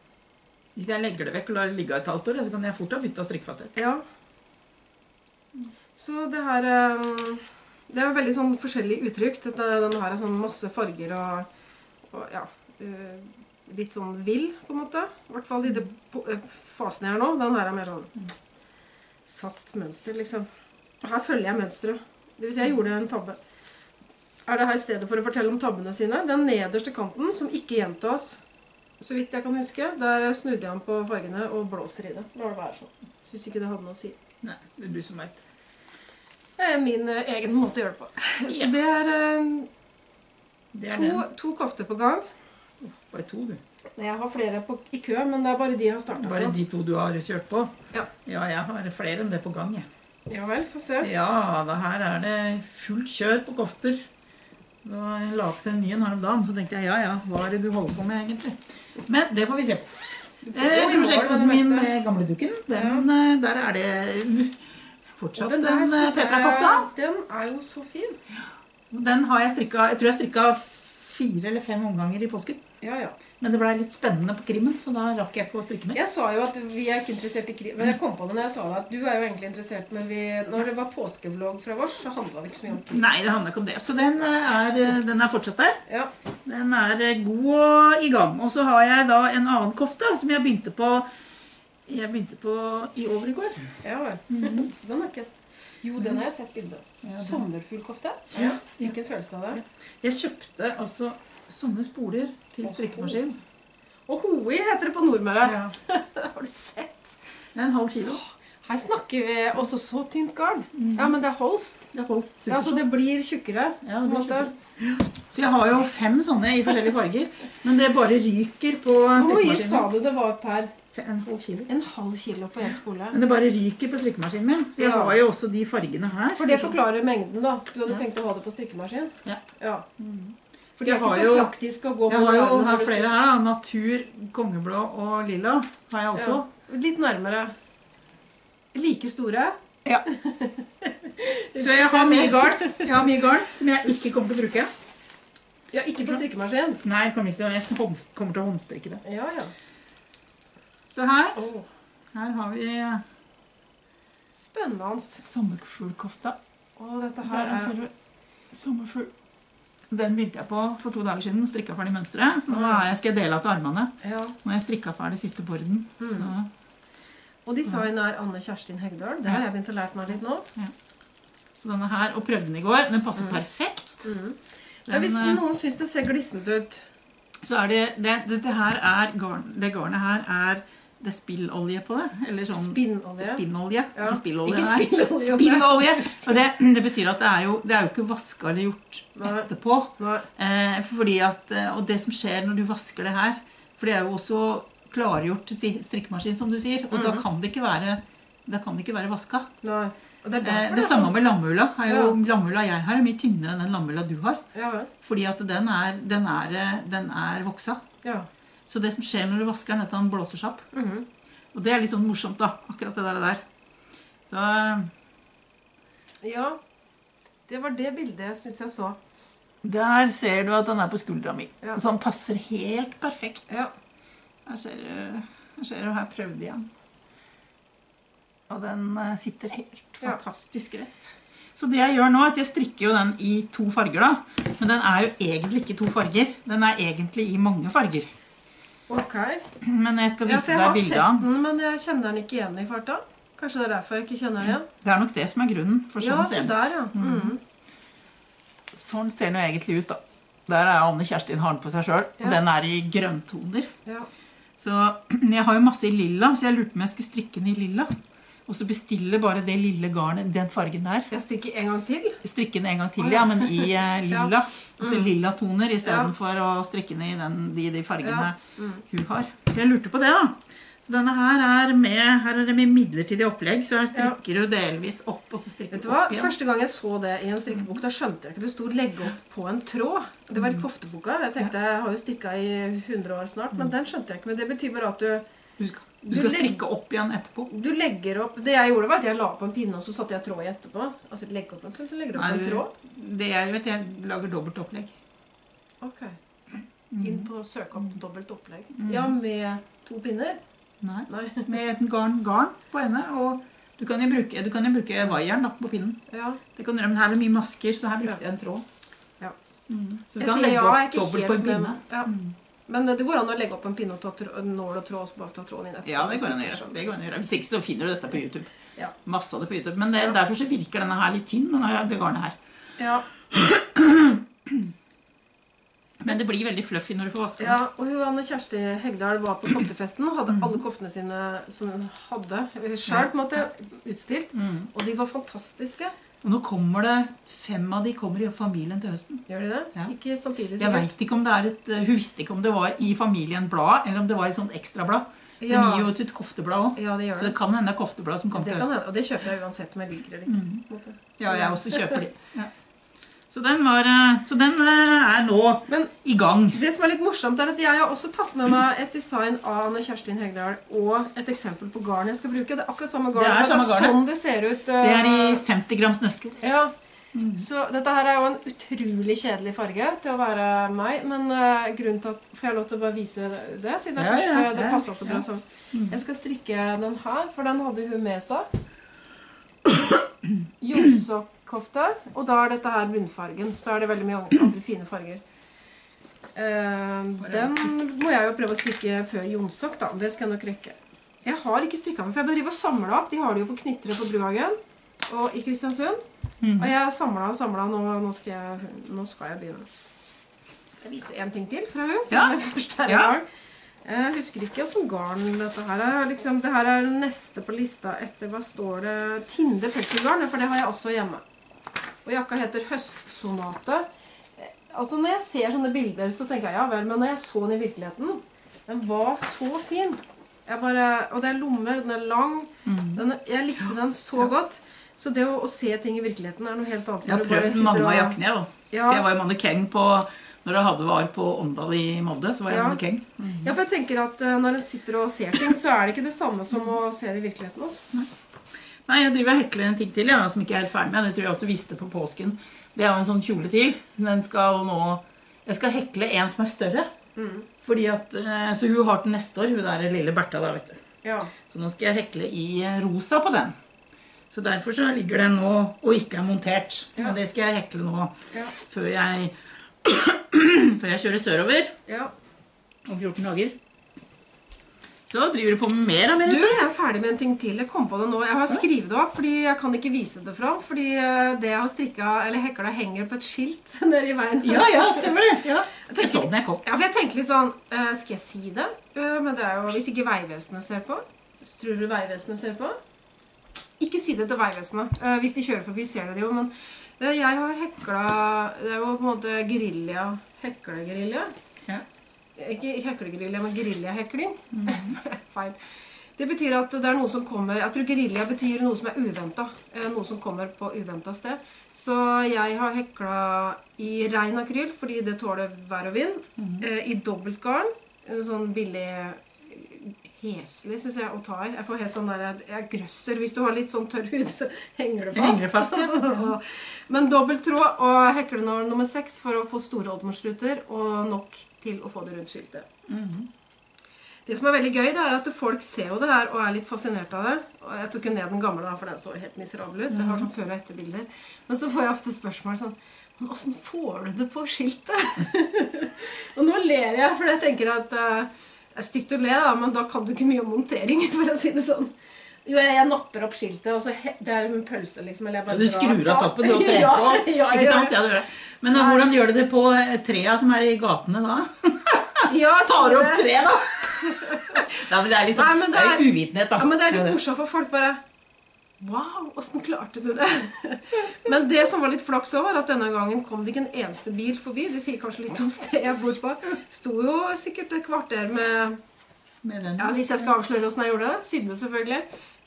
Hvis jeg legger det vekk og lar det ligge et halvt år, så kan jeg fort ha bytta strikkefasthet. Ja. Så det her eh, Det er veldig sånn forskjellig uttrykk. Den er sånn masse farger og, og ja eh, Litt sånn vill, på en måte. I hvert fall i po- eh, fasen jeg er nå. Den her er mer sånn satt mønster, liksom. Og her følger jeg mønsteret. Vil si, jeg gjorde en tabbe. Er det her stedet for å fortelle om tabbene sine? Den nederste kanten, som ikke gjentas, så vidt jeg kan huske, der snudde jeg den på fargene og blåser i det. La det være sånn. Syns ikke det hadde noe å si. Nei, det veit. Det er min eh, egen måte å gjøre det på. Så Ja. det er eh, Det er to, to kofter på gang. Bare to, du. Jeg har flere på, i kø, men det er bare de jeg har starta Bare de to du har kjørt på? Ja. Ja, jeg har flere enn det på gang, jeg. Ja vel, få se. Ja, da her er det fullt kjør på kofter. Da jeg la opp til en ny en her om dagen, så tenkte jeg ja ja, hva er det du holder på med egentlig? Men det får vi se på. Eh, det min med gamledukken, den, ja. der er det fortsatt den en eh, Petra-kofta. Den er jo så fin. Den har jeg strikka Jeg tror jeg strikka fire eller fem omganger i påsken. Ja, ja. Men det blei litt spennende på krimmen, så da rakk jeg ikke å strikke mer. Jeg sa jo at vi er ikke interessert i krim, men jeg kom på det når jeg sa det, at du er jo egentlig interessert, men vi, når det var påskevlogg fra vårs, så handla det ikke så mye om krim. Nei, det handler ikke om det. Så den eh, er, den er fortsatt der. Ja. Den er eh, god og i gang. Og så har jeg da en annen kofte som jeg begynte på Jeg begynte på i over i går. Ja vel. Har jeg Jo, den har jeg sett bilde av. Ja, Sommerfuglkofte? Ja. Hvilken følelse av det? Jeg kjøpte altså sånne spoler til strikkemaskin. Og Hoi heter det på Nordmøre. Ja. Har du sett? Det er en halv kilo. Her snakker vi også så tynt garn. Ja, men det er holst. Det er holst Ja, så det blir tjukkere. Ja, det blir måte. Så jeg har jo fem sånne i forskjellige farger. Men det bare ryker på Hvor mye sa du det var per En halv kilo. en halv kilo på én spole? Men det bare ryker på strikkemaskinen min. Så jeg Ja. har jo også de fargene her. For det forklarer mengden, da. Du hadde Ja. tenkt å ha det på strikkemaskin? Ja. ja. Så For det er jeg har ikke så jo, praktisk å gå jeg har jo her flere her. da. Natur, kongeblå og lilla har jeg også. Ja. Litt nærmere. Like store? Ja. Så jeg har mye garn Jeg har mye garn som jeg ikke kommer til å bruke. Ja, ikke på strikkemaskin. Nei, jeg kommer, ikke til, å- jeg kommer til å håndstrikke det. Ja, ja. Så her, her har vi spennende. sommerfuglkofta. Og dette Her Der er sommerfugl. Den begynte jeg på for to dager siden. Strikka ferdig mønsteret. Så nå jeg, skal jeg dele av til armene. ja. Nå har jeg strikka ferdig siste borden. Mm. Så Og design er Anne Kjerstin Hegdøl. Det har jeg begynt å lære meg litt nå. Så denne her, og prøvde den i går. Den passer Mm. perfekt. Mm. Den, hvis eh, noen syns det ser glissent ut så er det, det Dette her er garn, Det garnet her er det er spillolje på det. Eller sånn Spinnolje. Spinnolje. Ja. Ikke spillolje. Ikke spillolje. Og det, det betyr at det er jo, det er jo ikke vaska eller gjort Nei. etterpå. Nei. Eh, fordi at, eh, og det som skjer når du vasker det her For det er jo også klargjort strikkemaskin, som du sier. Og da Mhm. kan det ikke være, da kan det ikke være vaska. Nei. Det Eh, det samme med lammulla. Er Ja. Lammulla jeg har, er mye tynnere enn den lammulla du har. Ja. Fordi at den er, den er, den er voksa. Ja. Så det som skjer når du vasker den, er at den blåser seg opp. Mhm. Og det er litt sånn morsomt, da. Akkurat det der. der. Så eh, ja. Det var det bildet jeg syns jeg så. der ser du at den er på skuldra mi. Ja. Så den passer helt perfekt. Ja. Her ser du, her ser du her prøvde jeg den. Og den eh, sitter helt Ja. fantastisk rett. Så det jeg gjør nå, er at jeg strikker jo den i to farger, da. Men den er jo egentlig ikke to farger. Den er egentlig i mange farger. Ok. Men jeg skal vise ja, jeg deg bildet av den. men jeg kjenner den ikke igjen i farta. Kanskje det er derfor jeg ikke kjenner den igjen? Det er nok det som er grunnen. For sånn Ja, ser den der, ja. Mm. Sånn ser den jo egentlig ut, da. Der er Anne Kjerstin har den på seg sjøl. Ja. Den er i grønntoner. ja. Så jeg har jo masse i lilla, så jeg lurte på om jeg skulle strikke den i lilla. Og så bestille bare det lille garnet, den fargen der. Jeg strikker en gang til. Strikke den en gang til, ja, ja. men i eh, lilla. Og så Mm. lilla toner istedenfor å strikke den i den, de, de fargene Mm. hun har. Så jeg lurte på det, da. Så denne her er med, her er det med midlertidig opplegg, så jeg strikker jo delvis opp, og så strikker du opp igjen. Første gang jeg så det i en strikkebok, da skjønte jeg ikke det sto 'legge opp på en tråd'. Det var i kofteboka. Jeg tenkte jeg har jo strikka i 100 år snart, men den skjønte jeg ikke. Men det betyr bare at du, Du skal, du skal strikke opp igjen etterpå. du legger opp Det jeg gjorde, var at jeg la på en pinne, og så satte jeg tråd i etterpå. Altså legge opp en så legger du opp Nei, en tråd. Det jeg vet, jeg lager dobbelt opplegg. Ok. Mm. Inn på søke opp dobbelt opplegg. Mm. Ja, med to pinner? Nei. Nei. Med et garn, garn på ene, og du kan jo bruke, du bruke vaieren på pinnen. Ja. Det kan du gjøre, men her er det mye masker, så her brukte jeg en tråd. Ja. Mm. Så du Jeg kan legge ja, opp dobbelt på en pinne. pinne. Ja. Mm. Men det går an å legge opp en pinne og ta nål og tråd, og så bare ta tråden inn etterpå. Ja, det går an å gjøre. Det går an å gjøre. Hvis ikke så finner du dette på YouTube. Ja. Masse av det på YouTube. Men det, Ja. derfor så virker denne her litt tynn, denne, det garnet her. Ja. Men det blir veldig fluffy når du får vaska Ja, og hun Anne Kjersti Hegdal var på koftefesten og Mm. hadde alle koftene sine som hun hadde sjøl utstilt. Mm. Og de var fantastiske. Og nå kommer det Fem av de kommer i familien til høsten. Gjør de det? Ja. Ikke samtidig, Jeg vet ikke om det er et, Hun visste ikke om det var i familien blad, eller om det var et sånt ekstrablad. Det gir jo ut et kofteblad òg. ja, det Så det. kan hende det er kofteblad som kommer til høsten. hende. Og det kjøper jeg uansett om jeg liker det eller ikke. Mm. Ja, jeg også kjøper de. Ja. Så den, var, eh, så den eh, er nå Men i gang. det som er litt morsomt, er at jeg har også tatt med meg et design av Anne Kjerstin Hegdal og et eksempel på garn jeg skal bruke. Det er akkurat samme garn. Det er samme garnet. sånn det ser ut. Det er i 50 grams nøsker. Ja, Så dette her er jo en utrolig kjedelig farge til å være meg. Men eh, grunnen til at Får jeg lov til å bare vise det? Siden det, Ja, første, ja, det ja, passet så bra ja. sånn. Jeg skal strikke den her, for den hadde hun med seg. Jomsokkofte. Og da er dette her bunnfargen. Så er det veldig mye andre fine farger. Uh, den må jeg jo prøve å strikke før Jonsok, da. Det skal jeg nok rekke. Jeg har ikke strikka den, for jeg driver og samla opp. De har det jo på Knitre på Bruhagen og i Kristiansund. Og jeg samla og samla, nå, nå, skal jeg, nå skal jeg begynne. Jeg viser en ting til fra hun, siden Ja. jeg først er i Ja. Jeg husker ikke åssen garn dette her er. Liksom, det her er neste på lista etter hva står det Tinde pelsgarn, for det har jeg også hjemme. Og jakka heter Høstsonate. Altså Når jeg ser sånne bilder, så tenker jeg ja vel, men når jeg så den i virkeligheten Den var så fin. Bare, og det er lommer, den er lang. Den er, jeg likte den så godt. Så det å, å se ting i virkeligheten er noe helt annet. Jeg har prøvd mange av jakkene, jeg, da. Ja. Jeg var jo mannekeng på Når jeg hadde var på Åndal i Molde, så var jeg Ja. mannekeng. Ja, for jeg tenker at eh, Når en sitter og ser ting, så er det ikke det samme som å se det i virkeligheten. Også. Nei, jeg driver og hekler en ting til ja, som ikke er helt ferdig med. Det tror jeg også visste på påsken. Det er jo en sånn kjole til. Den skal nå Jeg skal hekle en som er større. Fordi at, eh, Så hun har den neste år, hun der lille Bertha, da, vet du. Ja. Så nå skal jeg hekle i eh, rosa på den. Så derfor så ligger den nå og ikke er montert. Ja. Men det skal jeg hekle nå Ja. før jeg Før jeg kjører sørover ja. om 14 dager. Så driver du på med mer av mer? Du, jeg er ferdig med en ting til. Jeg kom på det nå. Jeg har skrevet det opp, fordi jeg kan ikke vise det fram. Fordi eh, det jeg har strikka, eller hekla, henger på et skilt nede i veien. Ja, ja, stemmer det. Ja. tenker- Jeg så den jeg kom. Ja, for jeg tenkte litt sånn eh, Skal jeg si det? Eh, men det er jo hvis ikke Vegvesenet ser på. Tror du Vegvesenet ser på? Ikke si det til Vegvesenet. Hvis de kjører forbi, ser de det jo. Men jeg har hekla Det er jo på en måte gerilja. Heklegerilja. Ja. Ikke heklegerilja, men geriljahekling. Feil. Det betyr at det er noe som kommer Jeg tror gerilja betyr noe som er uventa. Noe som kommer på uventa sted. Så jeg har hekla i rein akryl fordi det tåler vær og vind. Mm. I dobbeltgarn. En sånn billig Heslig, syns jeg, å ta i. Jeg får helt sånn der, jeg grøsser. Hvis du har litt sånn tørr hud, så henger det fast. Henger fast, ja. Men dobbelt tråd og heklenål nummer seks for å få store oldmorstruter og nok til å få det rundt skiltet. Det som er veldig gøy, det er at folk ser jo det her og er litt fascinert av det. Og jeg tok jo ned den gamle, for den så helt miserabel ut. Jeg har sånn før- og etterbilder. Men så får jeg ofte spørsmål sånn Men åssen får du det på skiltet? og nå ler jeg, for jeg tenker at uh, det er stygt å le, da, men da kan du ikke mye om montering, for å si det sånn. Jo, jeg, jeg napper opp skiltet, og så he det er en pølse, liksom. Eller jeg Ja, du skrur av tappen har trent ja, på. Ja, Ikke sant? Ja, du gjør det. Men da, hvordan gjør du det på eh, trea som er i gatene da? Ja, Tar du opp tre, da? Nei, men det er litt sånn, Nei, det det er uvitenhet, da. Ja, men det er litt morsomt, for folk bare Wow, åssen klarte du det? Men det som var litt flaks òg, var at denne gangen kom det ikke en eneste bil forbi. Det sier kanskje litt om stedet jeg bor på. Sto jo sikkert et kvarter med Med den. Ja, Hvis jeg skal avsløre åssen jeg gjorde det. Sydde, selvfølgelig.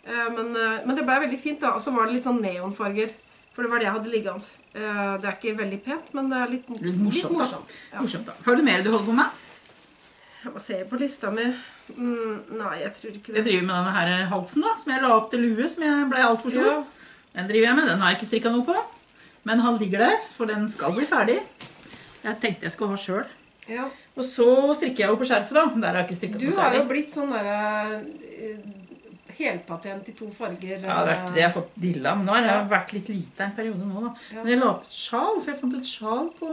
Eh, Men, eh, men det ble veldig fint, da. Og så var det litt sånn neonfarger. For det var det jeg hadde liggende. Eh, Det er ikke veldig pent, men det er litt, Litt morsomt, Litt morsomt. Ja. Morsomt, da. Har du mer du holder på med? Jeg må se på lista mi. Mm, nei, jeg tror ikke det. Jeg driver med denne her halsen, da, som jeg la opp til lue, som jeg ble altfor stor. Ja, Den driver jeg med. Den har jeg ikke strikka noe på. Men han ligger der, for den skal bli ferdig. Jeg tenkte jeg skulle ha sjøl. ja. Og så strikker jeg jo på skjerfet, da. Der har jeg ikke strikka Du har jo blitt sånn derre helpatent i to farger. Ja, det har vært, det har jeg fått dilla, men nå har jeg vært litt lite en periode nå, da. Men jeg la opp et sjal, for jeg fant et sjal på,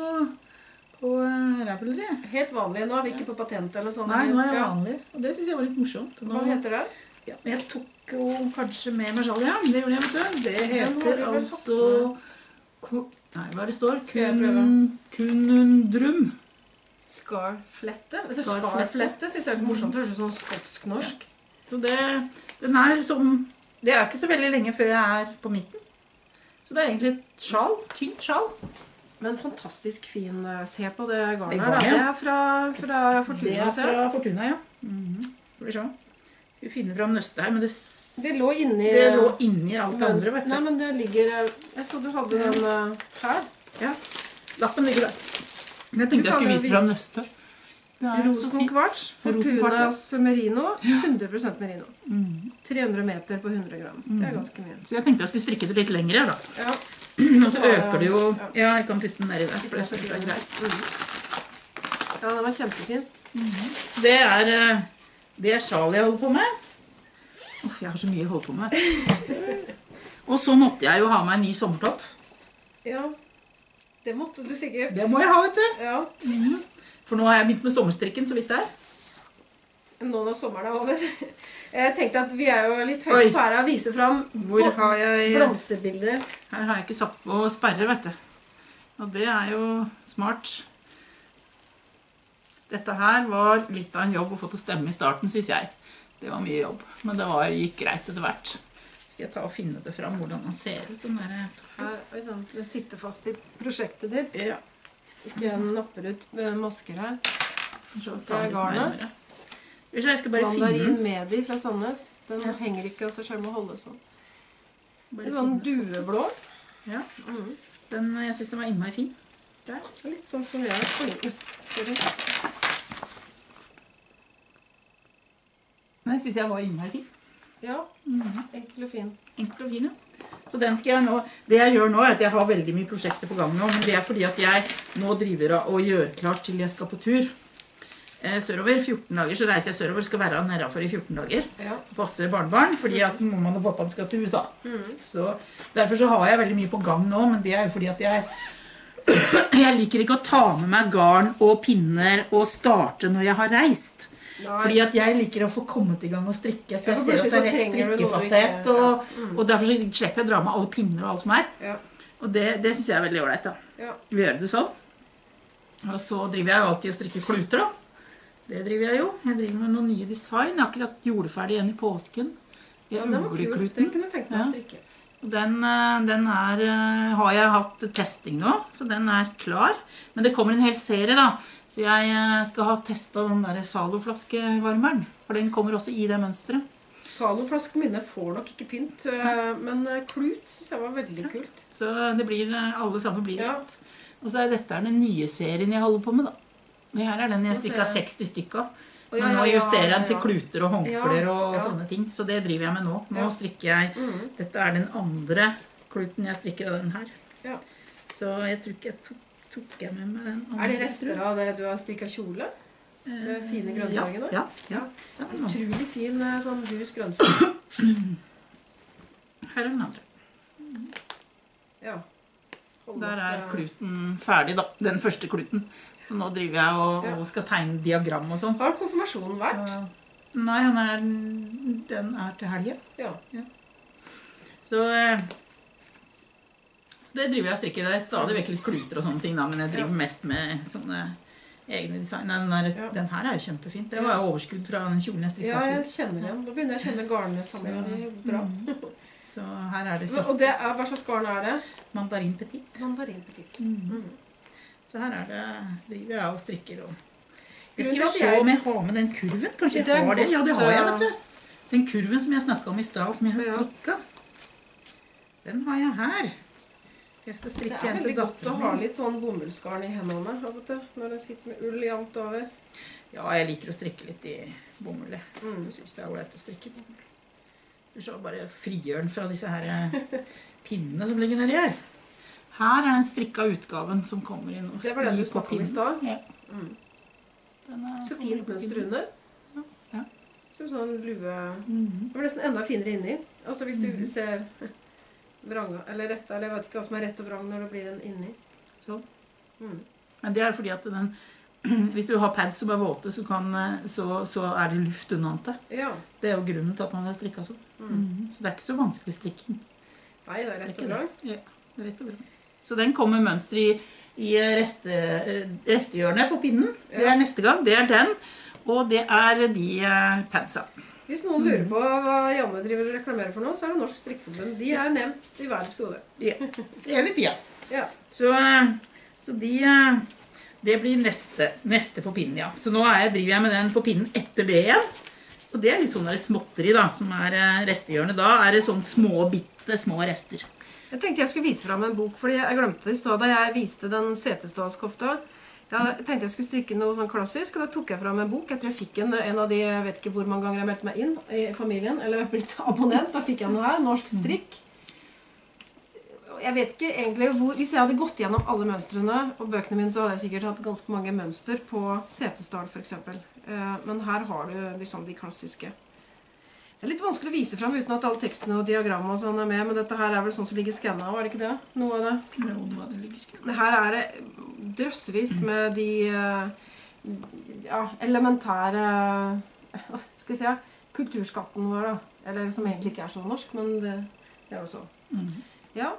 på uh, Ravelry. Helt vanlig. Nå er vi ikke på patent eller sånt. Nei, nå er det vanlig. Og det syns jeg var litt morsomt. Nå, Hva heter det? ja, men jeg tok jo kanskje med meg sjal, ja. Det gjorde jeg, vet du. Det heter altså Nei, hva er det står? Kun, kunundrum. Scarflette. Altså, Scarflette. Syns jeg er litt morsomt. Det høres ut som skotsk-norsk. Så det, den er som Det er ikke så veldig lenge før jeg er på midten. Så det er egentlig et sjal. Tynt sjal. Men fantastisk fin. eh, Se på det garnet. Det garnet, Det er fra, fra Det Fortuna. er fra Fortuna, ja. Mhm. Skal vi se. Skal vi finne fram nøstet her, men det, Det lå inni det lå inni alt det andre, vet du. Nei, men det ligger eh, Jeg så du hadde den eh, her. Ja. Lappen ligger der. Jeg tenkte jeg skulle vise fram nøstet. Rosen kvarts. Fortunas merino. 100% merino. Mhm. 300 meter på 100 gram. Det er ganske mye. Så jeg tenkte jeg skulle strikke det litt lengre, da. Ja. Og så øker det jo Ja, jeg kan putte den nedi der, for det jeg er greit. Ja, den var kjempefin. Det er eh, det er sjalet jeg holder på med. Uff, jeg har så mye å holde på med. Og så måtte jeg jo ha meg en ny sommertopp. Ja. Det måtte du sikkert. Det må jeg ha, vet du. Ja. For nå har jeg begynt med sommerstrikken så vidt det er. Nå når sommeren er over. Jeg tenkte at vi er jo litt høyt på æra og viser fram Hvor har jeg blomsterbilder. Her har jeg ikke satt på sperrer, vet du. Og det er jo smart. Dette her var litt av en jobb å få til å stemme i starten, syns jeg. Det var mye jobb, men det var, gikk greit etter hvert. Skal jeg ta og finne det fram, hvordan den ser ut, den derre Den sitter fast i prosjektet ditt. Ja. Ikke napper ut eh, masker her. Er garnet. Unnskyld, jeg skal bare finne Mandarin. Medi fra Sandnes. Den Ja. henger ikke av seg selv med å holde sånn. Bare sånn dueblå. Ja, Mhm. den, jeg syns den var innmari fin. Der. Litt sånn som jeg Oi, sorry. Den syns jeg var innmari fin. Ja, enkel og fin. Enkel og fin, ja. Så den skal jeg nå, Det jeg gjør nå, er at jeg har veldig mye prosjekter på gang nå. Men det er fordi at jeg nå driver og gjør klart til jeg skal på tur. Eh, sørover. 14 dager så reiser jeg sørover. Skal være nedafor i 14 dager. Ja. Passe barnebarn. Fordi at mammaen og pappaen skal til USA. Så Derfor så har jeg veldig mye på gang nå. Men det er jo fordi at jeg Jeg liker ikke å ta med meg garn og pinner og starte når jeg har reist. Nei. Fordi at jeg liker å få kommet i gang og strikke. Så jeg for ser at det er rett strikkefasthet. Og. Mm. og derfor slipper jeg å dra med alle pinner og alt som er. Ja. Og det, det syns jeg er veldig ålreit. Ja. Vi gjør det sånn. Og så driver jeg jo alltid og strikker kluter, da. Det driver jeg jo. Jeg driver med noen nye design. Jeg har akkurat gjorde ferdig en i påsken. Det ja, er den var kunne jeg tenkt meg å strikke. Den, eh, den er, eh, har jeg hatt testing nå, så den er klar. Men det kommer en hel serie, da. Så jeg eh, skal ha testa den der Zalo-flaskevarmeren. For den kommer også i det mønsteret. Saloflasken mine får nok ikke pynt, men klut syns jeg var veldig kult. Så det blir, alle sammen blir Ja. Og så er dette den nye serien jeg holder på med, da. Det her er den jeg strikka 60 stykker av. Men nå justerer jeg den til kluter og håndklær og sånne ting. Så det driver jeg med nå. Nå strikker jeg Mhm. Dette er den andre kluten jeg strikker av den her. Ja. Så jeg tror ikke jeg tok, tok jeg med meg den andre. Er det rester av det du har strikka kjole? Det fine grønnfargene? Ja. ja, ja. ja. Utrolig fin eh, sånn lus grønnfarge. Her er den andre. Ja. Der er eh, kluten ferdig, da. Den første kluten. Så nå driver jeg og, og skal tegne diagram og sånn. Har konfirmasjonen vært? Så- Nei, er, den er til helga. Ja. Så, eh, så det driver jeg og strikker. Det er stadig vekk litt kluter og sånne ting, da, men jeg driver Ja. mest med sånne egne design. Den, der, Ja. den her er jo kjempefint. Det var overskudd fra den kjolen jeg strikka ja, jeg kjenner igjen. Da begynner jeg å kjenne garnene sammen. Bra. Så her er det Og siste. det er, hva slags garn er det? Mandarin petit. Mandarin petit. Mm. Så her er det, driver jeg og strikker og Jeg skal se om jeg har med den kurven. Kanskje jeg har det? Ja, det har jeg, vet du. Den kurven som jeg snakka om i stad, som jeg har strikka. Den har jeg her. Jeg skal strikke en til datteren min. Det er veldig godt å ha litt sånn bomullsgarn i hendene. Når det sitter med ull jevnt over. Ja, jeg liker å strikke litt i bomull. Mm. Jeg syns det er ålreit å strikke bomull. Du ser bare frigjør den fra disse her eh, pinnene som ligger nedi her. Her er den strikka utgaven som kommer inn. Det var den du snakket om i stad. Ja. Mm. Så fint mønster under. Ja. Som sånn lue Mhm. Det blir nesten enda finere inni. Altså hvis du Mhm. ser vranga eller retta, eller jeg vet ikke hva som er rett og vrang når det blir en inni. Sånn. Mm. Men det er fordi at den Hvis du har pads som er våte, så, kan, eh, så, så er det luft unnant det. Ja. Det er jo grunnen til at man har strikka sånn. Mm. Så det er ikke så vanskelig strikking. Nei, det er rett og vrang. Ja, det er rett og vrang. Så den kommer mønster i, i reste, eh, restehjørnet på pinnen. Det er neste gang. Det er den. Og det er de eh, padsa. Hvis noen lurer på hva Janne driver og reklamerer for nå, så er det Norsk Strikkeforbund. De er nevnt i hver episode. Ja. Hele tida. Ja. Så, eh, så de Det blir neste, neste på pinnen, ja. Så nå er jeg, driver jeg med den på pinnen etter det igjen. Og det er litt sånn småtteri, da, som er eh, restehjørnet. Da er det sånn små, bitte små rester. Jeg tenkte jeg skulle vise fram en bok, fordi jeg glemte det i stad da jeg viste den setesdalskofta. Jeg tenkte jeg skulle strikke noe sånn klassisk, og da tok jeg fram en bok. Jeg tror jeg fikk en, en av de, jeg vet ikke hvor mange ganger jeg meldte meg inn i familien, eller jeg blitt abonnent. Da fikk jeg den her, Norsk strikk. jeg vet ikke egentlig hvor Hvis jeg hadde gått gjennom alle mønstrene og bøkene mine, så hadde jeg sikkert hatt ganske mange mønster på Setesdal f.eks. Eh, men her har du liksom de klassiske. Det er litt vanskelig å vise fram uten at alle tekstene og diagrammene og sånn er med, men dette her er vel sånn som ligger skanna, var det ikke det? Noe av det. Jo, noe av det ligger skanna. Her er det drøssevis med de eh, ja, elementære Hva skal jeg si? Kulturskatten vår, da. Eller som egentlig ikke er så norsk, men det, det er jo så. Mm. Ja.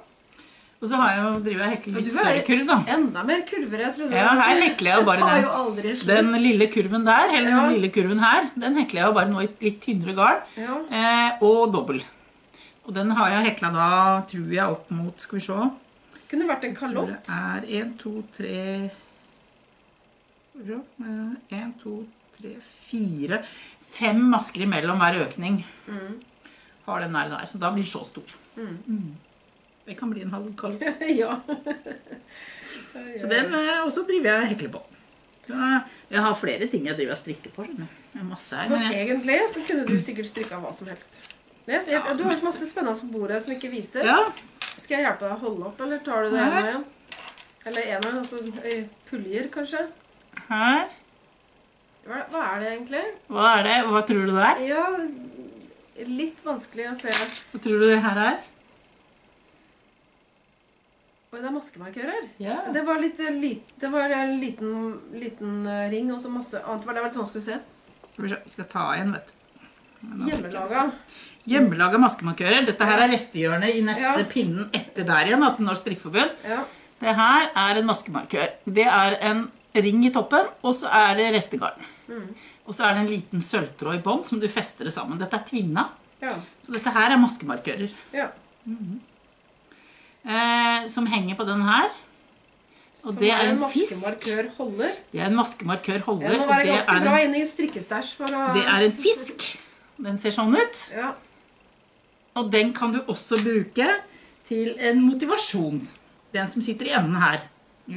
Og så har jeg jo driver jeg hekler litt større kurv, da. Enda mer kurver jeg trodde. Ja, her hekler jeg jo bare den. jo. Den lille kurven der, eller Ja. den lille kurven her, den hekler jeg jo bare nå i litt tynnere garn. Ja. Eh, og dobbel. Og den har jeg hekla da, tror jeg, opp mot Skal vi se. Kunne vært en Tror det er én, to, tre En, to, tre, fire Fem masker imellom hver økning Mm. har den der. der. Så da blir den så stor. Mm. Det kan bli en halv kalv. ja. Så den eh, også driver jeg og hekler på. Eh, jeg har flere ting jeg driver og strikker på. masse her. Så jeg, egentlig så kunne du sikkert strikka hva som helst. Jeg Ja, du har masse spennende på bordet som ikke vises. ja, Skal jeg hjelpe deg å holde opp, eller tar du det ene igjen? Eller ene, altså puljer, kanskje? her. Hva, hva er det egentlig? Hva er det? Hva tror du det er? Ja, litt vanskelig å se. Hva tror du det her er? Oi, det er maskemarkører. Yeah. Det var, litt, eh, lit, det var en liten, liten eh, ring og så masse annet. Var det litt vanskelig å se? Vi skal ta igjen, vet du. Hjemmelaga. Hjemmelaga maskemarkører. Dette her er restehjørnet i neste Ja. pinnen etter der igjen, at til Norsk Strikkforbund. Ja. Det her er en maskemarkør. Det er en ring i toppen, og så er det restegarn. Mm. Og så er det en liten sølvtråd i bånn som du fester det sammen. Dette er tvinna, Ja. så dette her er maskemarkører. ja. Eh, som henger på den her. Og Som det er en fisk. maskemarkør holder. Det er en maskemarkør holder. Ja, det er bra en, inne i strikkestæsj for å det er en fisk. Den ser sånn ut. Ja. Og den kan du også bruke til en motivasjon. Den som sitter i enden her.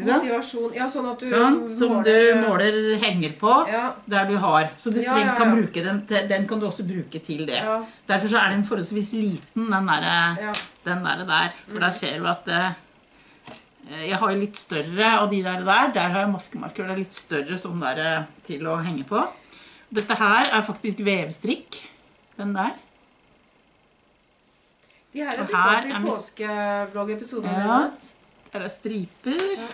Motivasjon. Ja, sånn at du Sånn, som du måler henger på Ja. der du har. Så du Ja, ja, kan bruke den, til, den kan du også bruke til det. Derfor så er den forholdsvis liten, den der, ja. den der, der. For der ser du at eh, jeg har jo litt større av de der der. Der har jeg maskemarkør. Det er litt større sånn der eh, til å henge på. Dette her er faktisk vevstrikk. Den der. De her er Og opp i påskevloggepisodene Ja. her Er striper. Ja.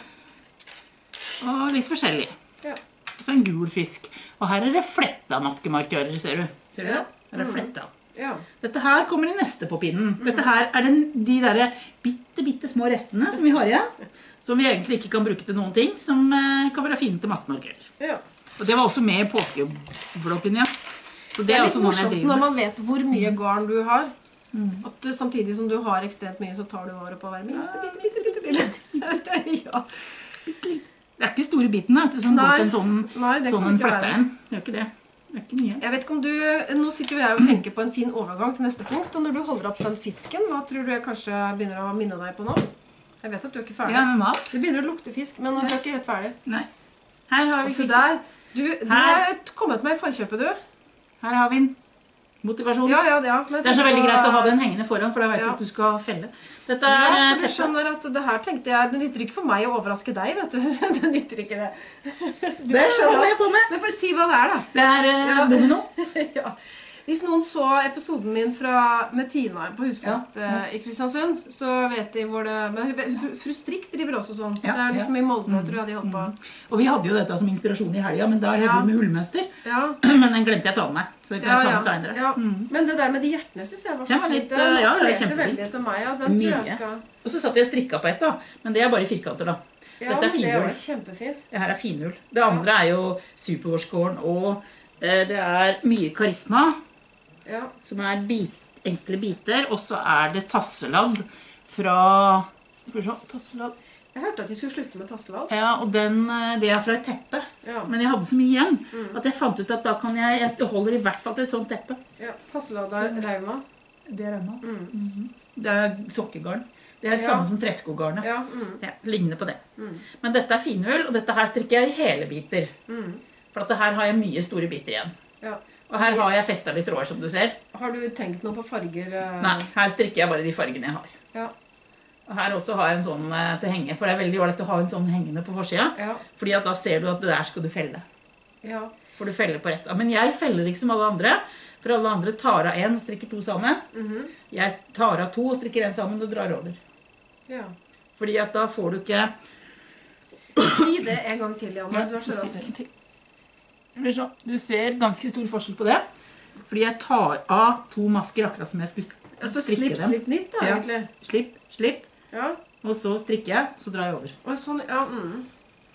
Og litt forskjellig. Ja. Så en gul fisk. Og her er det fletta maskemarkører, ser du. Ser du det? Her er det fletta. Ja. Dette her kommer i neste på pinnen. Dette her er den, de der bitte, bitte små restene som vi har igjen. Som vi egentlig ikke kan bruke til noen ting. Som eh, kan være fine til maskemarkører. ja. Og det var også med i påskevloggen, ja. Så Det er litt også noe jeg morsomt når man vet hvor mye garn du har. Mm. At du, samtidig som du har ekstremt mye, så tar du vare på hver minste bitte, bitte, bitte, bitte. ja. Det er ikke store biten da, som går Nei. til en sånn, Nei, det sånn en. Det er ikke det. Det er ikke mye. Jeg vet ikke om du, Nå sitter jeg og tenker på en fin overgang til neste punkt. Og når du holder opp den fisken, hva tror du jeg kanskje begynner å minne deg på nå? Jeg vet at du er ikke ferdig. Ja, med mat. Det begynner å lukte fisk, men du er ikke helt ferdig. Nei. Her har vi fisken. Du, du har kommet med i forkjøpet, du. Her har vi en motivasjon. Ja, ja, det, er Det er så veldig greit å ha den hengende foran, for da vet du at du skal felle. Dette Ja, er for eh, du skjønner at det her tenkte jeg Det nytter ikke for meg å overraske deg, vet du. Det nytter ikke det. Du Det er jeg på meg. Men for å si hva det er, da. Det er eh, Ja. domino. ja. Hvis noen så episoden min fra, med Tina på Husfest Ja. eh, i Kristiansund, så vet de hvor det Men fru- Strikk driver også sånn. Ja, det er liksom i Molde, tror jeg de holdt på. Og vi hadde jo dette som inspirasjon i helga, men da Ja. hadde vi med hullmønster. Ja, Men den glemte jeg å ta med meg. Så det kan ja, jeg ta ja, med senere. ja. Mm. Men det der med de hjertene syns jeg var så fint. eh, ja, det er appellerte veldig til meg. Ja, den tror jeg skal Og så satt jeg og strikka på et, da. Men det er bare firkanter, da. Ja, Dette er men det kjempefint. Det her er finhull. Det andre er jo superwarscorn, og eh, det er mye karisma, Ja. som er bit, enkle biter. Og så er det tasseladd fra Skal vi se Tasseladd. Jeg hørte at de skulle slutte med tasseladd. Ja, og den, eh, det er fra et teppe. Ja. Men jeg hadde så mye igjen Mm. at jeg fant ut at da kan jeg Jeg holder i hvert fall til et sånt teppe. ja tasseladd er rauma. Det er rauma. Mm. Det er sokkegarn. Det er det Ja. samme som treskogarnet. Ja. Mm. Ja, ligner på det. Mm. Men dette er finull, og dette her strikker jeg i hele biter. Mm. For at det her har jeg mye store biter igjen. Ja. Og her har jeg festa litt tråder, som du ser. Har du tenkt noe på farger? eh? Nei, her strikker jeg bare de fargene jeg har. Ja. Og her også har jeg en sånn eh, til henge, for det er veldig ålreit å ha en sånn hengende på forsida. Ja. Fordi at da ser du at det der skal du felle. ja. For du feller på rett. Men jeg feller ikke som alle andre. For alle andre tar av én og strikker to sammen. Mhm. Jeg tar av to og strikker én sammen og drar over. ja. Fordi at da får du ikke Si det en gang til, Janne. Du er Så rask. sier jeg- Det blir sånn. Du ser ganske stor forskjell på det. Fordi jeg tar av to masker akkurat som jeg skulle Altså strikke slipp, dem. slipp nytt, da, Ja. Slipp, slipp. Ja. Og så strikker jeg, så drar jeg over. Og sånn, ja, mm.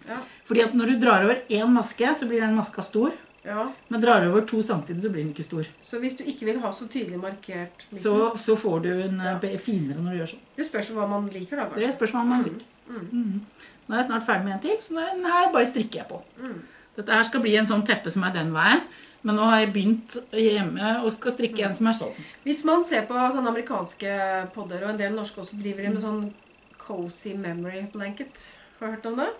ja. Fordi at når du drar over én maske, så blir den maska stor. ja. Men drar du over to samtidig, så blir den ikke stor. Så hvis du ikke vil ha så tydelig markert midten, Så, så får du en Ja. eh, finere når du gjør sånn. Det spørs hva man liker, da, Det spørs hva man liker. Mhm. Nå er jeg snart ferdig med en til, så den her bare strikker jeg på. Mm. Dette her skal bli en sånn teppe som er den veien. Men nå har jeg begynt hjemme og skal strikke en som er sånn. Hvis man ser på sånne amerikanske podder, og en del norske også, driver de med sånn cozy memory blanket. Har du hørt om det?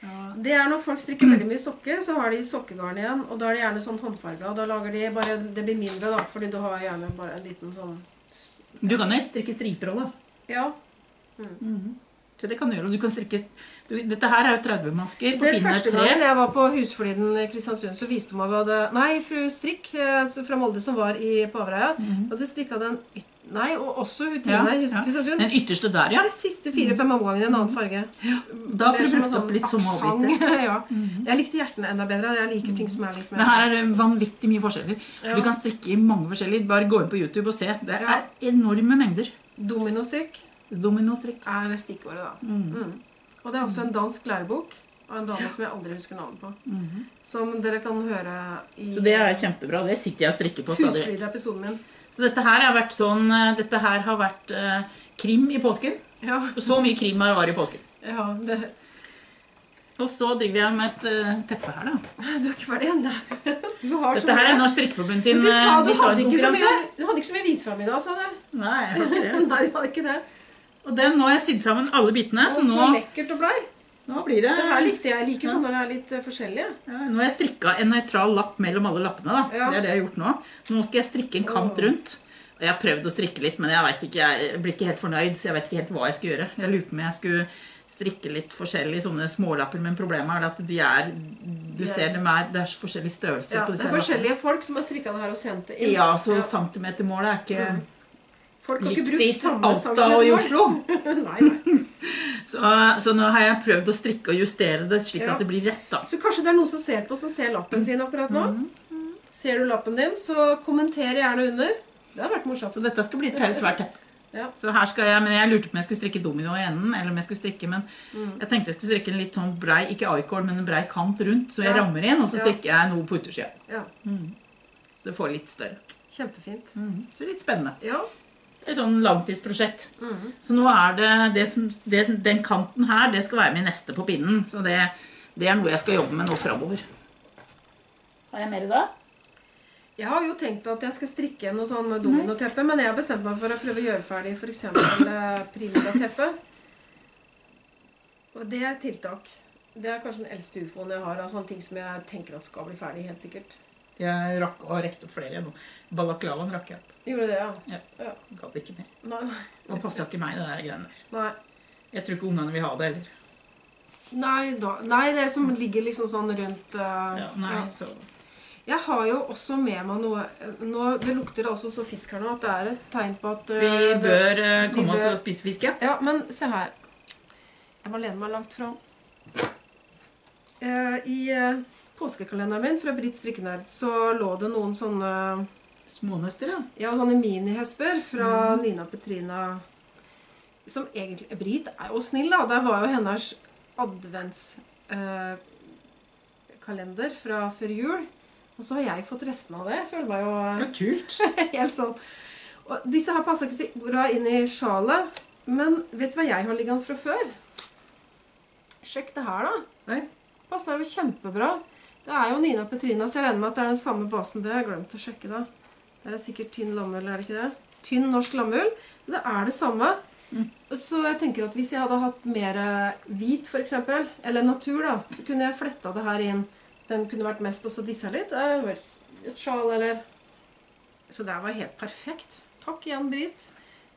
Ja. Det er når folk strikker veldig mye sokker, så har de sokkegarn igjen, og da er det gjerne sånn håndfarga. Og da lager de bare Det blir mindre, da, fordi du har gjerne bare en liten sånn Du kan jo strikke striper òg, da. Ja. Så det kan du gjøre. Og du kan strikke Dette her er jo 30 masker på Det pinne første gangen jeg var på Husfliden i Kristiansund, så viste hun meg hva det Nei, fru Strikk eh, fra Molde som var i på Averøya. Hadde strikka den. Nei, og også hun Mhm. Ja, ja. Kristiansund. Den ytterste der, ja. De siste fire-fem omgangene i en annen farge. Da får du brukt opp litt som sommerhårbiter. aksent. ja. Jeg likte hjertene enda bedre. Jeg liker ting som er litt Men mer her er det vanvittig mye forskjeller. Ja. Du kan strikke i mange forskjellige. Bare gå inn på YouTube og se. Det Ja. er enorme mengder. Dominostrikk Dominostrikk. er stikkåret, da. Mm. Og det er også en dansk lærebok av en dame som jeg aldri husker navnet på. Som dere kan høre i Så det er kjempebra. Det sitter jeg og strikker på stadig. Husflid-episoden min. Så dette her har vært sånn eh, Dette her har vært eh, krim i påsken. Ja, Så mye krim har det vært i påsken. ja det, Og så driver jeg med et uh, teppe her, da. Du er ikke ferdig ennå. Du Dette her er. Norsk Strikkeforbund sin Men du sa eh, du hadde ikke så mye, du hadde ikke så mye vis fram i dag, sa du. Nei, jeg har ikke det. Nei, jeg hadde ikke det. Og den, nå har jeg sydd sammen alle bitene, Å, så så nå, lekkert og blei. nå blir det Det her likte jeg. Jeg liker sånn når det er litt eh, forskjellige. ja, Nå har jeg strikka en nøytral lapp mellom alle lappene. da. Ja. Det er det jeg har gjort nå. Nå skal jeg strikke en kant rundt. Og Jeg har prøvd å strikke litt, men jeg, ikke, jeg blir ikke helt fornøyd. Så jeg vet ikke helt hva jeg skal gjøre. Jeg lurer på om jeg skulle strikke litt forskjellig sånne smålapper, men problemet er at de er Du er- ser dem er, det er forskjellig størrelse Ja, på det er forskjellige folk som har strikka det her og sendt det inn. Ja, så Ja. centimetermålet er ikke Folk har ikke brukt samme Alta og i. Oslo. nei, nei. Så, så nå har jeg prøvd å strikke og justere det slik Ja. at det blir rett. da. Så kanskje det er noen som ser på, som ser lappen sin akkurat nå. Mhm. Ser du lappen din, så kommenter gjerne under. Det har vært morsomt. Så dette skal bli et svært teppe. Ja. Så her skal jeg, men jeg lurte på om jeg skulle strikke domino i enden. eller om Jeg skulle strikke, men Mm. jeg tenkte jeg skulle strikke en litt sånn brei ikke i-cord, men en brei kant rundt, så jeg Ja. rammer inn, og så strikker jeg noe på utersida. ja. Så det får litt større. Kjempefint. Så litt spennende. Ja. Er et sånn langtidsprosjekt. Mm. Så nå er det, det som, det, den kanten her, det skal være med neste på pinnen. Så det, det er noe jeg skal jobbe med nå framover. Har jeg mer da? Jeg har jo tenkt at jeg skal strikke noe sånn dominoteppe, men jeg har bestemt meg for å prøve å gjøre ferdig f.eks. primula-teppe. Og det er tiltak. Det er kanskje den eldste ufoen jeg har av sånne ting som jeg tenker at skal bli ferdig, helt sikkert. Jeg rakk, har rekt opp flere nå. Balaklavaen rakk jeg opp. Gjorde det, ja? Ja. Ja. Gadd ikke mer. Nei, Det passer ikke meg, det der greiene der. nei. Jeg tror ikke ungene vil ha det heller. Nei, da. nei, det som ligger liksom sånn rundt uh, Ja, nei, ja. så... Jeg har jo også med meg noe nå, Det lukter altså så fisk her nå at det er et tegn på at uh, Vi bør eh, vi komme oss og spise fisk, ja. Ja, men se her. Jeg må lene meg langt fram. I påskekalenderen min fra Britt Strikkenerd så lå det noen sånne Smånøster, ja. ja, sånne minihesper fra Nina Petrina. Som egentlig Britt er jo snill, da. Der var jo hennes adventskalender eh, fra før jul. Og så har jeg fått resten av det. Jeg føler meg jo eh, Ja, kult. Helt sånn. Og disse her passer ikke så bra inn i sjalet. Men vet du hva jeg har liggende fra før? Sjekk det her, da. Nei. Passer jo kjempebra. Det er jo Nina Petrina, så jeg regner med at det er den samme basen. Det har jeg glemt å sjekke, da. Det er sikkert tynn lammull, er det ikke det? Tynn norsk lammull. Det er det samme. Så jeg tenker at hvis jeg hadde hatt mer eh, hvit, eksempel, eller natur, da, så kunne jeg fletta det her inn. Den kunne vært mest også dissa litt. Vel Et sjal eller Så det var helt perfekt. Takk igjen, Britt.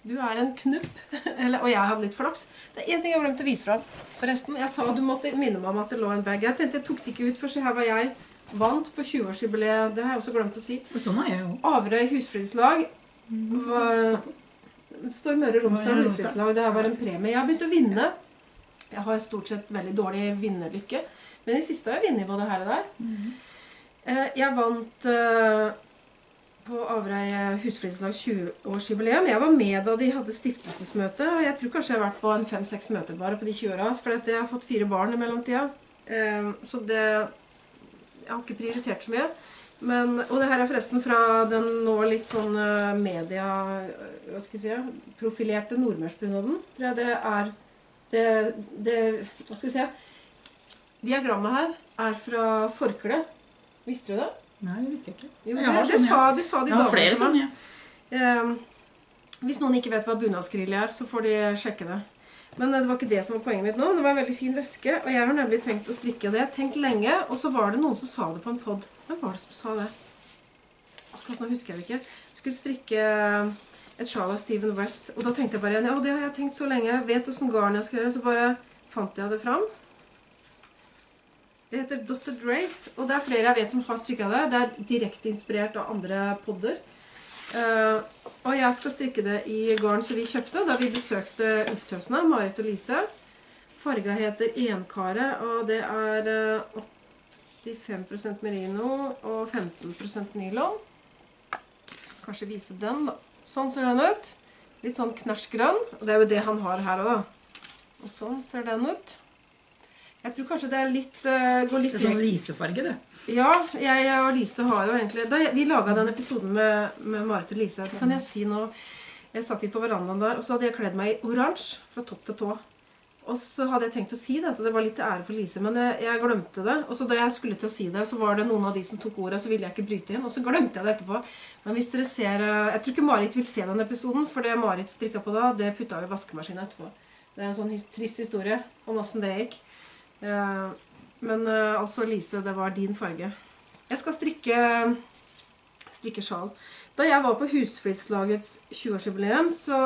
Du er en knupp. Eller, og jeg hadde litt flaks. Det er én ting jeg glemte å vise fram. Forresten, Jeg sa du måtte minne meg om at det lå en bag. Jeg tenkte jeg tok det ikke ut, for se her var jeg vant på 20-årsjubileet. Det har jeg også glemt å si. Sånn er jeg jo. Averøy husflidslag. var Det står Møre og Romsdal husflidslag. Det her var en premie. Jeg har begynt å vinne. Jeg har stort sett veldig dårlig vinnerlykke. Men i siste har jeg vunnet både her og der. Eh, Jeg vant eh, på Averøy husflidslags 20-årsjubileum. Jeg var med da de hadde stiftelsesmøte. Og jeg tror kanskje jeg har vært på en fem-seks møter bare på de 20 åra. For jeg har fått fire barn i mellomtida. Eh, Så det Jeg har ikke prioritert så mye. Men, og det her er forresten fra den nå litt sånn eh, media Hva skal jeg si profilerte nordmørsbunaden. Tror jeg det er det, det Hva skal jeg si Diagrammet her er fra forkle. Visste du det? Nei, det visste jeg ikke. Jo, Jeg det, sånn, sa, det, de sa de damene flere sånn, ja. Eh, hvis noen ikke vet hva bunadskrille er, så får de sjekke det. Men eh, det var ikke det som var poenget mitt nå. Det var en veldig fin veske, og jeg har nemlig tenkt å strikke det. Tenkt lenge, og så var det noen som sa det på en pod. Hvem var det som sa det? Akkurat nå husker jeg det ikke. Jeg skulle strikke et sjal av Steven West, og da tenkte jeg bare ja, det har jeg tenkt så lenge. Jeg vet åssen garn jeg skal gjøre, så bare fant jeg det fram. Det heter Dotted Race, og det er flere jeg vet som har strikka det. Det er direkte inspirert av andre podder. Eh, og jeg skal strikke det i garn som vi kjøpte da vi besøkte Ulltøsene, Marit og Lise. Farga heter Enkaret, og det er eh, 85% merino og 15% nylon. Kanskje vise den, da. Sånn ser den ut. Litt sånn knæsjgrønn. Og det er jo det han har her òg, da. Og sånn ser den ut. Jeg tror kanskje det er litt, uh, går litt Det er sånn lisefarge, det. Ja, jeg og Lise har jo egentlig da Vi laga den episoden med, med Marit og Lise. Kan jeg si nå. Jeg satt vi på verandaen der, og så hadde jeg kledd meg i oransje fra topp til tå. Og så hadde jeg tenkt å si det, at det var litt ære for Lise, men jeg, jeg glemte det. Og så da jeg skulle til å si det, så var det noen av de som tok ordet, så ville jeg ikke bryte inn. Og så glemte jeg det etterpå. Men hvis dere ser eh, Jeg tror ikke Marit vil se den episoden, for det Marit strikka på da, det putta hun i vaskemaskinen etterpå. Det er en sånn trist historie om åssen det gikk. Eh, Men eh, altså, Lise, det var din farge. Jeg skal strikke, strikke sjal. Da jeg var på Husflidslagets 20-årsjubileum, så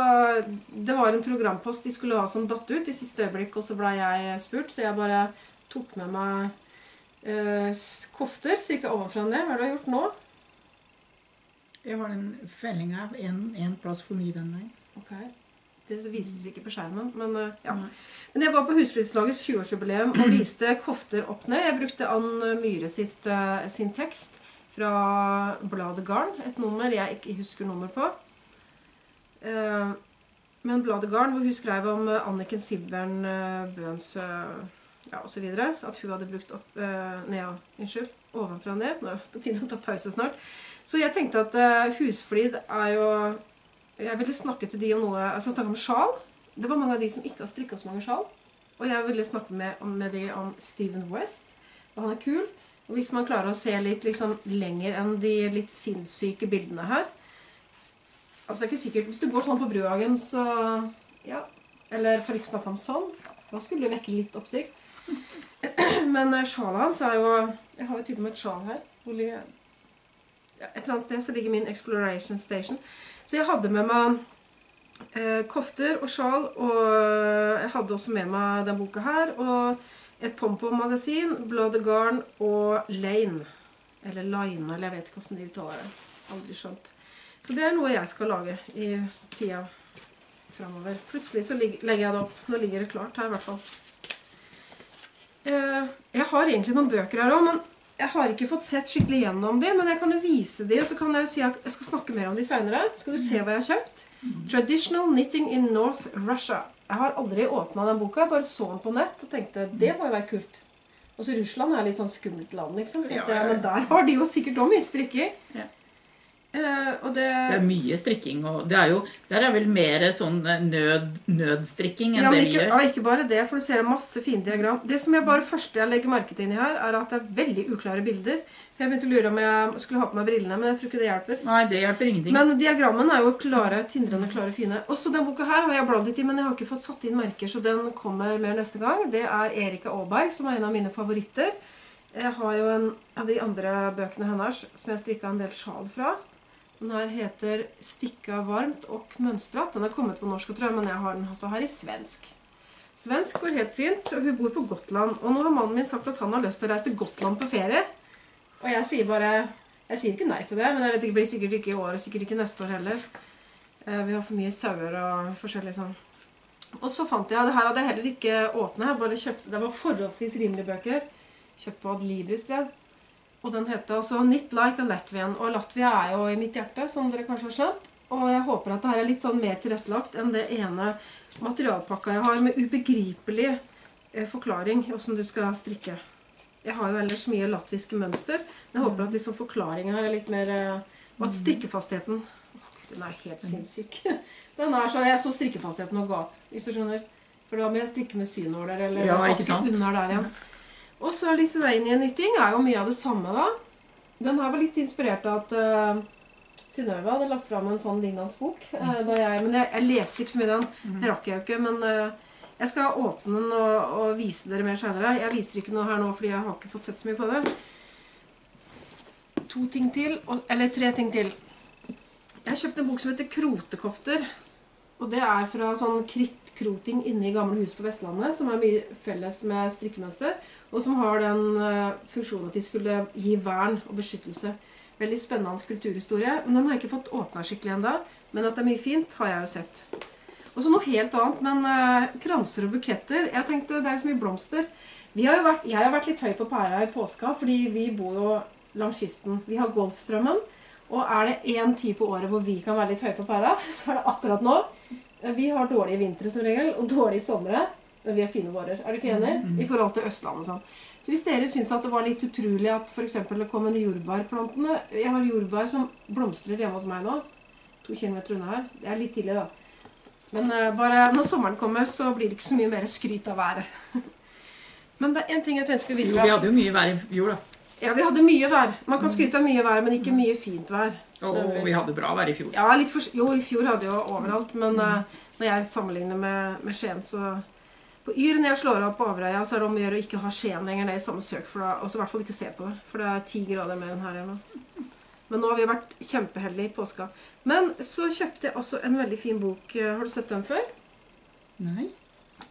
det var en programpost de skulle ha som datt ut i siste øyeblikk, og så ble jeg spurt, så jeg bare tok med meg uh, kofter, strikka ovenfra og ned. Hva det du har gjort nå? Jeg har den fellinga en, en plass for mye den veien. Ok. Det vises ikke på skjermen, men eh, ja. Men jeg var på Husflidslagets 20-årsjubileum og viste kofter opp ned. Jeg brukte Ann Myhre sitt, eh, sin tekst fra Bladet Garn. Et nummer jeg ikke husker nummer på. Eh, men Bladet Garn, hvor hun skrev om Anniken Silvern Bøhns ja, osv. At hun hadde brukt opp ja, unnskyld, ovenfra og ned. Nå er det på tide å ta pause snart. Så jeg tenkte at husflid er jo Jeg ville snakke til de om noe Altså snakke om sjal. Det var mange av de som ikke har strikka så mange sjal. Og jeg ville snakke med, med de om Steven West. Og han er kul. Og hvis man klarer å se litt liksom, lenger enn de litt sinnssyke bildene her Altså det er ikke sikkert Hvis du går sånn på Bruhagen, så Ja. Eller for ikke å snakke om sånn. Da skulle det vekke litt oppsikt. Men eh, sjalet hans er jo Jeg har jo til og med et sjal her. Hvor ja, Et eller annet sted så ligger min Exploration Station. Så jeg hadde med meg eh, kofter og sjal, og jeg hadde også med meg den boka her. Og et Pompo-magasin, and Garn og Lane. Eller Line, eller jeg vet ikke hvordan de uttaler det. Aldri skjønt. Så det er noe jeg skal lage i tida framover. Plutselig så legger jeg det opp. Nå ligger det klart her, i hvert fall. Eh, jeg har egentlig noen bøker her òg, men jeg har ikke fått sett skikkelig gjennom de. Men jeg kan jo vise de, og så kan jeg si at jeg skal snakke mer om de seinere. Skal du se hva jeg har kjøpt? Traditional Knitting in North Russia. Jeg har aldri åpna den boka. Jeg bare så den på nett og tenkte det må jo være kult. Og så Russland er litt sånn skummelt land, liksom. Tenkte Ja, ja, ja. Men der har de jo sikkert òg mye strikking. Eh, og det, Det er mye strikking, og det er jo Der er vel mer sånn nød, nødstrikking enn ja, men det vi ikke, gjør. ja, ikke bare det, for du ser masse fine diagram. Det som jeg bare første jeg legger merke til inni her, er at det er veldig uklare bilder. Jeg begynte å lure om jeg skulle ha på meg brillene, men jeg tror ikke det hjelper. Nei, det hjelper ingenting. Men diagrammene er jo klare, tindrende klare fine. Også den boka her har jeg bladd litt i, men jeg har ikke fått satt inn merker, så den kommer mer neste gang. Det er Erika Aaberg, som er en av mine favoritter. Jeg har jo en av de andre bøkene hennes som jeg strikka en del sjal fra. Den her heter 'Stikka varmt og mønstrat'. Den er kommet på norsk, tror jeg, men jeg har den altså her i svensk. Svensk går helt fint, og hun bor på Gotland. Og nå har mannen min sagt at han har lyst til å reise til Gotland på ferie. Og jeg sier bare Jeg sier ikke nei til det, men jeg vet ikke, det blir sikkert ikke i år, og sikkert ikke neste år heller. Eh, Vi har for mye sauer og forskjellig sånn. Og så fant jeg Det her hadde jeg heller ikke åpna. Jeg bare kjøpte Det var forholdsvis rimelige bøker. Kjøpt på Adlibris, tror jeg. Og den heter altså 'Knit like a Latvian'. Og Latvia er jo i mitt hjerte, som dere kanskje har skjønt. Og jeg håper at det her er litt sånn mer tilrettelagt enn det ene materialpakka jeg har, med ubegripelig eh, forklaring åssen du skal strikke. Jeg har jo ellers mye latviske mønster. Men jeg håper at liksom forklaringa er litt mer eh, Og at strikkefastheten Åh, Den er helt sinnssyk. Den er så, Jeg så strikkefastheten og ga hvis du skjønner. For da må jeg strikke med synåler eller Ja, ikke sant? under der igjen. Og så Lithuanian knitting er jo mye av det samme, da. Den her var litt inspirert av at uh, Synnøve hadde lagt fram en sånn lignende bok. Uh, da jeg, men jeg, jeg leste ikke så mye den. Det rakk jeg jo ikke. Men uh, jeg skal åpne den og, og vise dere mer seinere. Jeg viser ikke noe her nå fordi jeg har ikke fått sett så mye på det. To ting til, og, eller tre ting til. Jeg kjøpte en bok som heter Krotekofter. Og det er fra sånn krittkroting inne i gamle hus på Vestlandet, som er mye felles med strikkemønster, og som har den eh, funksjonen at de skulle gi vern og beskyttelse. Veldig spennende kulturhistorie. Men den har jeg ikke fått åpna skikkelig ennå. Men at det er mye fint, har jeg jo sett. Og så noe helt annet, men eh, kranser og buketter. Jeg tenkte, Det er jo så mye blomster. Har vært, jeg har vært litt høy på pæra i påska, fordi vi bor jo langs kysten. Vi har Golfstrømmen. Og er det én tid på året hvor vi kan være litt høye på pæra, så er det akkurat nå. Vi har dårlige vintre som regel, og dårlige somre. Men vi har fine vårer. Er du ikke enig? I forhold til Østlandet og sånn. Så hvis dere syns at det var litt utrolig at eksempel det kom en jordbærplantene Jeg har jordbær som blomstrer hjemme hos meg nå. To kilometer unna her. Det er litt tidlig, da. Men eh, bare når sommeren kommer, så blir det ikke så mye mer skryt av været. Men det er én ting jeg tenkte skulle vise Jo, vi hadde jo mye vær i fjor, da. Ja, vi hadde mye vær. Man kan skryte av mye vær, men ikke mye fint vær. Og vi hadde bra vær i fjor. Ja, litt for, Jo, i fjor hadde vi jo overalt, men uh, når jeg sammenligner med, med Skien, så På Yr, når jeg slår av på Averøya, så er det om å gjøre å ikke ha Skien lenger ned i samme søk, for da, også i hvert fall ikke se på det, for det er ti grader mer enn her eller. Men nå har vi vært kjempeheldige i påska. Men så kjøpte jeg også en veldig fin bok. Har du sett den før? Nei.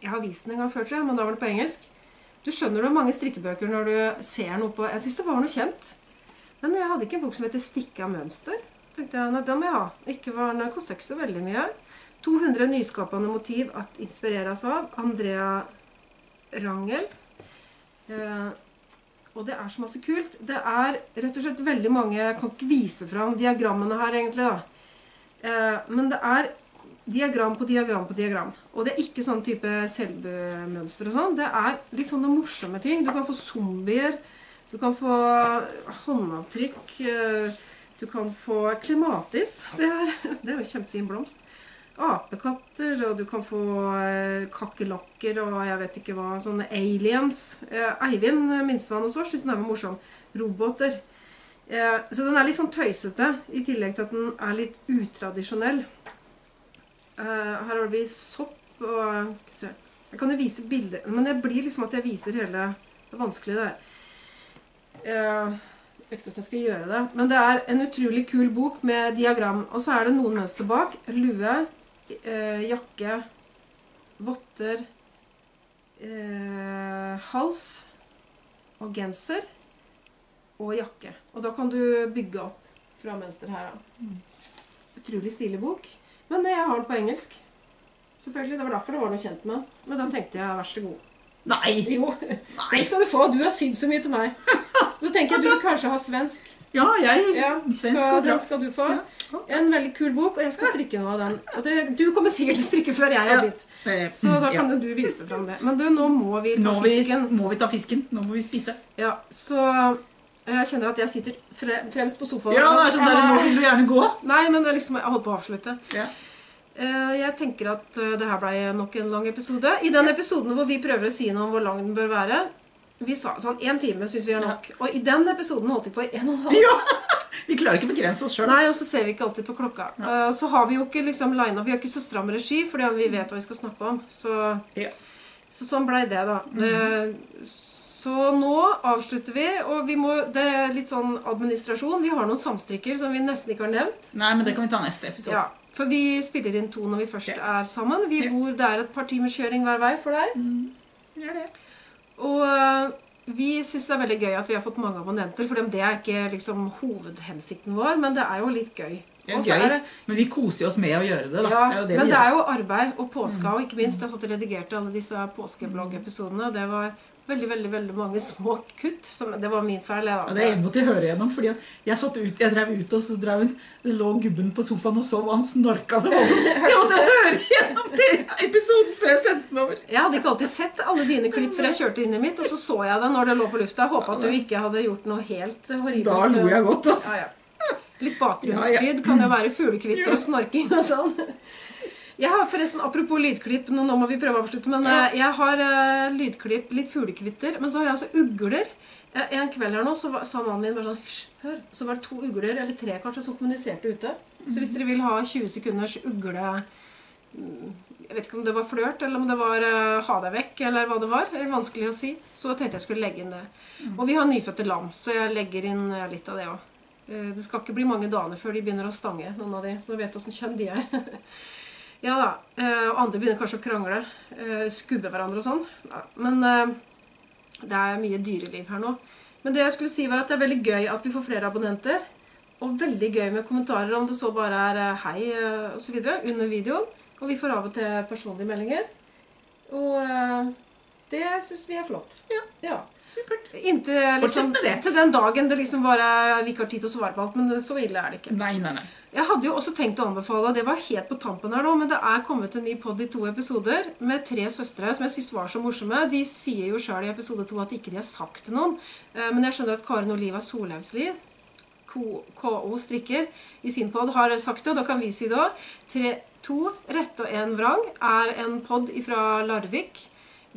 Jeg har vist den en gang før, tror jeg, men da var det på engelsk. Du skjønner du har mange strikkebøker når du ser noe på Jeg syns det var noe kjent. Men jeg hadde ikke en bok som heter 'Stikka mønster'. tenkte jeg, nei, Den må jeg ha. Ikke var, den kosta ikke så veldig mye. 200 nyskapende motiv at inspireres av. Andrea Rangel. Eh, og det er så masse kult. Det er rett og slett veldig mange Jeg kan ikke vise fram diagrammene her, egentlig. da. Eh, men det er diagram på diagram på diagram. Og det er ikke sånn type selvmønster og sånn. Det er litt sånne morsomme ting. Du kan få zombier. Du kan få håndavtrykk. eh, Du kan få klematis. Se her. Det er jo kjempefin blomst. Apekatter, og du kan få eh, kakerlakker og jeg vet ikke hva. Sånne aliens. Eh, Eivind, minstemann hos oss, syntes den var morsom. Roboter. Så den er litt sånn tøysete, i tillegg til at den er litt utradisjonell. Her har vi sopp og Skal vi se Jeg kan jo vise bilder, men det blir liksom at jeg viser hele Det er vanskelig, det her. Jeg vet ikke hvordan jeg skal gjøre det. Men det er en utrolig kul bok med diagram. Og så er det noen mønster bak. Lue, eh, jakke, votter, eh, hals og genser og jakke. Og da kan du bygge opp fra mønster her. Da. Utrolig stilig bok. Men jeg har den på engelsk. Selvfølgelig, Det var derfor det var noe kjent med. Men da tenkte jeg vær så god. Nei! Jo, den skal du få. Du har sydd så mye til meg. Så tenker jeg du kanskje har svensk. Ja, jeg Ja, Svensk så den skal du få. Ja. En veldig kul bok, og jeg skal strikke noe av den. Og det, du kommer sikkert til å strikke før jeg har blitt. Eh, Så da kan jo du vise fram det. Men du, nå må vi ta Nå må vi, fisken. må vi ta fisken. Nå må vi spise. Ja, så jeg kjenner at jeg sitter fre, fremst på sofaen. Ja, det er sånn der, Nå vil du gjerne gå. Nei, men det er liksom, jeg holdt på å avslutte. Ja. Eh, Jeg tenker at eh, det her ble nok en lang episode. I den episoden hvor vi prøver å si noe om hvor lang den bør være Vi sa sånn én time syns vi er nok. Og i den episoden holdt vi på i en og en halv. Ja! Vi klarer ikke å begrense oss sjøl. Nei, og så ser vi ikke alltid på klokka. Ja. Så har vi jo ikke liksom lina Vi har ikke så stram regi, fordi vi vet hva vi skal snakke om. Så, Ja. så sånn blei det, da. Eh, Så nå avslutter vi, og vi må, det er litt sånn administrasjon. Vi har noen samstrikker som vi nesten ikke har nevnt. Nei, men det kan vi ta neste episode. Ja, For vi spiller inn to når vi først er sammen. Vi Ja. bor, Det er et par timers kjøring hver vei for deg. Mm. Ja, det. Og øh, vi syns det er veldig gøy at vi har fått mange abonnenter, for det er ikke liksom hovedhensikten vår, men det er jo litt gøy. Det er gøy. det- Men vi koser oss med å gjøre det, da. ja, det er jo det men vi det gjør. er jo arbeid og påska, og ikke minst jeg satt og redigerte alle disse påskebloggepisodene. Det var veldig veldig, veldig mange små kutt. Som, det var min feil. Ja, det er en måte jeg hører gjennom. fordi jeg satt ut, jeg drev ut, og så drev en, lå gubben på sofaen og sov, og han snorka så voldsomt. Så jeg måtte høre gjennom til episoden før jeg sendte den over. Jeg hadde ikke alltid sett alle dine klipp før jeg kjørte inn i mitt, og så så jeg det når det lå på lufta. Håpa at du ikke hadde gjort noe helt horribelt. Da lo jeg godt, altså. Ja, ja. Litt bakgrunnslyd kan jo være fuglekvitter og snorking og sånn. Jeg har forresten, Apropos lydklipp, nå, nå må vi prøve å avslutte, men Ja. eh, jeg har uh, lydklipp, litt fuglekvitter, men så har jeg altså ugler. Eh, en kveld her nå så var, sa mannen min bare sånn Hysj, hør. Så var det to ugler, eller tre kanskje, som kommuniserte ute. Så hvis dere vil ha 20 sekunders ugle mm, Jeg vet ikke om det var flørt, eller om det var uh, ha deg vekk, eller hva det var. Det er vanskelig å si. Så tenkte jeg skulle legge inn det. Og vi har nyfødte lam, så jeg legger inn litt av det òg. Det skal ikke bli mange dagene før de begynner å stange, noen av de, så vet åssen kjønn de er. ja da. eh, Og andre begynner kanskje å krangle. eh, Skubbe hverandre og sånn. Men eh, det er mye dyreliv her nå. Men det jeg skulle si var at det er veldig gøy at vi får flere abonnenter. Og veldig gøy med kommentarer om det så bare er hei osv. under videoen. Og vi får av og til personlige meldinger. Og det syns vi er flott. Ja. Supert. Inntil Fortsett liksom, med det. til den dagen det liksom bare vi ikke har tid til å svare på alt. Men så ille er det ikke. Nei, nei, nei. Jeg hadde jo også tenkt å anbefale, det var helt på tampen her nå, men det er kommet en ny podd i to episoder med tre søstre som jeg syns var så morsomme. De sier jo sjøl i episode to at ikke de har sagt til noen. Eh, Men jeg skjønner at Karen Oliva Solhaugslid, KO strikker, i sin podd har sagt det, og da kan vi si det òg. To rette og én vrang er en podd fra Larvik.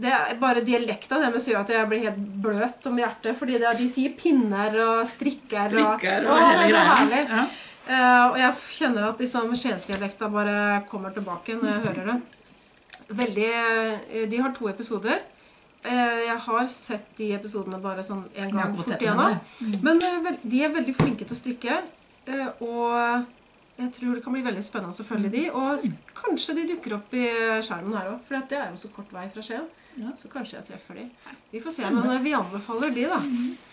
Det er bare dialekta deres gjør at jeg blir helt bløt om hjertet. Fordi er, de sier pinner og strikker. Strikker og, og og det er så herlig. Ja. Uh, og jeg kjenner at liksom skiensdialekta bare kommer tilbake når jeg hører det. Veldig, eh, de har to episoder. Eh, jeg har sett de episodene bare sånn en gang fort igjennom. ennå, Men de er veldig flinke til å strikke. og jeg tror det kan bli veldig spennende å følge de. Og kanskje de dukker opp i skjermen her òg, for det er jo så kort vei fra Skien. Ja. Så kanskje jeg treffer de. Vi får se, men vi anbefaler de, da.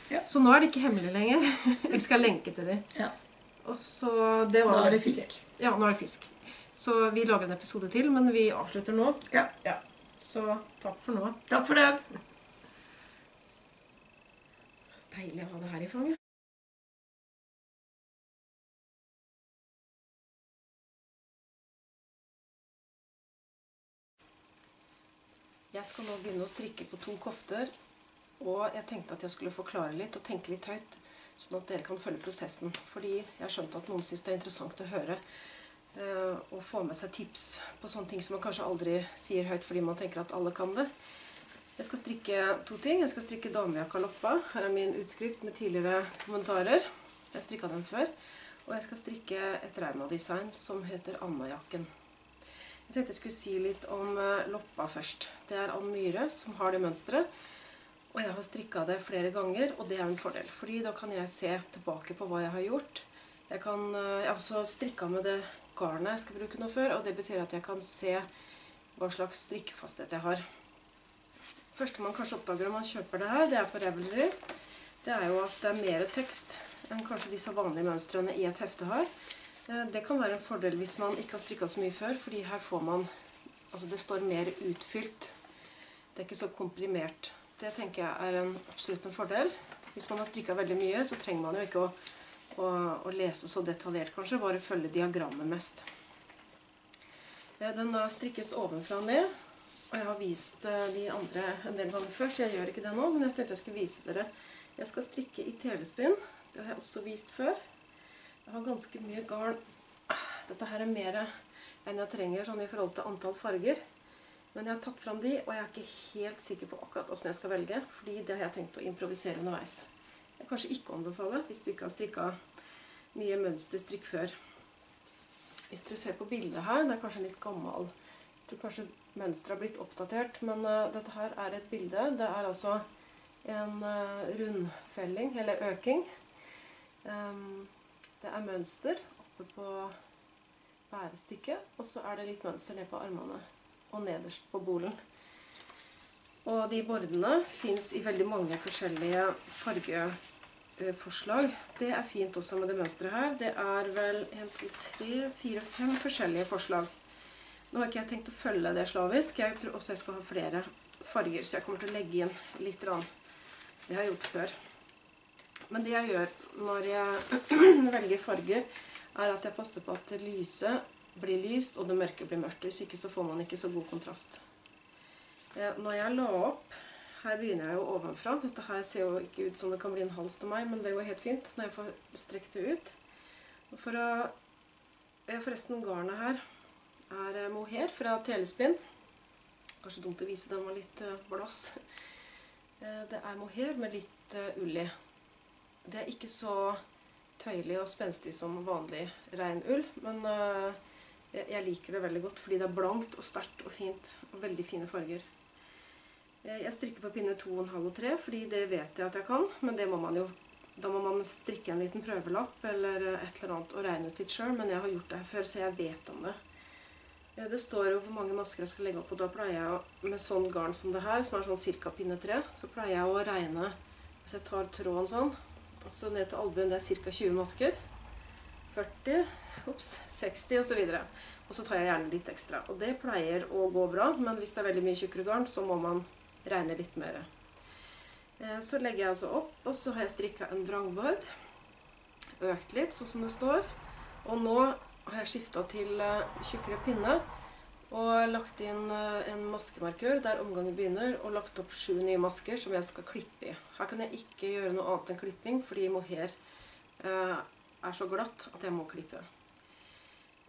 Ja. Så nå er det ikke hemmelig lenger. Vi skal lenke til de. Ja. Og så det var Nå er det fisk. Ja, nå er det fisk. Så vi lager en episode til, men vi avslutter nå. Ja. Så takk for nå. Takk for det. Deilig å ha det her i fanget. Jeg skal nå begynne å strikke på to kofter. Og jeg tenkte at jeg skulle forklare litt og tenke litt høyt, sånn at dere kan følge prosessen. Fordi jeg har skjønt at noen synes det er interessant å høre eh, og få med seg tips på sånne ting som man kanskje aldri sier høyt fordi man tenker at alle kan det. Jeg skal strikke to ting. Jeg skal strikke damejakka Loppa. Her er min utskrift med tidligere kommentarer. Jeg strikka den før. Og jeg skal strikke et Rauma-design som heter Anna-jakken. Jeg tenkte jeg skulle si litt om eh, Loppa først. Det er Ann Myhre som har det mønsteret. Og jeg har strikka det flere ganger, og det er en fordel. Fordi da kan jeg se tilbake på hva jeg har gjort. Jeg, kan, eh, jeg har også strikka med det garnet jeg skal bruke nå før, og det betyr at jeg kan se hva slags strikkefasthet jeg har. første man kanskje oppdager når man kjøper det her, det er på Revelry. Det er jo at det er mer tekst enn kanskje disse vanlige mønstrene i et hefte har. Eh, Det kan være en fordel hvis man ikke har strikka så mye før, fordi her får man Altså det står mer utfylt. Det er ikke så komprimert. Det tenker jeg er en, absolutt en fordel. Hvis man har strikka veldig mye, så trenger man jo ikke å, å, å lese så detaljert, kanskje. Bare følge diagrammet mest. Eh, Den da strikkes ovenfra og ned. Og jeg har vist eh, de andre en del ganger før, så jeg gjør ikke det nå. Men jeg tenkte jeg skulle vise dere. Jeg skal strikke i telespinn. Det har jeg også vist før. Jeg har ganske mye garn. Dette her er mer enn jeg trenger sånn i forhold til antall farger. Men jeg har tatt fram de, og jeg er ikke helt sikker på akkurat hvordan jeg skal velge. Fordi det har jeg tenkt å improvisere underveis. Jeg kanskje ikke anbefale hvis du ikke har strikka mye mønsterstrikk før. Hvis dere ser på bildet her, det er kanskje litt gammel. Jeg tror kanskje mønsteret har blitt oppdatert, men uh, dette her er et bilde. Det er altså en uh, rundfelling, eller øking. Em, det er mønster oppe på bærestykket, og så er det litt mønster ned på armene og nederst på bolen. Og de bordene fins i veldig mange forskjellige fargeforslag. Det er fint også med det mønsteret her. Det er vel 1, 2, 3, 4, 5 forskjellige forslag. Nå har ikke jeg tenkt å følge det slavisk. Jeg tror også jeg skal ha flere farger, så jeg kommer til å legge inn litt. Det har jeg gjort før. Men det jeg gjør når jeg velger farger, er at jeg passer på at det lyse blir lyst, og det mørke blir mørkt. Hvis ikke så får man ikke så god kontrast. Eh, Når jeg la opp Her begynner jeg jo ovenfra. Dette her ser jo ikke ut som det kan bli en hals til meg, men det går helt fint når jeg får strekt det ut. For å eh, Forresten, garnet her er eh, mohair fra telespinn. Kanskje dumt å vise den var litt blass. Det er mohair med litt ull i. Det er ikke så tøyelig og spenstig som vanlig rein ull, men eh, jeg liker det veldig godt fordi det er blankt og sterkt og fint. Og veldig fine farger. Eh, Jeg strikker på pinne 2,5 og 3, fordi det vet jeg at jeg kan. Men det må man jo, da må man strikke en liten prøvelapp eller eh, et eller annet og regne ut litt sjøl. Men jeg har gjort det her før, så jeg vet om det. Det står jo hvor mange masker jeg skal legge opp, og da pleier jeg med sånn garn som det her, som er sånn ca. pinne 3, så pleier jeg å regne Hvis jeg tar tråden sånn, og så ned til albuen, det er ca. 20 masker. 40, ups, 60 osv. Og så tar jeg gjerne litt ekstra. Og det pleier å gå bra, men hvis det er veldig mye tjukkere garn, så må man regne litt mer. Eh, Så legger jeg altså opp, og så har jeg strikka en vrangbord. Økt litt, sånn som det står. Og nå har jeg skifta til eh, tjukkere pinne. Og lagt inn eh, en maskemarkør der omgangen begynner, og lagt opp sju nye masker som jeg skal klippe i. Her kan jeg ikke gjøre noe annet enn klipping, fordi mohair eh, er så glatt at jeg må klippe.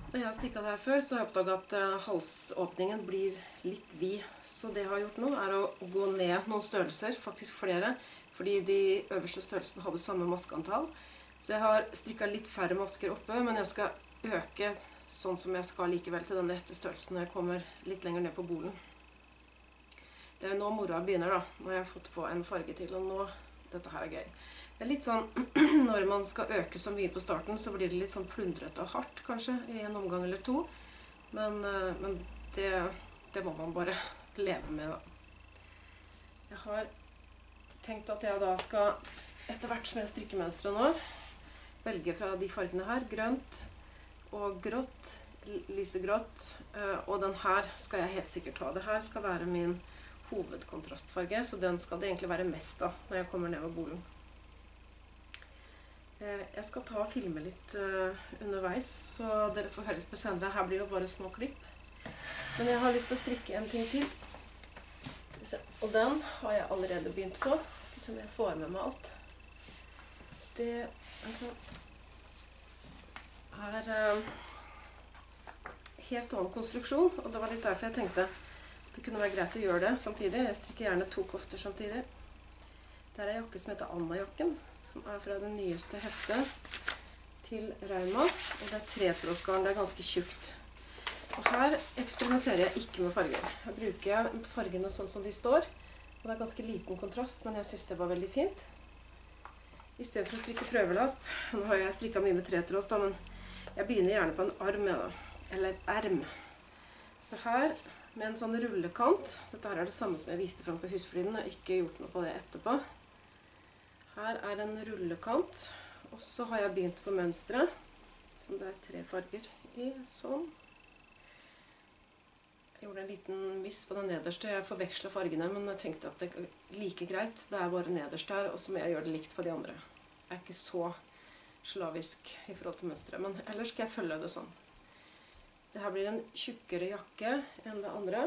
Når jeg har stikka det her før, så har jeg oppdaga at eh, halsåpningen blir litt vid. Så det jeg har gjort nå, er å gå ned noen størrelser, faktisk flere, fordi de øverste størrelsene hadde samme maskeantall. Så jeg har strikka litt færre masker oppe, men jeg skal øke sånn som jeg skal likevel til den rette størrelsen når jeg kommer litt lenger ned på bolen. Det er jo nå moroa begynner, da, når jeg har fått på en farge til. Og nå Dette her er gøy. Det er litt sånn når man skal øke så mye på starten, så blir det litt sånn plundrete og hardt, kanskje, i en omgang eller to. Men, eh, men det, det må man bare leve med, da. Jeg har tenkt at jeg da skal, etter hvert som jeg strikker mønsteret nå, velge fra de fargene her. Grønt og grått, lysegrått. eh, Og den her skal jeg helt sikkert ha. Det her skal være min hovedkontrastfarge, så den skal det egentlig være mest av når jeg kommer ned ved bolen. Eh, Jeg skal ta og filme litt eh, underveis, så dere får høre litt på senere. Her blir det bare små klipp. Men jeg har lyst til å strikke en ting til. Og den har jeg allerede begynt på. Skal vi se om jeg får med meg alt. Det altså er eh, helt annen konstruksjon, og det var litt derfor jeg tenkte at det kunne være greit å gjøre det samtidig. Jeg strikker gjerne to kofter samtidig. Det er ei jakke som heter Anna-jakken, som er fra det nyeste heftet til Rauma. Og det er tretrådsgarn. Det er ganske tjukt. Og her eksperimenterer jeg ikke med farger. Her bruker jeg fargene sånn som de står. Og det er ganske liten kontrast, men jeg syns det var veldig fint. I stedet for å strikke prøvelapp Nå har jeg strikka mye med tretråds, da, men jeg begynner gjerne på en arm. Eller erm. Så her med en sånn rullekant Dette her er det samme som jeg viste fram på husfliden. Jeg har ikke gjort noe på det etterpå. Her er en rullekant. Og så har jeg begynt på mønsteret, som det er tre farger i. Sånn. Jeg gjorde en liten miss på den nederste. Jeg forveksla fargene, men jeg tenkte at det er like greit. Det er bare nederst her, og så må jeg gjøre det likt på de andre. Jeg er ikke så slavisk i forhold til mønsteret, men ellers skal jeg følge det sånn. Det her blir en tjukkere jakke enn det andre.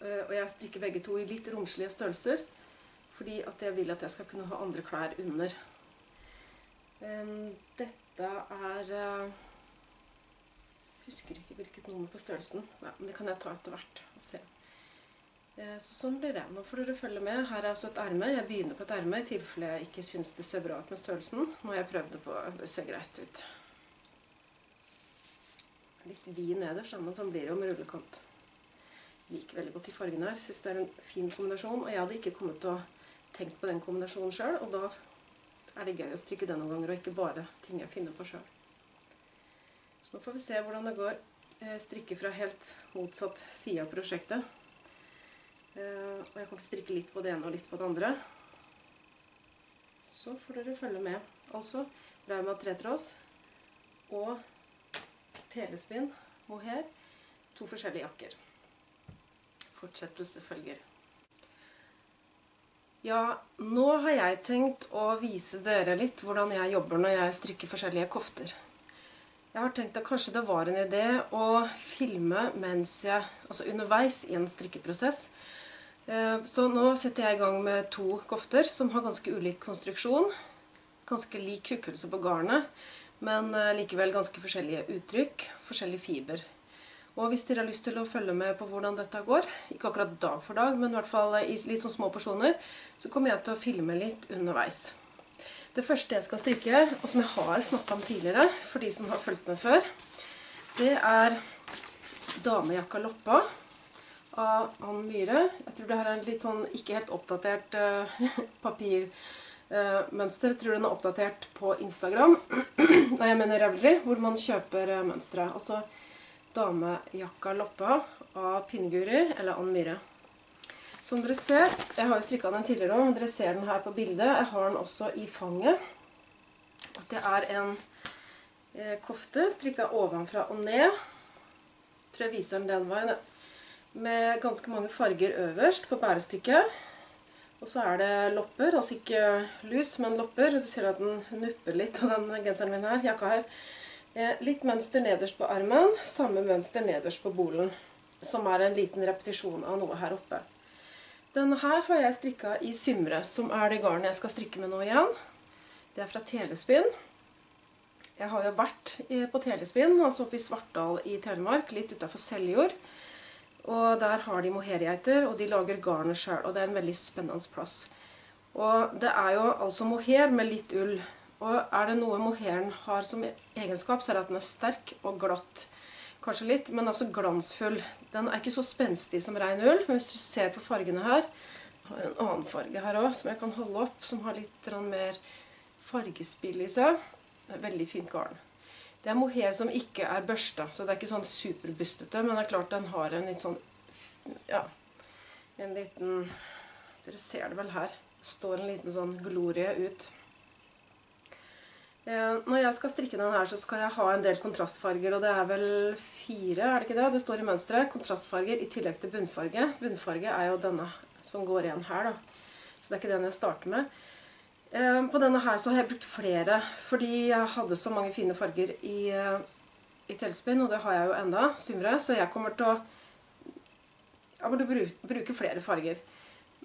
Eh, Og jeg strikker begge to i litt romslige størrelser, fordi at jeg vil at jeg skal kunne ha andre klær under. Dette er eh, Husker ikke hvilket nummer på størrelsen. Nei, men det kan jeg ta etter hvert og se. Eh, Så sånn blir det. Nå får dere følge med. Her er altså et erme. Jeg begynner på et erme i tilfelle jeg ikke syns det ser bra ut med størrelsen. Nå har jeg prøvd det på. Det ser greit ut. Litt vid nederst, men sånn blir det jo med rullekant. Liker veldig godt de fargene her. Syns det er en fin kombinasjon. Og jeg hadde ikke kommet til å tenkt på den kombinasjonen sjøl, og da er det gøy å strikke det noen ganger, og ikke bare ting jeg finner på sjøl. Så nå får vi se hvordan det går. Strikke strikker fra helt motsatt side av prosjektet. Eh, og jeg kommer til å strikke litt på det ene og litt på det andre. Så får dere følge med. Altså Rauma tretråds og telespinn mohair. To forskjellige jakker. Fortsettelse følger. Ja, nå har jeg tenkt å vise dere litt hvordan jeg jobber når jeg strikker forskjellige kofter. Jeg har tenkt at kanskje det var en idé å filme mens jeg, altså underveis i en strikkeprosess. Eh, så nå setter jeg i gang med to kofter som har ganske ulik konstruksjon. Ganske lik kukkelse på garnet, men eh, likevel ganske forskjellige uttrykk, forskjellig fiber. Og hvis dere har lyst til å følge med på hvordan dette går, ikke akkurat dag for dag, men i hvert fall i litt sånn små porsjoner, så kommer jeg til å filme litt underveis. Det første jeg skal strikke, og som jeg har snakket om tidligere, for de som har fulgt med før, det er damejakka Loppa av Ann Myhre. Jeg tror det her er en litt sånn ikke helt oppdatert uh, papirmønster. Uh, jeg tror den er oppdatert på Instagram, nei, jeg mener Ravelry, hvor man kjøper uh, mønstre. Altså damejakka Loppa av Pinneguri, eller Ann Myhre. Som dere ser, jeg har jo strikket den tidligere også, dere ser den her på bildet. Jeg har den også i fanget. Det er en eh, kofte strikket ovenfra og ned. Jeg tror jeg viser den den veien. Med ganske mange farger øverst på bærestykket. Og så er det lopper, altså ikke lus, men lopper. Du ser at den nupper litt av den genseren min her, jakka her. Eh, litt mønster nederst på armen, samme mønster nederst på bolen, som er en liten repetisjon av noe her oppe. Denne her har jeg strikket i Symre, som er det garnet jeg skal strikke med nå igjen. Det er fra Telespinn. Jeg har jo vært på Telespinn, altså oppe i Svartdal i Telemark, litt utenfor Seljord. Og der har de mohairgeiter, og de lager garnet selv, og det er en veldig spennende plass. Og det er jo altså mohair med litt ull, og er det noe mohairen har som egenskap, så er det at den er sterk og glatt. Kanskje litt, men altså glansfull. Den er ikke så spenstig som rein ull, men hvis dere ser på fargene her, jeg har en annen farge her også, som jeg kan holde opp, som har litt mer fargespill i seg. Det er veldig fint garn. Det er mohair som ikke er børsta, så det er ikke sånn superbustete, men det er klart den har en litt sånn, ja, en liten, dere ser det vel her, står en liten sånn glorie ut. Eh, når jeg skal strikke den her, så skal jeg ha en del kontrastfarger, og det er vel fire, er det ikke det? Det står i mønstret. Kontrastfarger i tillegg til bunnfarge. Bunnfarge er jo denne som går igjen her, da. Så det er ikke den jeg starter med. Eh, på denne her så har jeg brukt flere, fordi jeg hadde så mange fine farger i, i telspinn, og det har jeg jo enda, symre, så jeg kommer til å jeg kommer til å bruke flere farger.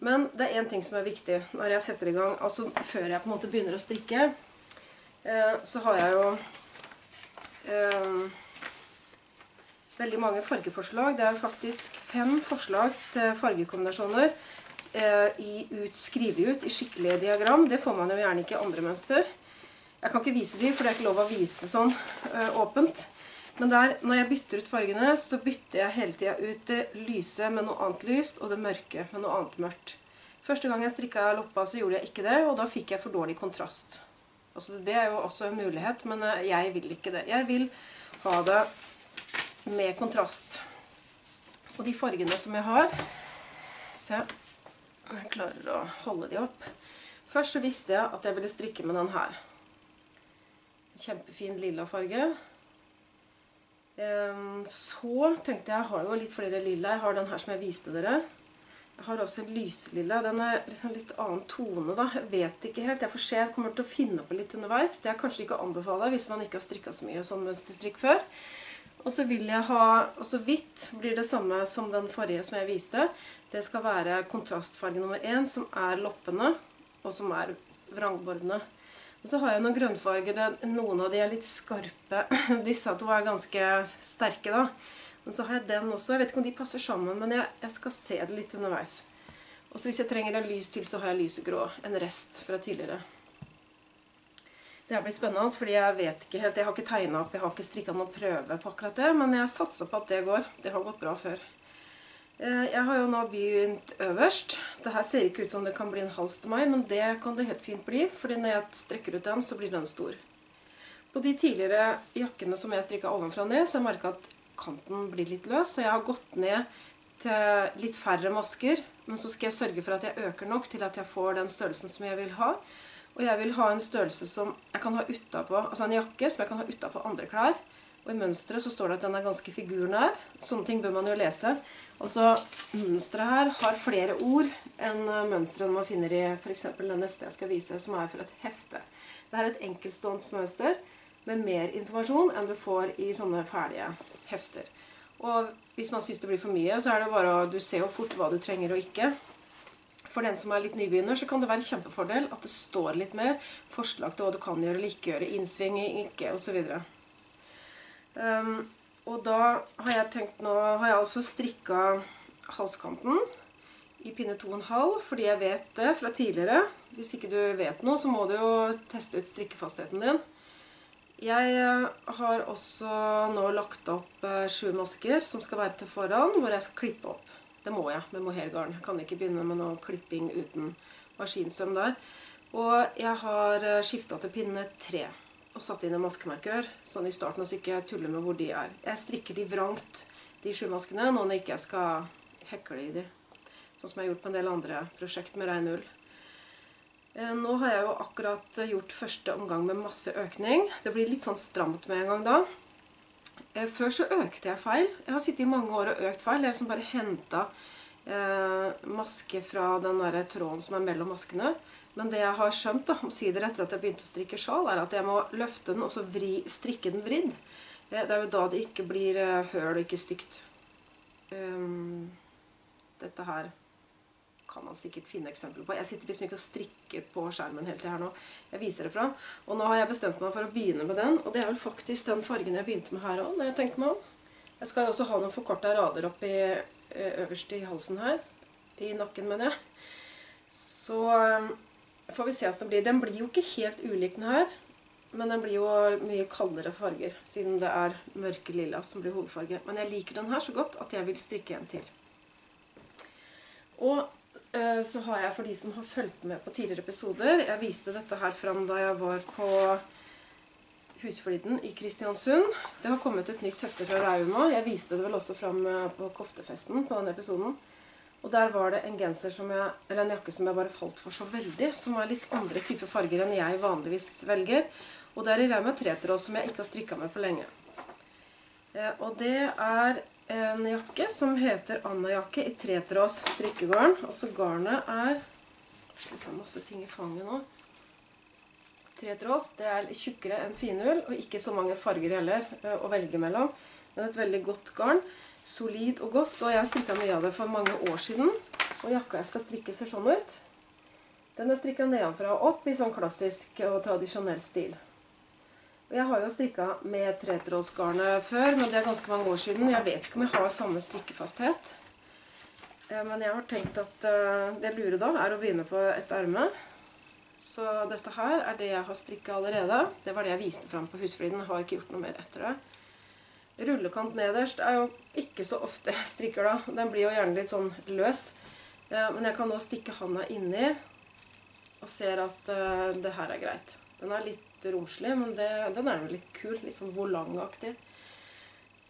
Men det er en ting som er viktig når jeg setter i gang, altså før jeg på en måte begynner å strikke, Eh, så har jeg jo eh, veldig mange fargeforslag. Det er faktisk fem forslag til fargekombinasjoner i ut, skrive ut i skikkelige diagram. Det får man jo gjerne ikke i andre mønster. Jeg kan ikke vise de, for det er ikke lov å vise sånn åpent. Men der, når jeg bytter ut fargene, så bytter jeg hele tiden ut det lyse med noe annet lyst, og det mørke med noe annet mørkt. Første gang jeg strikket loppa, så gjorde jeg ikke det, og da fikk jeg for dårlig kontrast. Altså, det er jo også en mulighet, men eh, jeg vil ikke det. Jeg vil ha det med kontrast. Og de fargene som jeg har Se jeg klarer å holde de opp. Først så visste jeg at jeg ville strikke med den her. Kjempefin lilla farge. Ehm, så tenkte jeg, jeg har jo litt flere lilla. Jeg har den her som jeg viste dere. Jeg har også en lyslilla. Den er liksom litt annen tone, da. Jeg vet ikke helt. Jeg får se. Jeg kommer til å finne på litt underveis. Det er kanskje ikke å anbefale hvis man ikke har strikket så mye sånn mønsterstrikk før. Og så vil jeg ha Altså hvitt blir det samme som den forrige som jeg viste. Det skal være kontrastfarge nummer én, som er loppene, og som er vrangbordene. Og så har jeg noen grønnfarger. Noen av de er litt skarpe. Disse to er ganske sterke, da. Men så har jeg den også. Jeg vet ikke om de passer sammen, men jeg, jeg skal se det litt underveis. Og så hvis jeg trenger en lys til, så har jeg lysegrå. En rest fra tidligere. Det blir spennende, fordi jeg vet ikke helt. Jeg har ikke tegnet opp, jeg har ikke strikket noen prøve på akkurat det, men jeg satser på at det går. Det har gått bra før. Eh, Jeg har jo nå begynt øverst. Det her ser ikke ut som det kan bli en hals til meg, men det kan det helt fint bli. fordi når jeg strekker ut den, så blir den stor. På de tidligere jakkene som jeg strikka ovenfra ned, så har jeg merka at kanten blir litt løs. Så jeg har gått ned til litt færre masker. Men så skal jeg sørge for at jeg øker nok til at jeg får den størrelsen som jeg vil ha. Og jeg vil ha en størrelse som jeg kan ha utapå, altså en jakke som jeg kan ha utapå andre klær. Og i mønsteret så står det at den er ganske figurnær. Sånne ting bør man jo lese. Altså, Mønsteret her har flere ord enn eh, mønsteret man finner i f.eks. den neste jeg skal vise, som er for et hefte. Det er et enkeltstående mønster med mer informasjon enn du får i sånne ferdige hefter. Og hvis man syns det blir for mye, så er det bare å Du ser jo fort hva du trenger og ikke. For den som er litt nybegynner, så kan det være kjempefordel at det står litt mer. Forslag til hva du kan gjøre eller ikke gjøre. Innsving, ikke, osv. Um, og da har jeg tenkt nå Har jeg altså strikka halskanten i pinne 2,5 fordi jeg vet det fra tidligere. Hvis ikke du vet noe, så må du jo teste ut strikkefastheten din. Jeg eh, har også nå lagt opp eh, sju masker som skal være til foran, hvor jeg skal klippe opp. Det må jeg med mohairgarn. Kan ikke begynne med noe klipping uten maskinsøm der. Og jeg har skifta til pinne 3 og satt inn en maskemarkør, sånn i starten, så ikke jeg tuller med hvor de er. Jeg strikker de vrangt, de sju maskene, nå når jeg ikke skal hekle i de. Sånn som jeg har gjort på en del andre prosjekt med rein ull. Eh, Nå har jeg jo akkurat gjort første omgang med masse økning. Det blir litt sånn stramt med en gang da. Eh, Før så økte jeg feil. Jeg har sittet i mange år og økt feil. Jeg har liksom bare henta eh, maske fra den der tråden som er mellom maskene. Men det jeg har skjønt, da, omsider etter at jeg begynte å strikke sjal, er at jeg må løfte den og så vri, strikke den vridd. Eh, Det er jo da det ikke blir eh, høl og ikke stygt. Um, dette her kan man sikkert finne eksempler på. Jeg sitter liksom ikke og strikker på skjermen helt til her nå. Jeg viser det fra. Og nå har jeg bestemt meg for å begynne med den. Og det er vel faktisk den fargen jeg begynte med her òg, når jeg tenkte meg om. Jeg skal også ha noen forkorta rader oppi i, øverst i halsen her. I nakken, mener jeg. Så eh, får vi se hvordan den blir. Den blir jo ikke helt ulik den her. Men den blir jo mye kaldere farger, siden det er mørke lilla som blir hovedfarge. Men jeg liker den her så godt at jeg vil strikke en til. Og eh, så har jeg for de som har fulgt med på tidligere episoder Jeg viste dette her fram da jeg var på Husfliden i Kristiansund. Det har kommet et nytt hefte fra Rauma. Jeg viste det vel også fram eh, på koftefesten på denne episoden. Og der var det en genser som jeg, eller en jakke som jeg bare falt for så veldig. Som var litt andre typer farger enn jeg vanligvis velger. Og det er i Rauma tretråd som jeg ikke har strikka med for lenge. Eh, Og det er en jakke som heter Anna-jakke i tretråds strikkegarn. Altså garnet er Skal vi se, masse ting i fanget nå. Tretråds det er tjukkere enn finull, og ikke så mange farger heller eh, å velge mellom. Men et veldig godt garn. Solid og godt. Og jeg har strikka mye av det for mange år siden. Og jakka jeg skal strikke, ser sånn ut. Den er strikka nedenfra og opp i sånn klassisk og tradisjonell stil. Jeg har jo strikka med tretrådsgarnet før, men det er ganske mange år siden. Jeg vet ikke om jeg har samme strikkefasthet. Eh, Men jeg har tenkt at eh, det lure da er å begynne på et erme. Så dette her er det jeg har strikka allerede. Det var det jeg viste fram på husfliden. Har ikke gjort noe mer etter det. Rullekant nederst er jo ikke så ofte jeg strikker da. Den blir jo gjerne litt sånn løs. Eh, Men jeg kan nå stikke handa inni og ser at det her er greit. Den er litt romslig, men det, den er jo litt kul. Litt sånn volangaktig.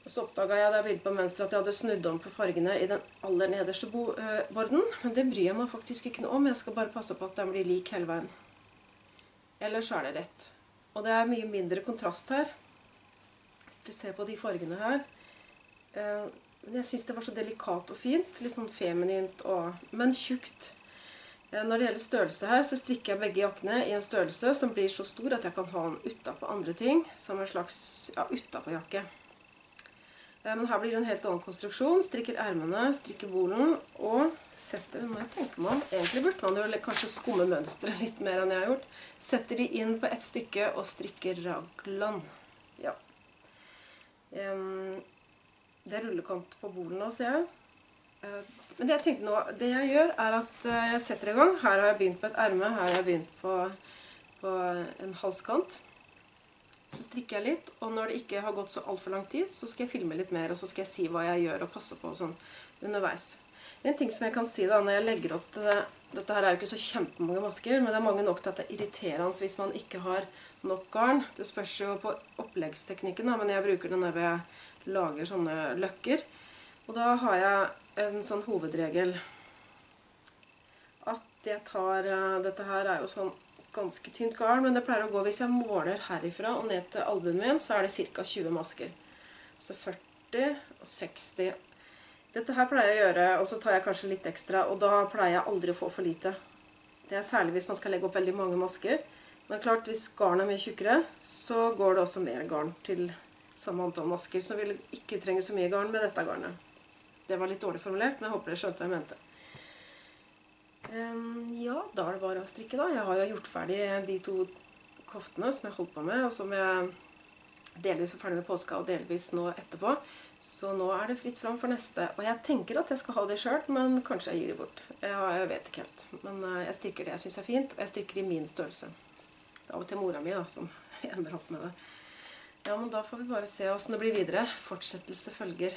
Så oppdaga jeg da jeg begynte på mønsteret at jeg hadde snudd om på fargene i den aller nederste eh, borden. Men det bryr jeg meg faktisk ikke noe om. Jeg skal bare passe på at den blir lik hele veien. Ellers er det rett. Og det er mye mindre kontrast her. Hvis dere ser på de fargene her. Eh, Men jeg syns det var så delikat og fint. Litt sånn feminint, og, men tjukt. Eh, Når det gjelder størrelse her, så strikker jeg begge jakkene i en størrelse som blir så stor at jeg kan ha den utapå andre ting. Som en slags ja, utapåjakke. Eh, Men her blir det en helt annen konstruksjon. Strikker ermene, strikker bolen og setter må jeg tenke meg om. Egentlig burde man jo kanskje skumme mønsteret litt mer enn jeg har gjort. Setter de inn på ett stykke og strikker raglan. Ja. Det er rullekant på bolen nå, ser jeg. Eh, Men det jeg tenkte nå, det jeg gjør, er at eh, jeg setter i gang. Her har jeg begynt på et erme, her har jeg begynt på, på en halskant. Så strikker jeg litt, og når det ikke har gått så altfor lang tid, så skal jeg filme litt mer, og så skal jeg si hva jeg gjør og passe på og sånn underveis. En ting som jeg kan si da, når jeg legger opp til det Dette her er jo ikke så kjempemange masker, men det er mange nok til at det er irriterende hvis man ikke har nok garn. Det spørs jo på oppleggsteknikken, da, men jeg bruker den når jeg lager sånne løkker. Og da har jeg en sånn hovedregel at jeg tar eh, Dette her er jo sånn ganske tynt garn, men det pleier å gå hvis jeg måler herifra og ned til albuen min, så er det ca. 20 masker. Så 40 og 60 Dette her pleier jeg å gjøre, og så tar jeg kanskje litt ekstra, og da pleier jeg aldri å få for lite. Det er særlig hvis man skal legge opp veldig mange masker. Men klart, hvis garnet er mye tjukkere, så går det også mer garn til samme antall masker. Så vil ikke trenge så mye garn med dette garnet. Det var litt dårlig formulert, men jeg håper dere skjønte hva jeg mente. Um, ja, da er det bare å strikke, da. Jeg har jo gjort ferdig de to koftene som jeg holdt på med, og som jeg delvis er ferdig med påska og delvis nå etterpå. Så nå er det fritt fram for neste. Og jeg tenker at jeg skal ha de sjøl, men kanskje jeg gir de bort. Jeg, jeg vet ikke helt. Men eh, jeg strikker det jeg syns er fint, og jeg strikker i min størrelse. Det er av og til mora mi da, som ender opp med det. Ja, men da får vi bare se åssen det blir videre. Fortsettelse følger.